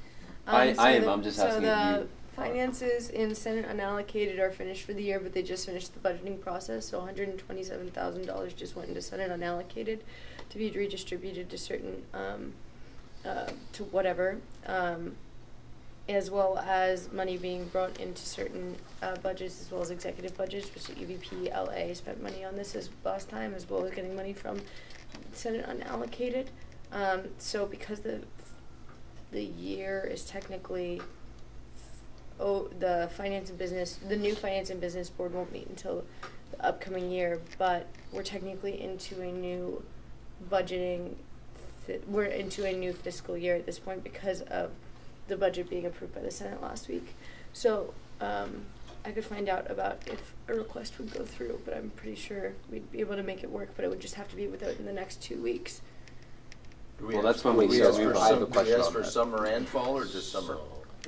I- Um, so I am, the- I'm just so asking the you- finances in Senate unallocated are finished for the year, but they just finished the budgeting process. So one hundred and twenty-seven thousand dollars just went into Senate unallocated to be redistributed to certain, um, uh, to whatever. Um, as well as money being brought into certain uh, budgets as well as executive budgets, which the EVP LA spent money on this as last time, as well as getting money from Senate unallocated. Um, so because the the year is technically oh the finance and business the new finance and business board won't meet until the upcoming year, but we're technically into a new budgeting. Fi- we're into a new fiscal year at this point because of the budget being approved by the Senate last week. So um, I could find out about if a request would go through, but I'm pretty sure we'd be able to make it work. But it would just have to be within the next two weeks. Do we Well, ask- that's when do we we said ask we for I have a some- do we ask for that. summer and fall or just summer?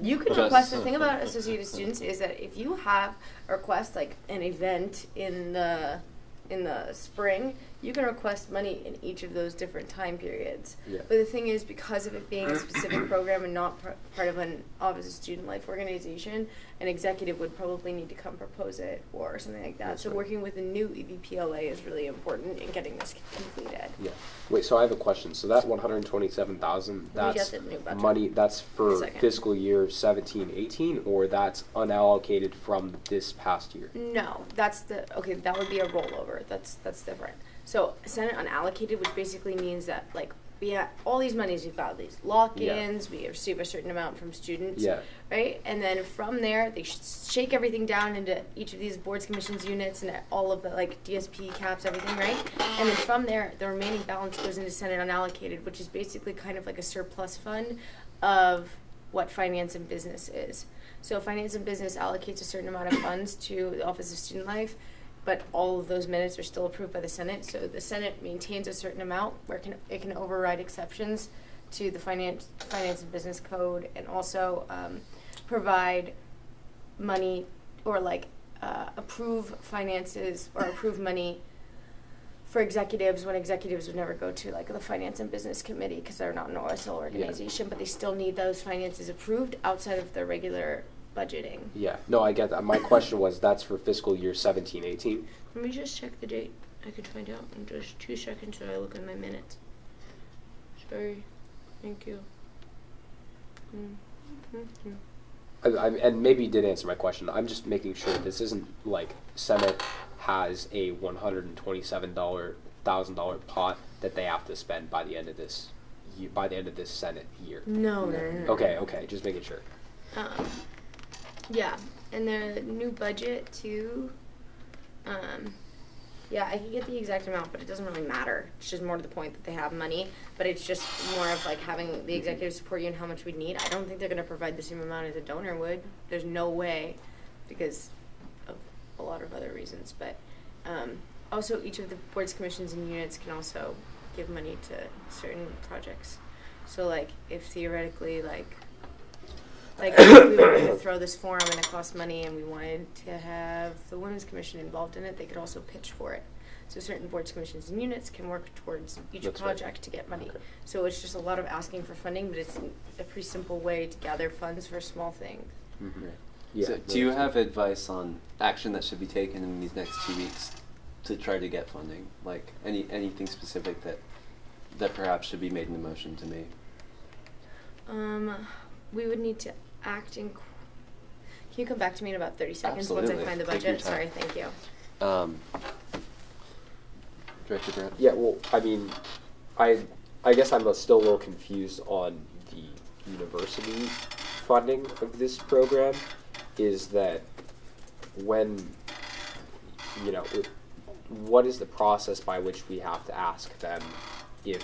You can oh, request the thing about Associated Students is that if you have a request like an event in the in the spring, you can request money in each of those different time periods. Yeah. But the thing is, because of it being a specific *coughs* program and not pr- part of an Office of Student Life organization, an executive would probably need to come propose it or something like that. That's so right. working with a new EVPLA is really important in getting this completed. Yeah. Wait, so I have a question. So that one hundred twenty-seven thousand, that's get the new budget. money, that's for second. fiscal year seventeen, eighteen, or that's unallocated from this past year? No, that's the okay. That would be a rollover. That's that's different. So Senate unallocated, which basically means that like we have all these monies. We've got these lock-ins. We receive a certain amount from students. Yeah. Right, and then from there they sh- shake everything down into each of these boards, commissions, units, and all of the like DSP caps, everything. Right, and then from there the remaining balance goes into Senate unallocated, which is basically kind of like a surplus fund of what finance and business is. So finance and business allocates a certain amount of funds to the Office of Student Life, but all of those minutes are still approved by the Senate. So the Senate maintains a certain amount where it can, it can override exceptions to the finance finance and business code, and also um, provide money or like uh, approve finances or approve money for executives when executives would never go to like the finance and business committee because they're not an OSL organization, but they still need those finances approved outside of their regular budgeting. Yeah, no, I get that. My question was, that's for fiscal year seventeen, eighteen? Let me just check the date. I could find out in just two seconds while I look in my minutes. Sorry. Thank you. Mm-hmm. I, I, and maybe you did answer my question. I'm just making sure this isn't like Senate has a one hundred and twenty-seven dollar thousand pot that they have to spend by the end of this by the end of this Senate year. No, no, no, no, no. Okay, okay, just making sure. Um, yeah, and the new budget too. Um, yeah, I can get the exact amount, but it doesn't really matter. It's just more to the point that they have money, but it's just more of like having the executive support you and how much we need. I don't think they're going to provide the same amount as a donor would. There's no way, because of a lot of other reasons. But um, also, each of the boards, commissions, and units can also give money to certain projects. So, like, if theoretically, like, like if we were to *coughs* throw this forum and it cost money and we wanted to have the women's commission involved in it, they could also pitch for it. So certain boards, commissions, and units can work towards each That's right. project to get money. So it's just a lot of asking for funding, but it's a pretty simple way to gather funds for small things. Mm-hmm. so do you have advice on action that should be taken in these next two weeks to try to get funding? Like any anything specific that that perhaps should be made in the motion to me? Um, we would need to act in. qu- Can you come back to me in about thirty seconds once I find the budget? Sorry, thank you. Um, Director Grant. Yeah, well, I mean, I I guess I'm still a little confused on the university funding of this program. Is that when you know it, what is the process by which we have to ask them if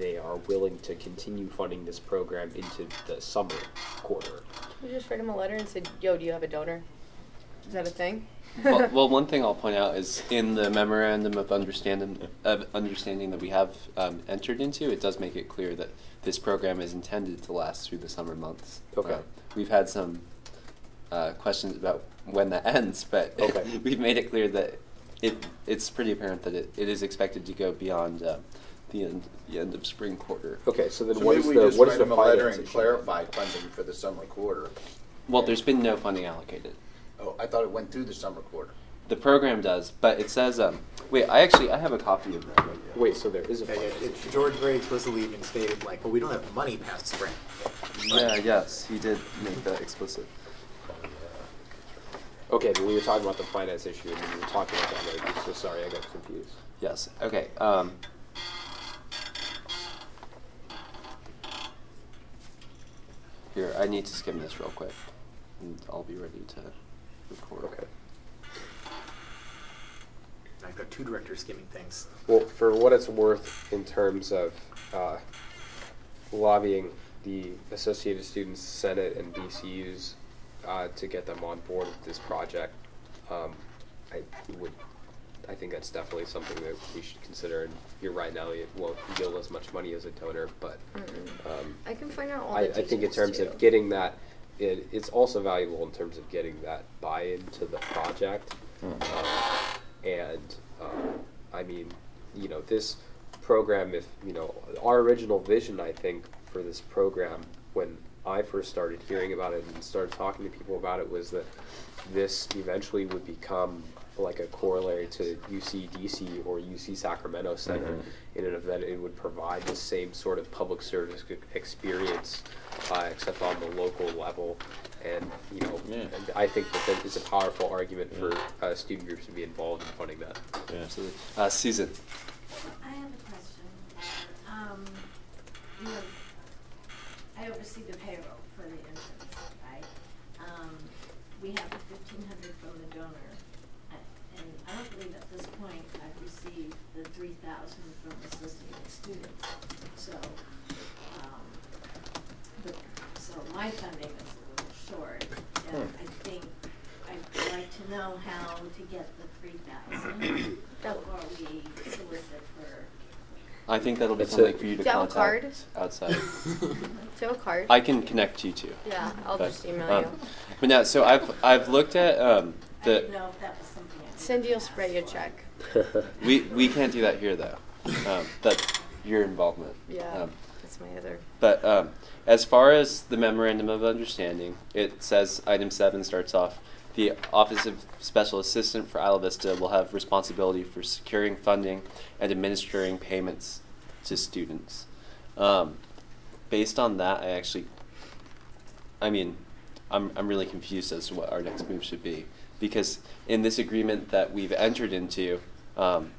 they are willing to continue funding this program into the summer quarter? We just write him a letter and said, "Yo, do you have a donor?" Is that a thing? well, *laughs* well, one thing I'll point out is in the memorandum of understanding of understanding that we have um, entered into, it does make it clear that this program is intended to last through the summer months. Okay. Uh, we've had some uh, questions about when that *laughs* ends, but Okay. *laughs* we've made it clear that it it's pretty apparent that it, it is expected to go beyond uh, the end the end of spring quarter. Okay, so then So what maybe is we the just what is write the them a letter finance and issue? clarify funding for the summer quarter. Well, there's been no funding allocated. Oh, I thought it went through the summer quarter. The program does, but it says um, wait. I actually I have a copy of that. Right here. Wait, so there is a Yeah, yeah, finance it- George very explicitly even stated like, well, we don't have money past spring. Yeah, yes, he did make that explicit. Okay, but we were talking about the finance issue, and we were talking about that later. So sorry, I got confused. Yes. Okay. Um, here, I need to skim this real quick, and I'll be ready to record. Okay. I've got two directors skimming things. Well, for what it's worth in terms of uh, lobbying the Associated Students Senate and BCUs uh, to get them on board with this project, um, I would, I think that's definitely something that we should consider. And you're right, now it won't yield as much money as a donor, but um, I can find out all I, the I think in details, terms too. of getting that, it, it's also valuable in terms of getting that buy-in to the project. Um, and um, I mean, you know, this program, if you know, our original vision, I think, for this program when I first started hearing about it and started talking to people about it was that this eventually would become like a corollary to UCDC or UC Sacramento Center Mhm. in an event it would provide the same sort of public service experience uh, except on the local level and you know and I think that that is a powerful argument for uh, student groups to be involved in funding that. Yeah, absolutely. Uh, Susan. I have a question. Um, you know, I oversee the payroll for the interns, right? Um, we have the fifteen hundred from the donor, I- and I don't believe at this point I've received the three thousand from associated students. So, um, but, so my funding is a little short, and Hmm. I think I'd like to know how to get the three thousand *coughs* before we solicit for I think that'll be That's something it. for you to Do you have a contact outside. Do you have a card? I can connect you to. Yeah, I'll But, just email um, you. But now, so I've I've looked at um, I the didn't know if that was something I Cindy will spread you a check. we we can't do that here though. Um, that's your involvement. Yeah, Um, that's my other. But um, as far as the memorandum of understanding, it says item seven starts off. The Office of Special Assistant for Isla Vista will have responsibility for securing funding and administering payments to students. Um, based on that, I actually, I mean, I'm, I'm really confused as to what our next move should be. Because in this agreement that we've entered into, um,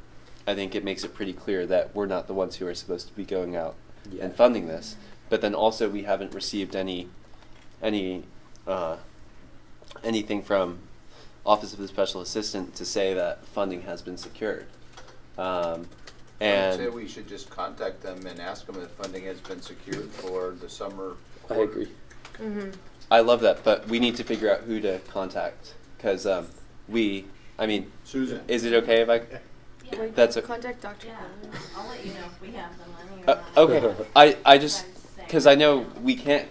I think it makes it pretty clear that we're not the ones who are supposed to be going out Yeah. and funding this. But then also we haven't received any, any, uh, anything from Office of the Special Assistant to say that funding has been secured. Um, I and would say we should just contact them and ask them if funding has been secured for the summer. I agree. Mm-hmm. I love that, but we need to figure out who to contact because um, we. I mean, Susan. Is it okay if I? Yeah. That's a, Contact Dr. Yeah, I'll let you know if we have the money uh, okay. *laughs* I I just I'm just saying. Because I know we can't.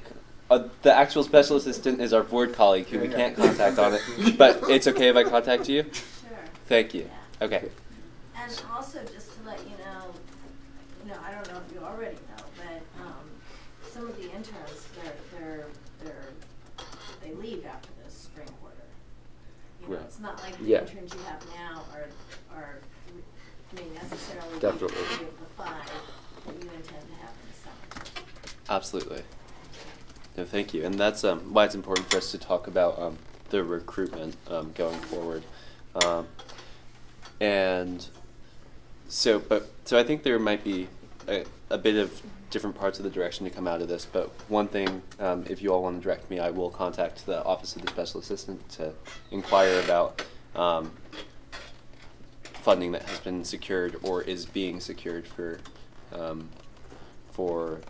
Uh, the actual special assistant is our board colleague who we Yeah, yeah. can't contact on it, *laughs* but it's okay if I contact you. Sure. Thank you. Yeah. Okay. And also, just to let you know, you know, I don't know if you already know, but, um, some of the interns, they're, they're, they're, they leave after the spring quarter. You know, Right. it's not like the Yeah. interns you have now are, are, may necessarily Definitely. three of the five that you intend to have in the summer. Absolutely. No, thank you, and that's um, why it's important for us to talk about um, the recruitment um, going forward. Um, and so, but so I think there might be a, a bit of different parts of the direction to come out of this. But one thing, um, if you all want to direct me, I will contact the Office of the Special Assistant to inquire about um, funding that has been secured or is being secured for for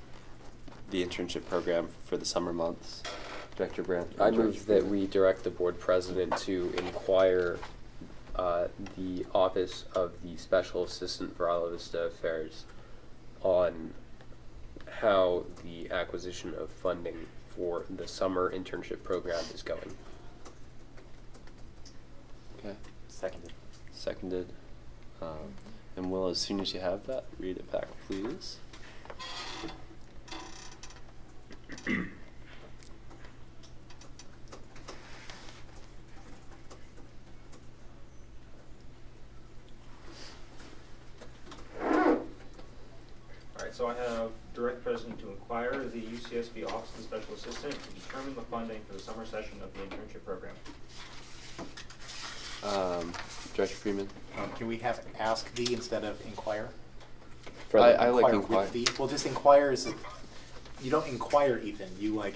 the internship program for the summer months. Director Brandt. I move that we direct the board president to inquire uh, the Office of the Special Assistant for Isla Vista Affairs on how the acquisition of funding for the summer internship program is going. Okay. Seconded. Seconded. Um, and Will, as soon as you have that, read it back, please. So I have direct president to inquire the UCSB Office of the Special Assistant to determine the funding for the summer session of the internship program. Um, Director Freeman. Um, can we have ask thee instead of inquire? For I- I like inquire. thee. Well, just inquire is, you don't inquire, Ethan, you like.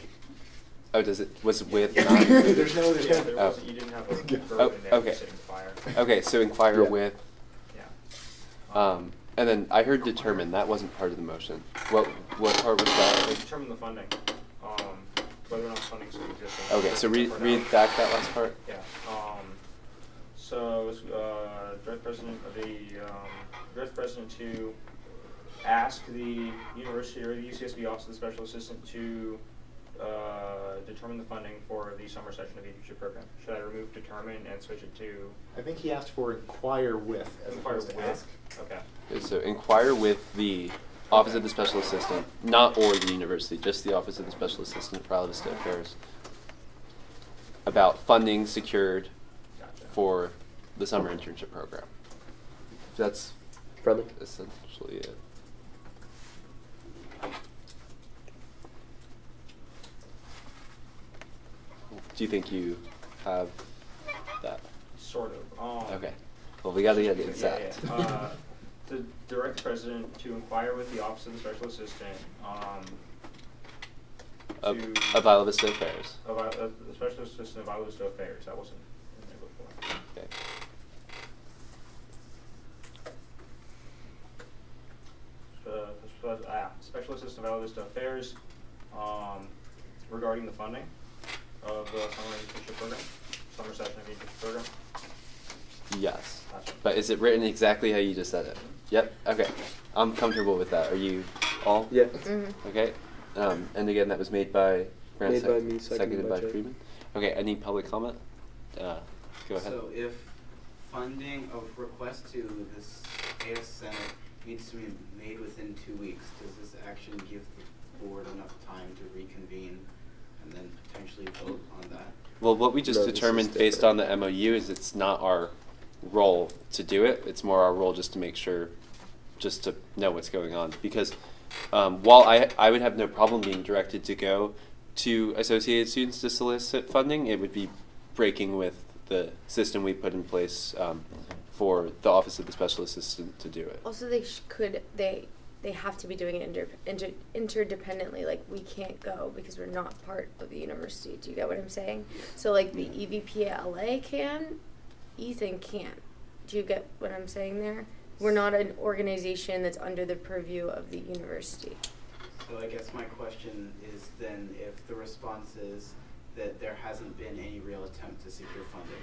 Oh, does it was it with? Yeah. not? *laughs* There's no- there's Yeah, there Oh. wasn't, you didn't have a Oh, in there, okay. inquire. Okay, so inquire Yeah. with. Yeah. Um, and then I heard determine, that wasn't part of the motion. What, what part was that? Determine the funding, um, whether or not funding still exists. Okay, so read, For now. read back that last part. Yeah, um, so, uh, direct president of the, um, direct president to ask the university or the UCSB Office of the Special Assistant to, uh, determine the funding for the summer session of the internship program. Should I remove determine and switch it to I think he asked for inquire with as inquire opposed to with? ask. Okay. Okay, So inquire with the Office of the Special Assistant, not or the university, just the Office of the Special Assistant for Isla Vista Affairs, about funding secured for the summer internship program. That's friendly. Essentially it. Do you think you have that? Sort of, um. Okay. Well, we got to get Yeah, exact. yeah. Uh, To direct the president to inquire with the Office of the Special Assistant, um, Of, to- of Isla Vista Affairs. of, uh, the Special Assistant of Isla Vista Affairs, that wasn't in there before. Okay. Uh, the spe- ah, Special Assistant of Isla Vista Affairs, um, regarding the funding of the summer internship program, summer session of the internship program. Yes. Gotcha. But is it written exactly how you just said it? Yep. Okay. I'm comfortable with that. Are you all? Yeah. Mhm. Okay. Um, and again, that was made by Grant. Made sec- by me, seconded by Jay. Freeman. Okay. Any public comment? Uh, go ahead. So if funding of request to this AS Senate needs to be made within two weeks, does this action give the board enough time to reconvene and then potentially vote on that? Well, what we just No, determined based on the MOU is it's not our role to do it. It's more our role just to make sure, just to know what's going on. Because um, while I, I would have no problem being directed to go to Associated Students to solicit funding, it would be breaking with the system we put in place um, for the Office of the Special Assistant to do it. Also, they sh- could they they have to be doing it inter- inter- interdependently. Like we can't go because we're not part of the university. Do you get what I'm saying? So like the E EVP at LA can, Ethan can't. Do you get what I'm saying there? We're not an organization that's under the purview of the university. So I guess my question is then if the response is that there hasn't been any real attempt to secure funding,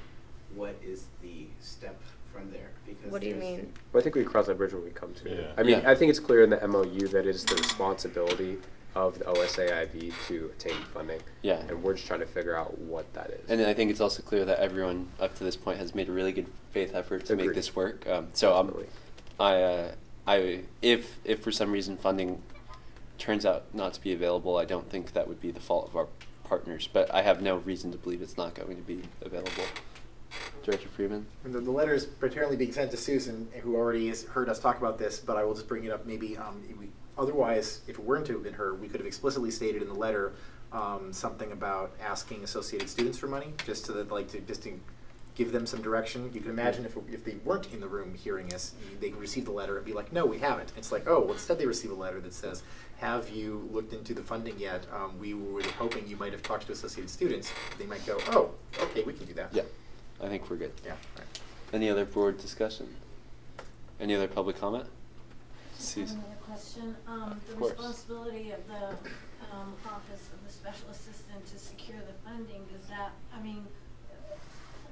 what is the step from there? Because What do you mean? Well, I think we cross that bridge when we come to it. I mean, Yeah. I think it's clear in the MOU that it is the responsibility of the OSAIV to attain funding. Yeah. And we're just trying to figure out what that is. And then I think it's also clear that everyone up to this point has made a really good faith effort to make this work. Um, so um, Definitely. I, uh, I, if if for some reason funding turns out not to be available, I don't think that would be the fault of our partners. But I have no reason to believe it's not going to be available. Director Freeman. And the, the letter is apparently being sent to Susan, who already has heard us talk about this, but I will just bring it up maybe, um, we, otherwise, if it weren't to have been her, we could have explicitly stated in the letter, um, something about asking associated students for money, just to, like, to, just to give them some direction. You can imagine if, if they weren't in the room hearing us, they could receive the letter and be like, no, we haven't. It's like, oh, well, instead they receive a letter that says, have you looked into the funding yet? Um, we were hoping you might have talked to associated students. They might go, oh, okay, we can do that. Yeah, I think we're good. Yeah. Right. Any other board discussion? Any other public comment? Just have Susan. another question. Um, the Of course. responsibility of the, um, Office of the Special Assistant to secure the funding, does that, I mean,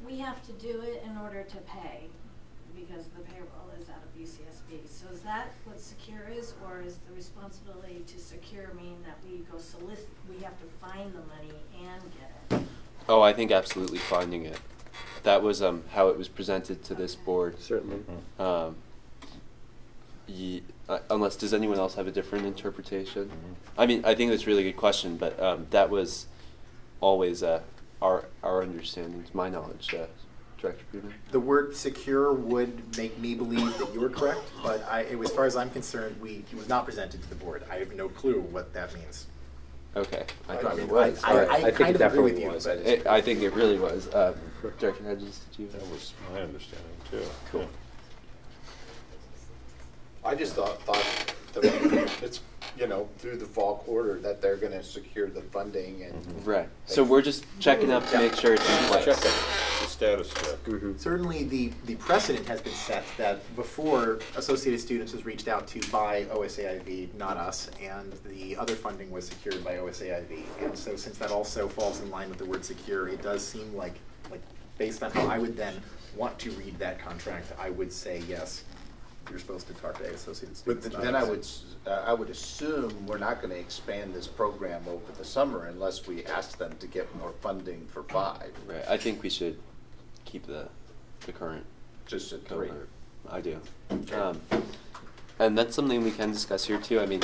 we have to do it in order to pay, because the payroll is out of UCSB. So is that what secure is, or is the responsibility to secure mean that we go solicit, we have to find the money and get it? Oh, I think absolutely finding it. That was um, how it was presented to this board. Certainly. Um, ye- uh, unless, does anyone else have a different interpretation? Mm-hmm. I mean, I think that's a really good question, but um, that was always uh, our our understanding, to my knowledge, uh, Director Freeman. The word secure would make me believe that you're correct, but I, as far as I'm concerned, we, it was not presented to the board. I have no clue what that means. Okay, I I thought mean, it was. I- I- Alright. I think kind it of agree definitely with you, was. but- It- I think it really was. Uh, Director Hedges, did you? That was my understanding too. Cool. I just thought, thought that it's, you know, through the fall quarter that they're gonna secure the funding and. Mm-hmm. Right. So we're just checking up to make sure it's in place. Check it. Just status check. Mm-hmm. Certainly, the, the precedent has been set that before Associated Students was reached out to by OSAIV, not us, and the other funding was secured by OSAIV. And so since that also falls in line with the word secure, it does seem like, like, based on how I would then want to read that contract, I would say, yes, you're supposed to talk to Associated But Students. th- not then I would, s- uh, I would assume we're not gonna expand this program over the summer unless we ask them to get more funding for five. Right, I think we should keep the, the current. Just at three. cohort. I do. Um, and that's something we can discuss here too, I mean,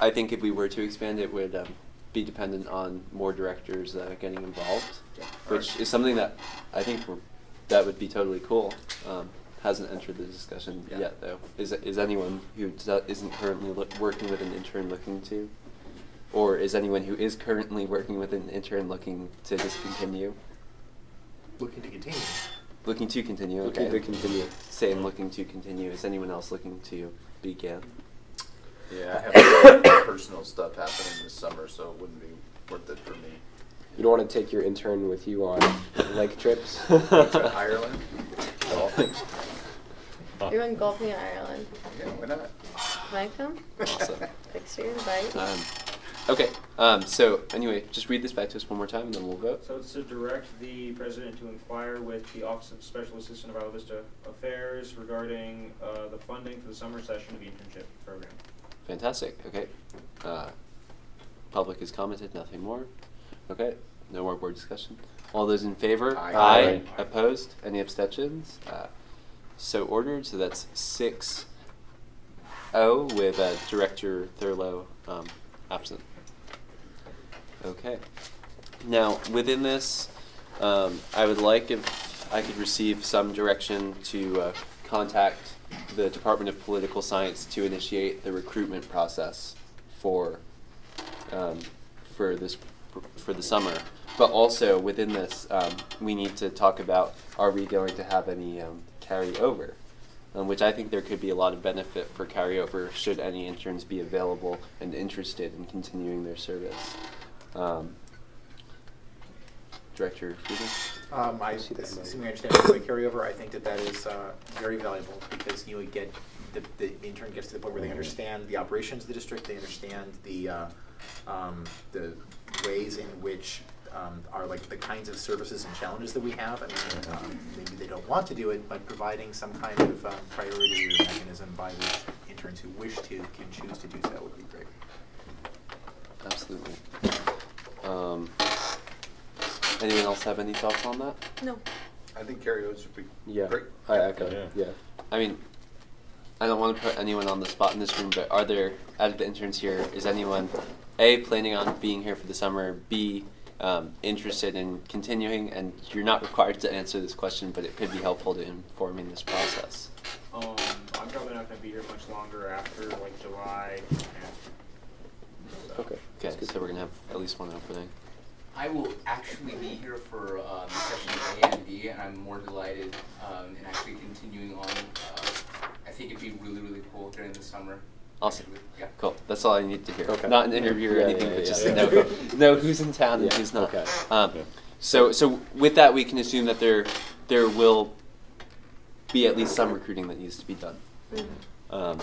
I think if we were to expand, it would, um, be dependent on more directors, uh, getting involved. Yeah. Which is something that I think we're, that would be totally cool. Um, hasn't entered the discussion Yeah. yet though. Is, is anyone who do- isn't currently look, working with an intern looking to? Or is anyone who is currently working with an intern looking to discontinue? Looking to continue. Looking to continue, Looking okay. to continue. Same looking to continue. Is anyone else looking to begin? Yeah, I have a lot of *coughs* personal stuff happening this summer, so it wouldn't be worth it for me. You don't want to take your intern with you on *laughs* lake trips? To Ireland? *laughs* Golfing? You're going golfing in Ireland. Yeah, why not? Can I come? Awesome. Thanks for your invite. Um, okay, um, so anyway, just read this back to us one more time and then we'll vote. So it's to direct the president to inquire with the Office of Special Assistant of Isla Vista Affairs regarding uh, the funding for the summer session of the internship program. Fantastic, okay. Uh, public has commented, nothing more. Okay, no more board discussion. All those in favor? Aye. Aye. Opposed? Any abstentions? Uh, so ordered, so that's six oh with uh, Director Thurlow um, absent. Okay. Now, within this, um, I would like if I could receive some direction to uh, contact the Department of Political Science to initiate the recruitment process for um, for this for the summer. But also within this, um, we need to talk about are we going to have any um, carryover, um, which I think there could be a lot of benefit for carryover should any interns be available and interested in continuing their service. Um, Director? Um, I, see that, assuming Mike. I understand by carryover, I think that that is, uh, very valuable because you would get, the, the intern gets to the point where they understand the operations of the district, they understand the, uh, um, the ways in which, um, are like the kinds of services and challenges that we have. I mean, um, maybe they don't want to do it, but providing some kind of, um, priority or mechanism by which interns who wish to can choose to do so would be great. Absolutely. Um, anyone else have any thoughts on that? No. I think carryovers would be Yeah, great. I echo, Yeah. yeah. I mean, I don't want to put anyone on the spot in this room, but are there, out of the interns here, is anyone, A, planning on being here for the summer, B, um, interested in continuing? And you're not required to answer this question, but it could be helpful to informing this process. Um, I'm probably not going to be here much longer after like July So. Okay. Okay, so we're going to have at least one opening. I will actually be here for um, session A and B, and I'm more delighted um, in actually continuing on. Uh, I think it'd be really, really cool during the summer. Awesome. Yeah. Cool. That's all I need to hear. Okay. Not an interview or Yeah, anything, yeah, but just yeah. to know, *laughs* know who's in town and Yeah, who's not. okay. Um, Yeah. So, so with that, we can assume that there, there will be at least some recruiting that needs to be done. Um,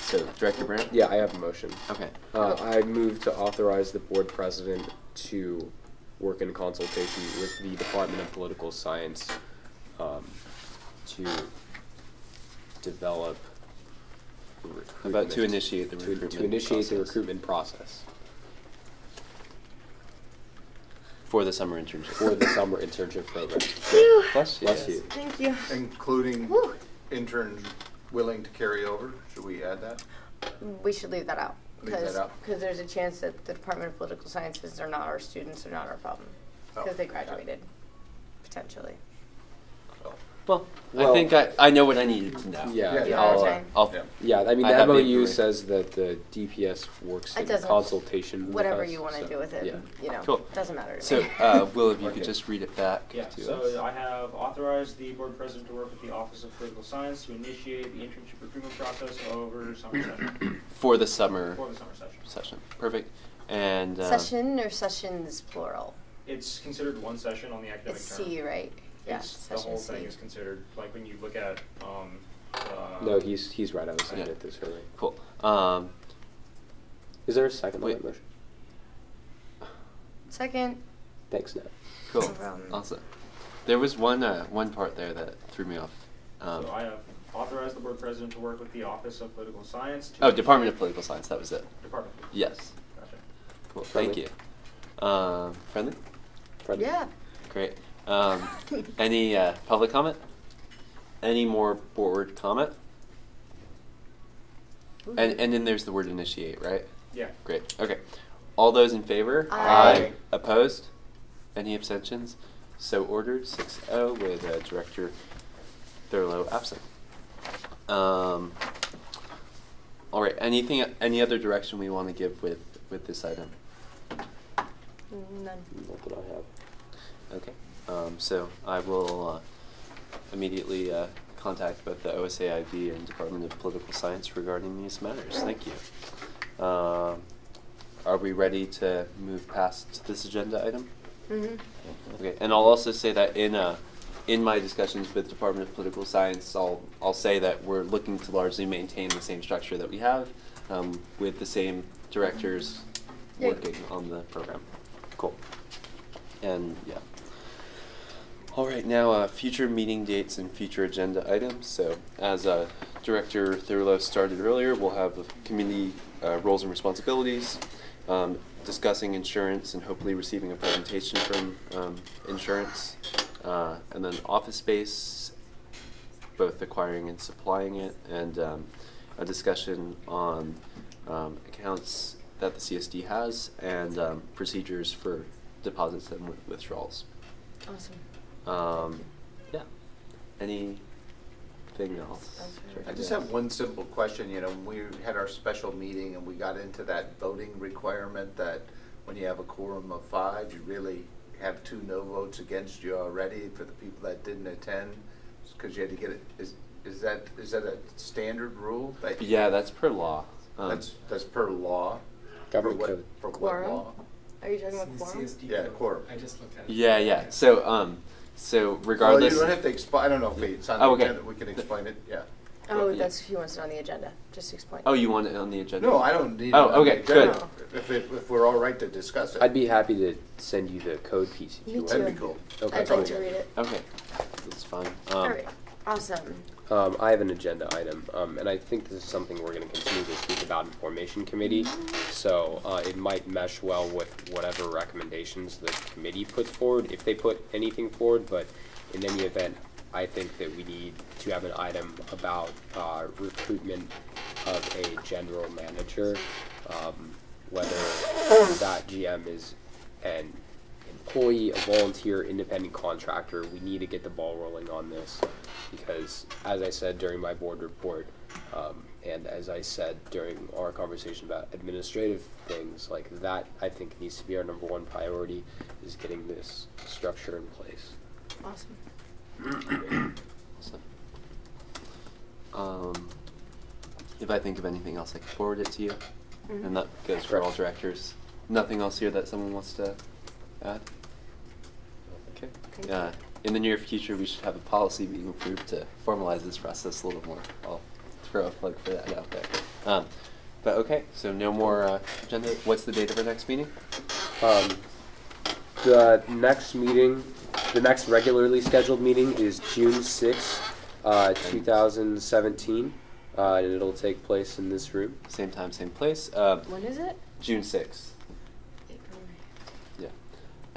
so, Director Brandt? Yeah, I have a motion. Okay. Uh, I move to authorize the board president to work in consultation with the Department of Political Science um, to develop the How about to initiate the recruitment To initiate the process. recruitment process For the summer internship. for the summer internship program. *laughs* Phew. Bless you. Bless you. Thank you. Including Whew. interns willing to carry over, should we add that? We should leave that out. Leave Because, there's a chance that the Department of Political Sciences are not our students, are not our problem. Oh, Because they graduated, potentially. Well, I think I, I know what I needed to know. Yeah, Yeah, You know I'll, what uh, I'm saying? I'll, Yeah. Yeah, I mean, I the have MOU information. says that the DPS works It in doesn't- consultation with Whatever us, you want to so, do with it, yeah. you know, Cool. doesn't matter to so, me. uh, Will, if you could just read it back Yeah, to so us. I have authorized the board president to work with the Office of Political Science to initiate the internship recruitment process over summer session, *coughs* For the summer for the summer session. session. Perfect. And, uh, Session or sessions plural? it's considered one session on the academic It's term. C, right? Yeah, It's, the session whole C. thing is considered, like when you look at, um, uh. No, he's, he's right, I was looking Yeah. at this earlier. Cool. Um, Is there a second on Wait. that motion? Second. Thanks, Nat. Cool. No problem. Awesome. There was one uh, one part there that threw me off. Um, So I have authorized the board president to work with the Office of Political Science to. oh, Department of Political Science. That was it. Department. Yes. Gotcha. Cool. Thank you. Um, friendly. Friendly? Yeah. Great. Um, any uh, public comment? Any more board comment? And and then there's the word initiate, right? Yeah. Great. Okay. All those in favor? Aye. Opposed? Any abstentions? So ordered, 6-0 with uh, Director Thurlow absent. Um, all right. Anything? Any other direction we want to give with with this item? None. Not that I have. Okay. Um, so I will uh, immediately uh, contact both the OSAIB and Department of Political Science regarding these matters. Thank you. Um, are we ready to move past this agenda item? Mhm. Okay. And I'll also say that in uh, in my discussions with Department of Political Science, I'll I'll say that we're looking to largely maintain the same structure that we have um, with the same directors working on the program. Cool. And yeah. All right, now uh, future meeting dates and future agenda items. So, as uh, Director Thurlow started earlier, we'll have community uh, roles and responsibilities, um, discussing insurance, and hopefully receiving a presentation from um, insurance, uh, and then office space, both acquiring and supplying it, and um, a discussion on um, accounts that the CSD has and um, procedures for deposits and withdrawals. Awesome. Um, yeah. Anything else? I just have one simple question, you know, we had our special meeting and we got into that voting requirement that when you have a quorum of five, you really have two no votes against you already for the people that didn't attend, because you had to get it, is, is that, is that a standard rule? that- Yeah, that's per law. Um, That's, that's per law? For Government what- code. For what Quorum? law? Are you talking about the quorum? CSD Yeah, quorum. I just looked at it. Yeah, yeah. So, um, so Well, regardless. you don't have to explain, I don't know if it's on Oh, the okay. agenda, we can explain it, yeah. Oh, Yeah. that's, he wants it on the agenda, just to explain. Oh, you want it on the agenda? No, I don't need it Oh, on the okay, good. If, it- if we're all right to discuss it. I'd be happy to send you the code piece if Me you want. That'd be too. cool. Okay. I'd like to read it. Okay, that's fine. Um, All right, awesome. Um, I have an agenda item, um, and I think this is something we're gonna continue to speak about in formation committee. So, uh, it might mesh well with whatever recommendations the committee puts forward, if they put anything forward, but in any event, I think that we need to have an item about, uh, recruitment of a general manager. Um, whether that GM is an employee, a volunteer, independent contractor, we need to get the ball rolling on this because, as I said during my board report, um, and as I said during our conversation about administrative things, like that, I think needs to be our number one priority is getting this structure in place. Awesome. so, *clears throat* um, if I think of anything else, I can forward it to you. Mhm. And that goes for all directors. Nothing else here that someone wants to add? Okay. Thank Uh, you. in the near future, we should have a policy being approved to formalize this process a little more. I'll throw a plug for that out there. Um, but okay, so no more uh, agenda. What's the date of our next meeting? Um, the next meeting, the next regularly scheduled meeting is June sixth, uh, two thousand seventeen, uh, and it'll take place in this room. Same time, same place. Uh, When is it? June sixth.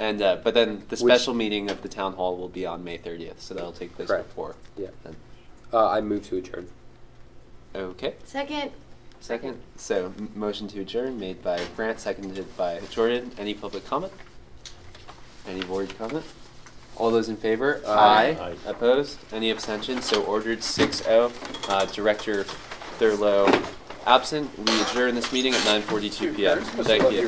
April, May. Yeah. And uh, but then the Which- special meeting of the town hall will be on May thirtieth, so that'll take place Correct. before. Yeah. Then. Uh, I move to adjourn. Okay. Second. Second. So m- motion to adjourn made by Grant, seconded by Jordan. Any public comment? Any board comment? All those in favor? Aye. Aye. Opposed? Any abstentions? So ordered 6-0. Uh, Director Thurlow absent. We adjourn this meeting at 9:42 p.m. Thank you.